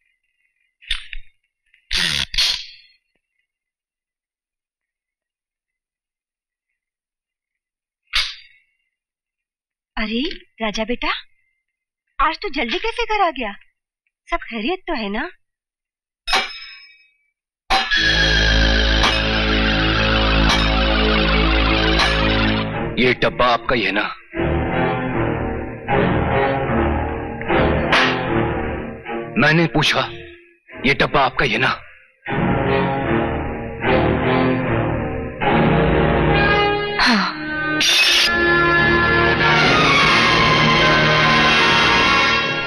Speaker 10: अरे, राजा बेटा, आज तो जल्दी कैसे घर आ गया? सब खैरियत तो है ना?
Speaker 15: ये डब्बा आपका ही है ना? मैंने पूछा ये डब्बा आपका ही है ना?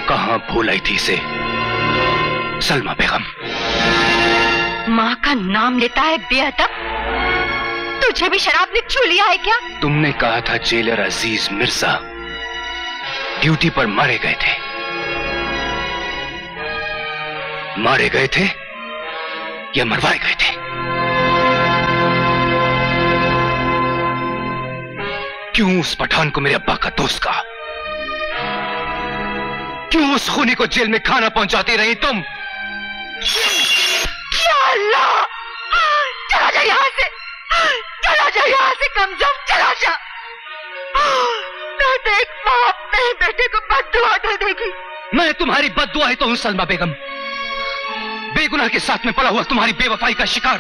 Speaker 15: कहाँ भूल आई थी इसे? सलमा बेगम।
Speaker 10: माँ का नाम लेता है बेअदब। तुझे भी शराब ने छू लिया है क्या?
Speaker 15: तुमने कहा था जेलर अज़ीज़ मिर्ज़ा ड्यूटी पर मारे गए थे। मारे गए थे या मरवाए गए थे? क्यों उस पठान को मेरे अब्बा का दोस्त कहा? क्यों उस खूनी को जेल में खाना पहुंचाती रही तुम?
Speaker 10: चला जा यहाँ से। चला जा, यहाँ से कमज़ोर चला जा। देख माँ अपने बेटे को बददुआ दे देगी।
Speaker 15: मैं तुम्हारी बदुआ ही तो हूँ, सलमा बेगम। बेगुनाह के साथ में पड़ा हुआ तुम्हारी बेवफाई का शिकार।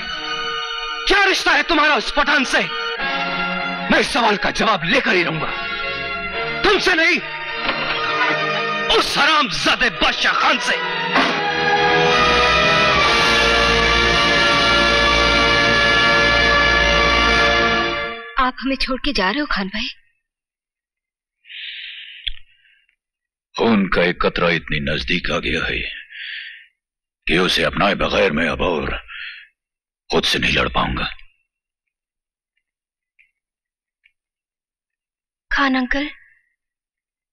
Speaker 15: क्या रिश्ता है तुम्हारा उस पठान से? मैं सवाल का जवाब लेकर ही रहूँगा। तुमसे नहीं, उस हराम जादे बादशाह खान से।
Speaker 18: आप हमें छोड़ के जा रहे हो खान भाई?
Speaker 2: खून का एक कतरा इतनी नज़दीक आ गया है कि उसे अपनाए बगैर मैं अब और खुद से नहीं लड़ पाऊँगा।
Speaker 18: खान अंकल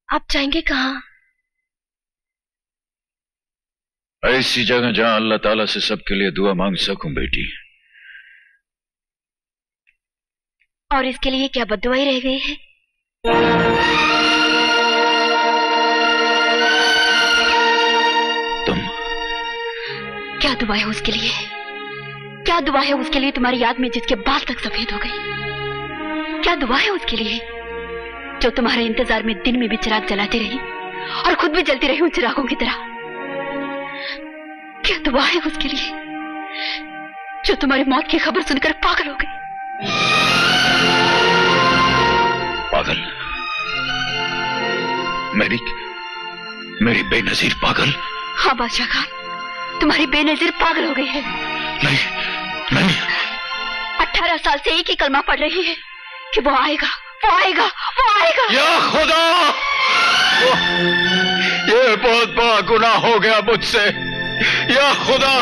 Speaker 18: आप जाएँगे कहाँ?
Speaker 2: ऐसी जगह जहाँ अल्लाह ताला से सबके लिए दुआ मांग सकूँ बेटी।
Speaker 18: और इसके लिए क्या बददुआई रह गई है?
Speaker 2: तुम।
Speaker 18: क्या दुआ है उसके लिए? क्या दुआ है उसके लिए तुम्हारी याद में जिसके बाल तक सफ़ेद हो गई? क्या दुआ है उसके लिए जो तुम्हारे इंतज़ार में दिन में भी चिराग जलाती रही और खुद भी जलती रही उन चिरागों की तरह? क्या दुआ है उसके लिए जो तुम्हारी मौत की खबर सुनकर पागल हो गई?
Speaker 2: पागल। मेरी मेरी बेनजीर पागल।
Speaker 18: हाँ बादशाह खान तुम्हारी बेनजीर पागल हो गई है।
Speaker 2: नहीं नहीं।
Speaker 18: अठारह साल से एक ही कलमा पढ़ रही है कि वो आएगा वो आएगा वो आएगा।
Speaker 2: या खुदा! ये बहुत बड़ा गुनाह हो गया मुझसे। या खुदा!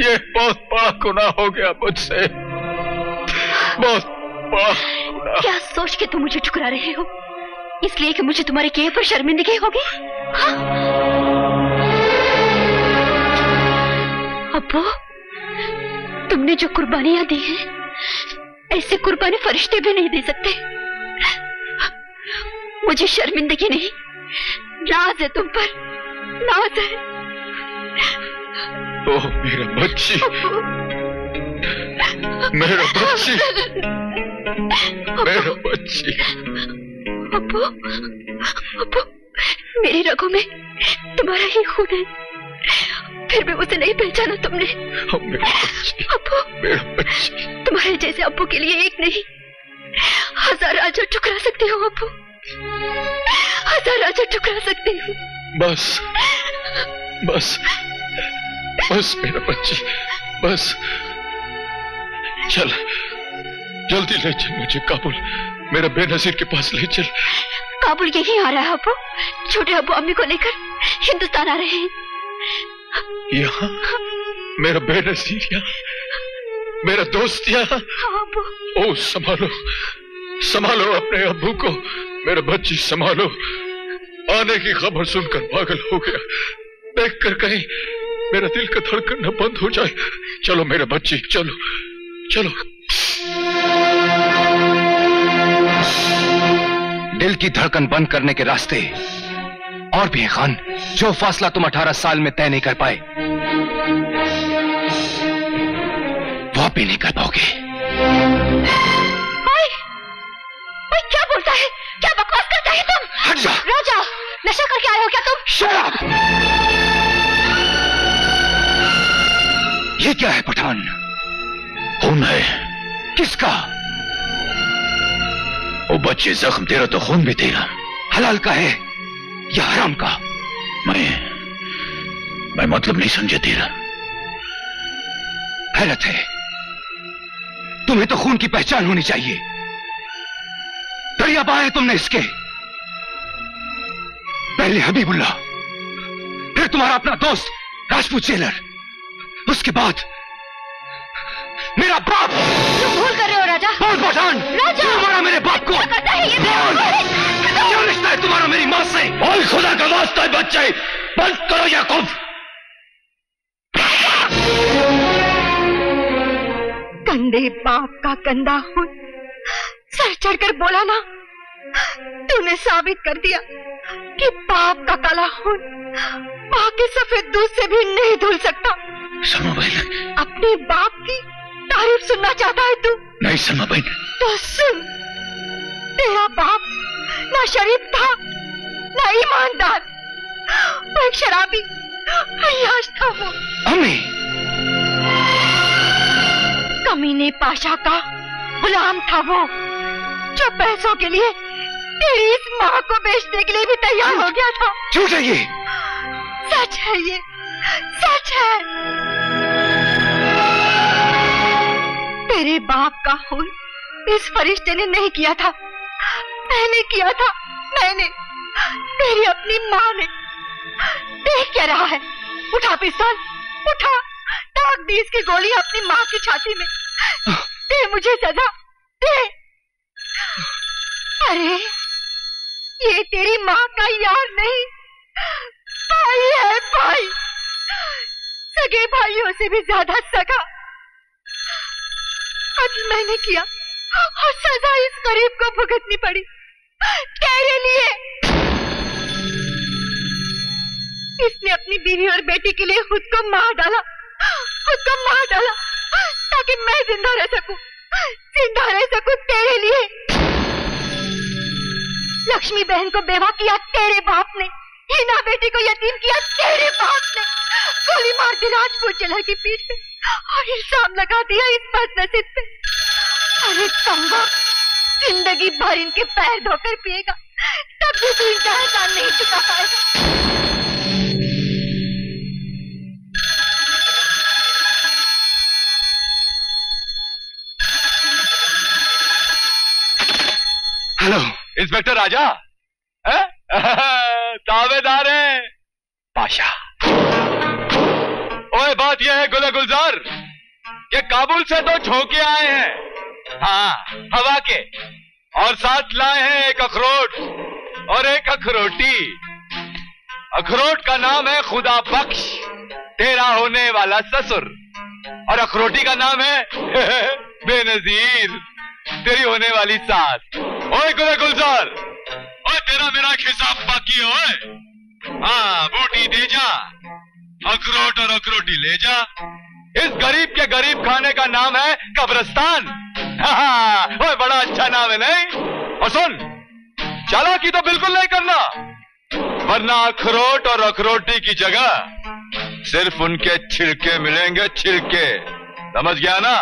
Speaker 2: ये बहुत बड़ा गुना हो गया मुझसे। बहुत
Speaker 18: क्या सोच के तुम मुझे ठुकरा रहे हो? इसलिए कि मुझे तुम्हारे किए पर शर्मिंदगी होगी? हाँ? अब्बू तुमने जो कुर्बानियाँ दी हैं ऐसे कुर्बानी फरिश्ते भी नहीं दे सकते। मुझे शर्मिंदगी नहीं। नाज है तुम पर। नाज है।
Speaker 2: ओह मेरा बच्ची।
Speaker 6: मेरा बच्ची। मेरा बच्ची।
Speaker 3: अप्पू अप्पू मेरी रगों में तुम्हारा ही खून है। फिर भी उसे नहीं पहचाना तुमने। अप्पू तुम्हारे जैसे अप्पू के लिए एक नहीं। हज़ार राजा ठुकरा सकती हो अप्पू। हज़ार राजा ठुकरा सकती हो।
Speaker 6: बस बस बस मेरा बच्ची बस। चल। जल्दी ले चल मुझे काबुल। मेरा बेनजीर के पास ले चल।
Speaker 3: काबुल यही आ रहा है अप्पू छोटे अब्बू अम्मी को लेकर हिंदुस्तान आ रहे हैं।
Speaker 6: यहाँ? मेरा बेनजीर यहाँ? मेरा दोस्त यहाँ? ओ संभालो। संभालो अपने अब्बू को। मेरा बच्ची संभालो। आने की खबर सुनकर पागल हो गया। देखकर कहीं मेरा दिल का धड़कन न बंद हो जाए। चलो मेरे बच्ची चलो। चलो।
Speaker 15: दिल की धड़कन बंद करने के रास्ते और भी है खान जो फासला तुम 18 साल में तय नहीं कर पाए वो भी नहीं कर पाओगे।
Speaker 18: क्या बोलता है? क्या बकवास करता है तुम?
Speaker 15: हट जा।
Speaker 18: राजा नशा करके आए हो क्या तुम?
Speaker 15: शराब ये क्या है पठान?
Speaker 2: खून है।
Speaker 15: किसका?
Speaker 2: वो बच्चे, जख्म तेरा तो खून भी तेरा।
Speaker 15: हलाल का है या हराम का?
Speaker 2: मैं मैं मतलब नहीं समझे तेरा।
Speaker 15: हैरत है। तुम्हें तो खून की पहचान होनी चाहिए। दरिया बाहे तुमने इसके। पहले हबीबुल्ला फिर तुम्हारा अपना दोस्त, राजपूत जेलर। उसके बाद मेरा बाप।
Speaker 18: तुम भूल कर रहे हो राजा।
Speaker 15: बोल पठान
Speaker 18: राजा।
Speaker 15: मारा मेरे बाप को
Speaker 18: क्या करता है ये?
Speaker 15: क्या रिश्ता है तुम्हारा मेरी माँ से?
Speaker 2: और खुदा का वास्ता है बच्चे। बंद करो या कुफ
Speaker 10: कंधे बाप का कंधा खून सर चढ़कर बोला ना तूने साबित कर दिया कि बाप का काला खून माँ के सफ़ेद दूध से भी नहीं धुल सकता।
Speaker 2: सलमा बहन
Speaker 10: अपने बाप की तारीफ़ सुनना चाहता है तू?
Speaker 2: नहीं सलमा बहन
Speaker 10: तो सुन। तेरा बाप ना शरीफ था ना ईमानदार। एक शराबी अय्याश था वो।
Speaker 15: अम्मी।
Speaker 10: कमीने पाशा का गुलाम था वो जो पैसों के लिए तेरी इस माँ को बेचने के लिए भी तैयार हो गया था।
Speaker 15: झूठ है ये।
Speaker 10: सच है ये सच है। तेरे बाप का खून इस फरिश्ते ने नहीं किया था। मैंने किया था। मैंने, तेरी अपनी माँ ने। देख क्या रहा है। उठा पिस्तौल, उठा। ताक दी इसकी गोली अपनी माँ की छाती में। दे मुझे सजा, दे। अरे, ये तेरी माँ का यार नहीं। भाई है भाई। सगे भाइयों से भी ज़्यादा सगा। कत्ल मैंने किया और सजा इस गरीब को भुगतनी पड़ी। तेरे लिए। इसने अपनी बीवी और बेटी के लिए खुद को मार डाला। खुद को मार डाला ताकि मैं ज़िंदा रह सकूँ। ज़िंदा रह सकूँ तेरे लिए। लक्ष्मी बहन को बेवा किया तेरे बाप ने। हीना बेटी को यतीम किया तेरे बाप ने। गोली मार दी राजपूत जलर की पीठ पे। और इल्ज़ाम लगा दिया इस बदनसीब पे अरे कम्बा ज़िंदगी भर इनके पैर धोकर पिएगा, तब भी तू इनका एहसान नहीं चुका पाएगा।
Speaker 15: हेलो,
Speaker 7: इंस्पेक्टर राजा? (laughs) दावेदार है।
Speaker 15: पाशा
Speaker 7: ओए बात यह है गुले गुलजार कि काबुल से दो झोंके आए हैं। हाँ हवा के और साथ लाए हैं एक अखरोट और एक अखरोटी। अखरोट का नाम है खुदा बख्श तेरा होने वाला ससुर। और अखरोटी का नाम है (laughs) बेनजीर तेरी होने वाली सास। ओए गुले गुलजार ओए तेरा मेरा हिसाब बाकी है ओए। हाँ बूटी दे जा। अखरोट और अखरोटी ले जा। इस गरीब के गरीब खाने का नाम है कब्रस्तान। ओए, बड़ा अच्छा नाम है, नहीं? और सुन, चालाकी तो बिल्कुल नहीं करना। वरना अखरोट और अखरोटी की जगह सिर्फ़ उनके छिड़के मिलेंगे, छिड़के। समझ गया ना?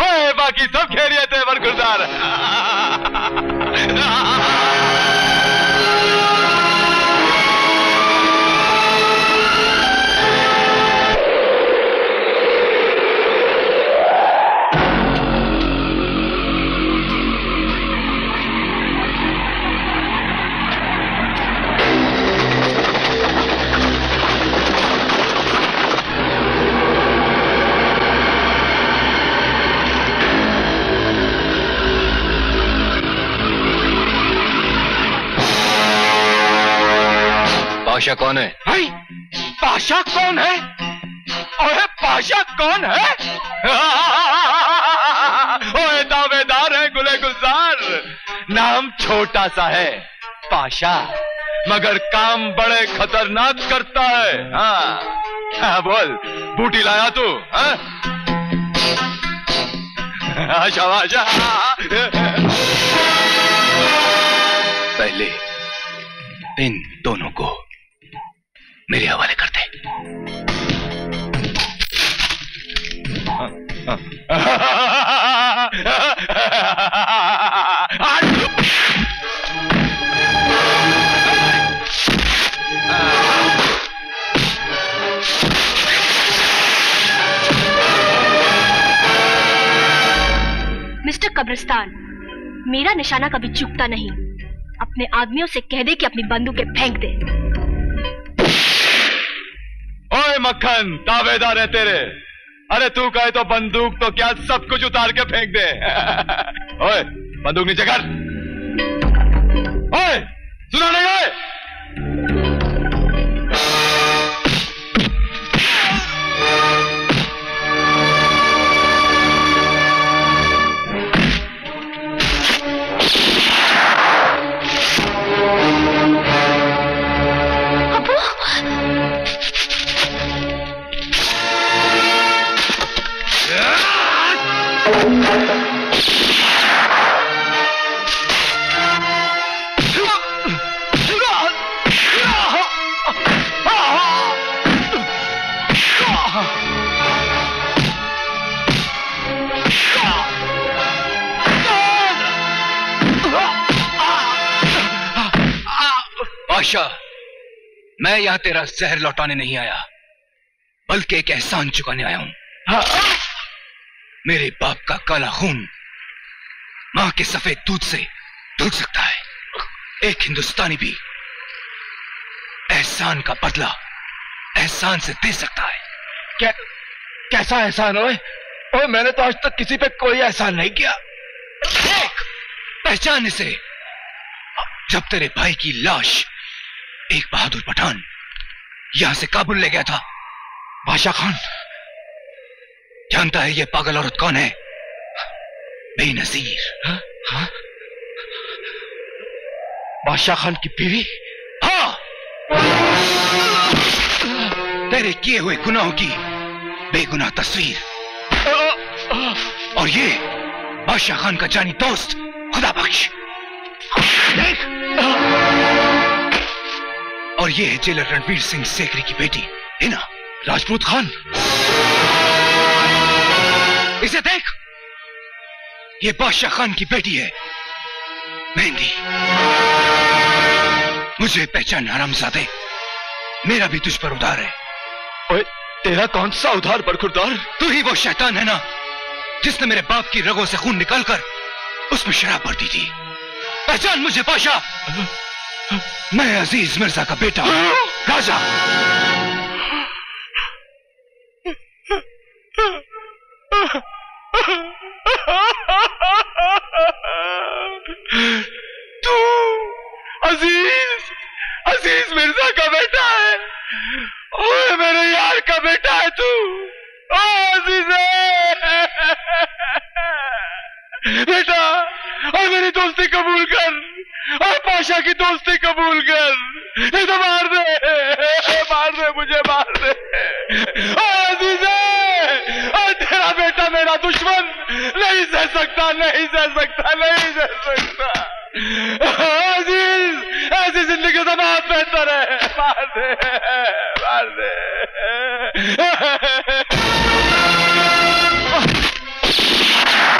Speaker 7: ओए, बाकी सब खैरियत है बरगुजार (laughs)
Speaker 24: पाशा कौन है?
Speaker 35: भाई पाशा कौन है? अरे पाशा कौन है?
Speaker 7: ओए दावेदार है गुले गुलजार नाम छोटा सा है पाशा मगर काम बड़े खतरनाक करता है। हाँ। हाँ बोल बूटी लाया तू हाँ? आशा आशा।
Speaker 15: पहले इन दोनों को मेरे हवाले कर दे
Speaker 18: मिस्टर कब्रिस्तान, मेरा निशाना कभी चूकता नहीं। अपने आदमियों से कह दे कि अपनी बंदूकें फेंक दे।
Speaker 7: मक्खन, दावेदार है तेरे। अरे तू कहे तो बंदूक तो क्या सब कुछ उतार के फेंक दे। (laughs) ओए, बंदूक नीचे कर। ओए, सुना नहीं, ओए।
Speaker 15: बादशाह मैं यहाँ तेरा जहर लौटाने नहीं आया बल्कि एक एहसान चुकाने आया हूँ। मेरे बाप का काला खून माँ के सफ़ेद दूध से धुल सकता है। एक हिंदुस्तानी भी एहसान का बदला एहसान से दे सकता है।
Speaker 35: क्या कैसा एहसान ओए ओए मैंने तो आज तक किसी पे कोई एहसान नहीं किया।
Speaker 15: देख पहचान इसे। जब तेरे भाई की लाश एक बहादुर पठान यहाँ से काबुल ले गया था। बादशाह खान जानता है ये पागल औरत कौन है? बेनजीर।
Speaker 35: हाँ? बादशाह खान की बीवी?
Speaker 15: हाँ। तेरे किए हुए गुनाहों की बेगुनाह तस्वीर। और ये बादशाह खान का जानी दोस्त खुदा बख्श। देख। और ये है जेलर रणवीर सिंह सेकरी की बेटी हिना राजपूत खान। इसे देख। ये बादशाह खान की बेटी है मेहंदी। मुझे पहचान हरामजादे। मेरा भी तुझ पर उधार है।
Speaker 35: ओए तेरा कौन सा उधार बरखुरदार?
Speaker 15: तू ही वो शैतान है ना जिसने मेरे बाप की रगों से खून निकालकर उसमें शराब भर दी थी। पहचान मुझे पाशा मैं अज़ीज़ मिर्ज़ा का बेटा राजा।
Speaker 35: तू अज़ीज़ अज़ीज़ मिर्ज़ा का बेटा है। ओए, मेरे यार का बेटा है तू। ओ, अज़ीज़। बेटा, और मेरी दोस्ती कबूल कर। और पाशा की दोस्ती कबूल कर। नहीं तो मार दे। मार दे मुझे मार दे। ओ अज़ीज़ और तेरा बेटा मेरा दुश्मन।
Speaker 7: नहीं सह सकता नहीं सह सकता नहीं सह सकता। अज़ीज़ ऐसी ज़िंदगी से बहुत बेहतर है। मार दे मार दे। (laughs) (laughs)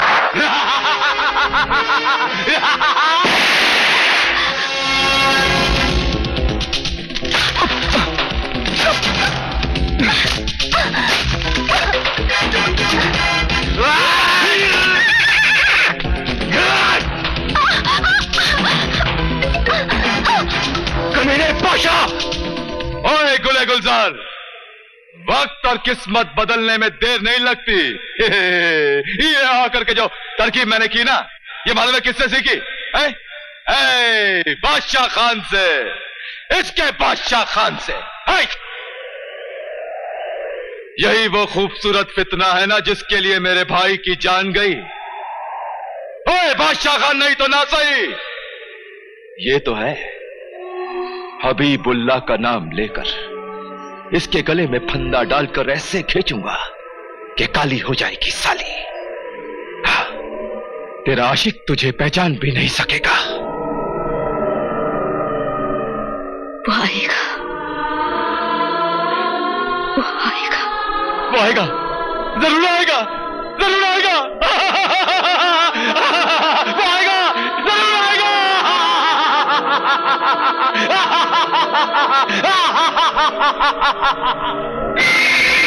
Speaker 36: पाशा
Speaker 7: ओए गुले गुलजार वक्त और किस्मत बदलने में देर नहीं लगती। (laughs) ये आकर के जो तरकीब मैंने की ना ये मालूम है किससे सीखी? है? है, बादशाह खान से इसके बादशाह खान से। है? यही वो खूबसूरत फितना है ना जिसके लिए मेरे भाई की जान गई। ओए बादशाह खान नहीं तो ना सही।
Speaker 15: ये तो है। हबीबुल्ला का नाम लेकर इसके गले में फंदा डालकर ऐसे खींचूँगा कि काली हो जाएगी साली। हाँ, तेरा आशिक तुझे पहचान भी नहीं सकेगा।
Speaker 3: वो आएगा। वो आएगा।
Speaker 7: वो आएगा। ज़रूर आएगा। ज़रूर आएगा
Speaker 2: Ha ha ha ha
Speaker 6: ha ha!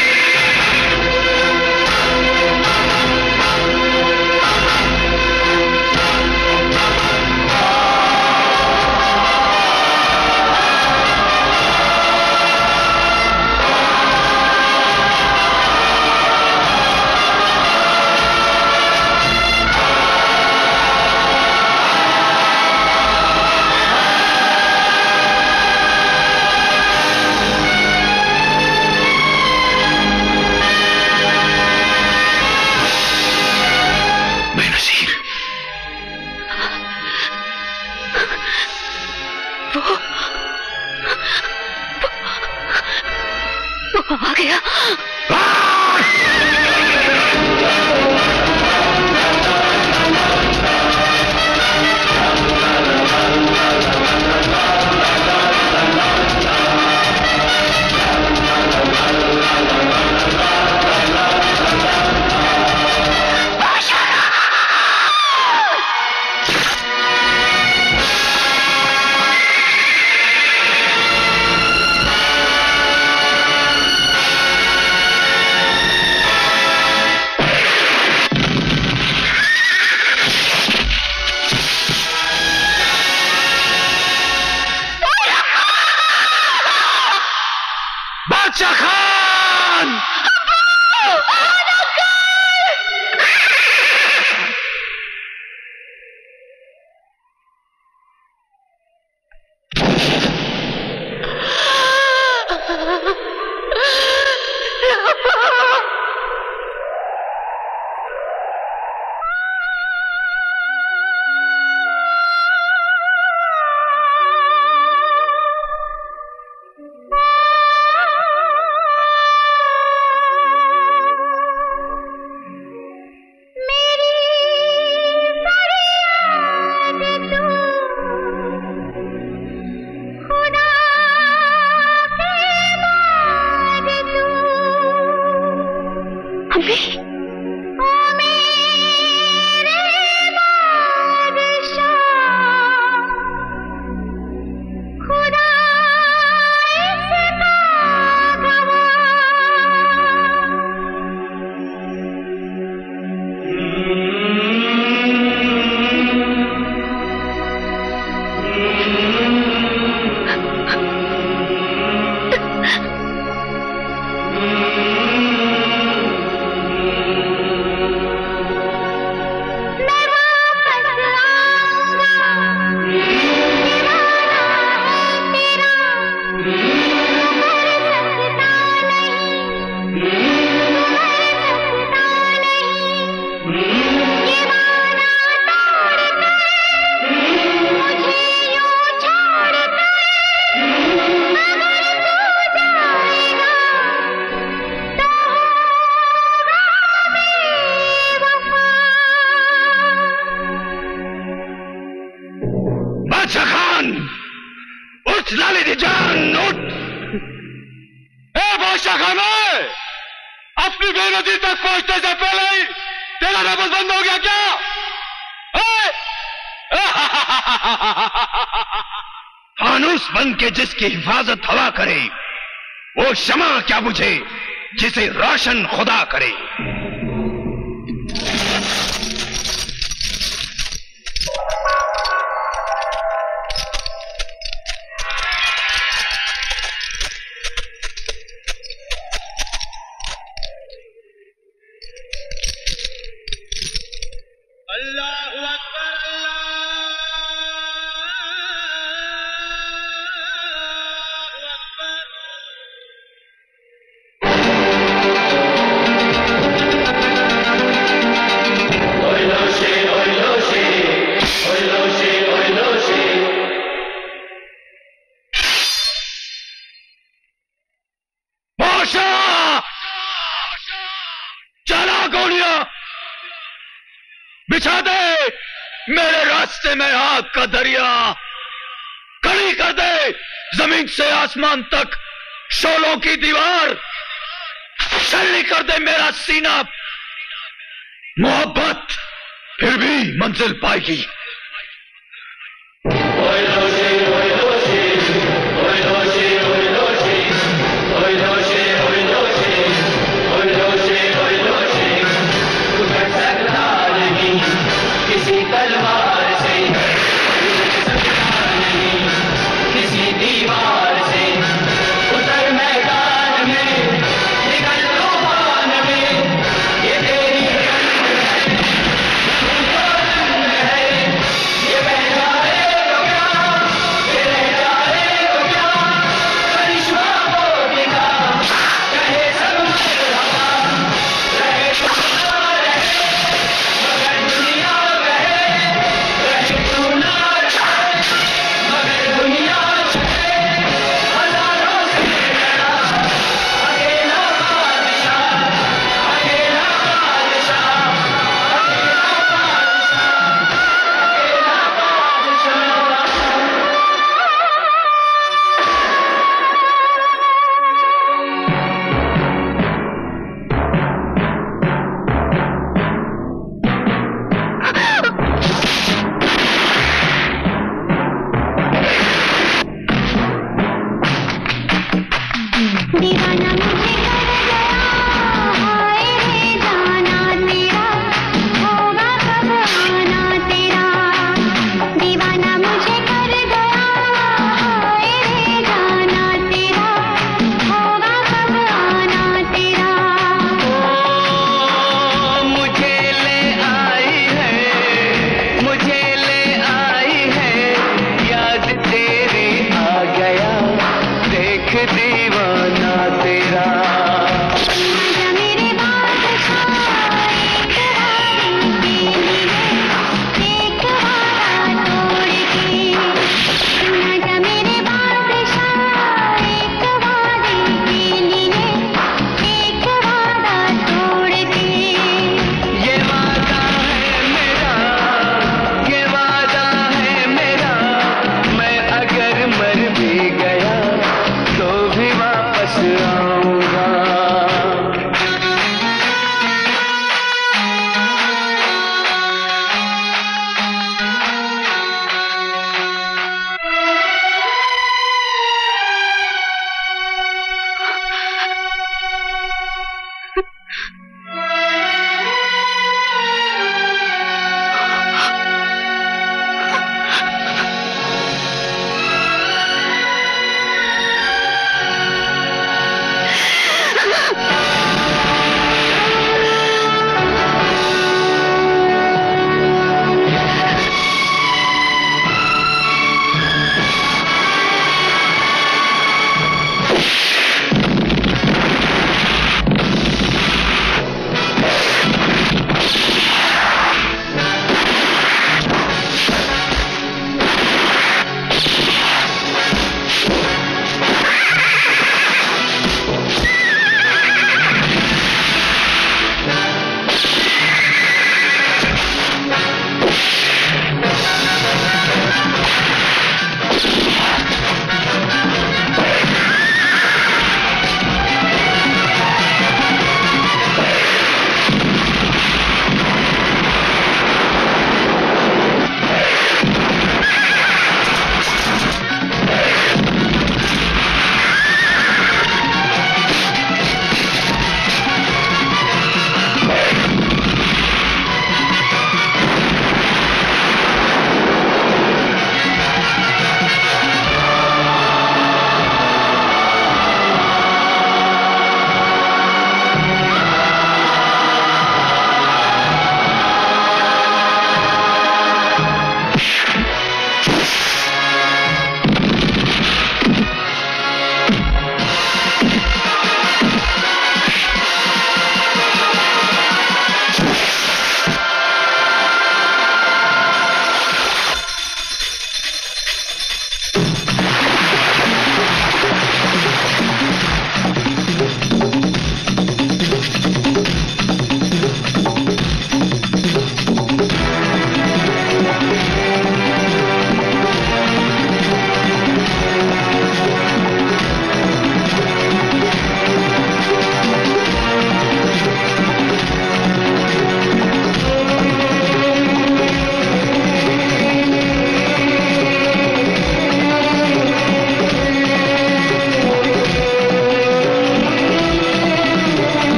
Speaker 6: के जिसकी हिफाजत हवा करे वो शमा क्या बुझे जिसे रोशन खुदा करे।
Speaker 2: आसमान तक शोलों की दीवार शल्ली कर दे मेरा सीना। मोहब्बत फिर भी मंजिल पाएगी।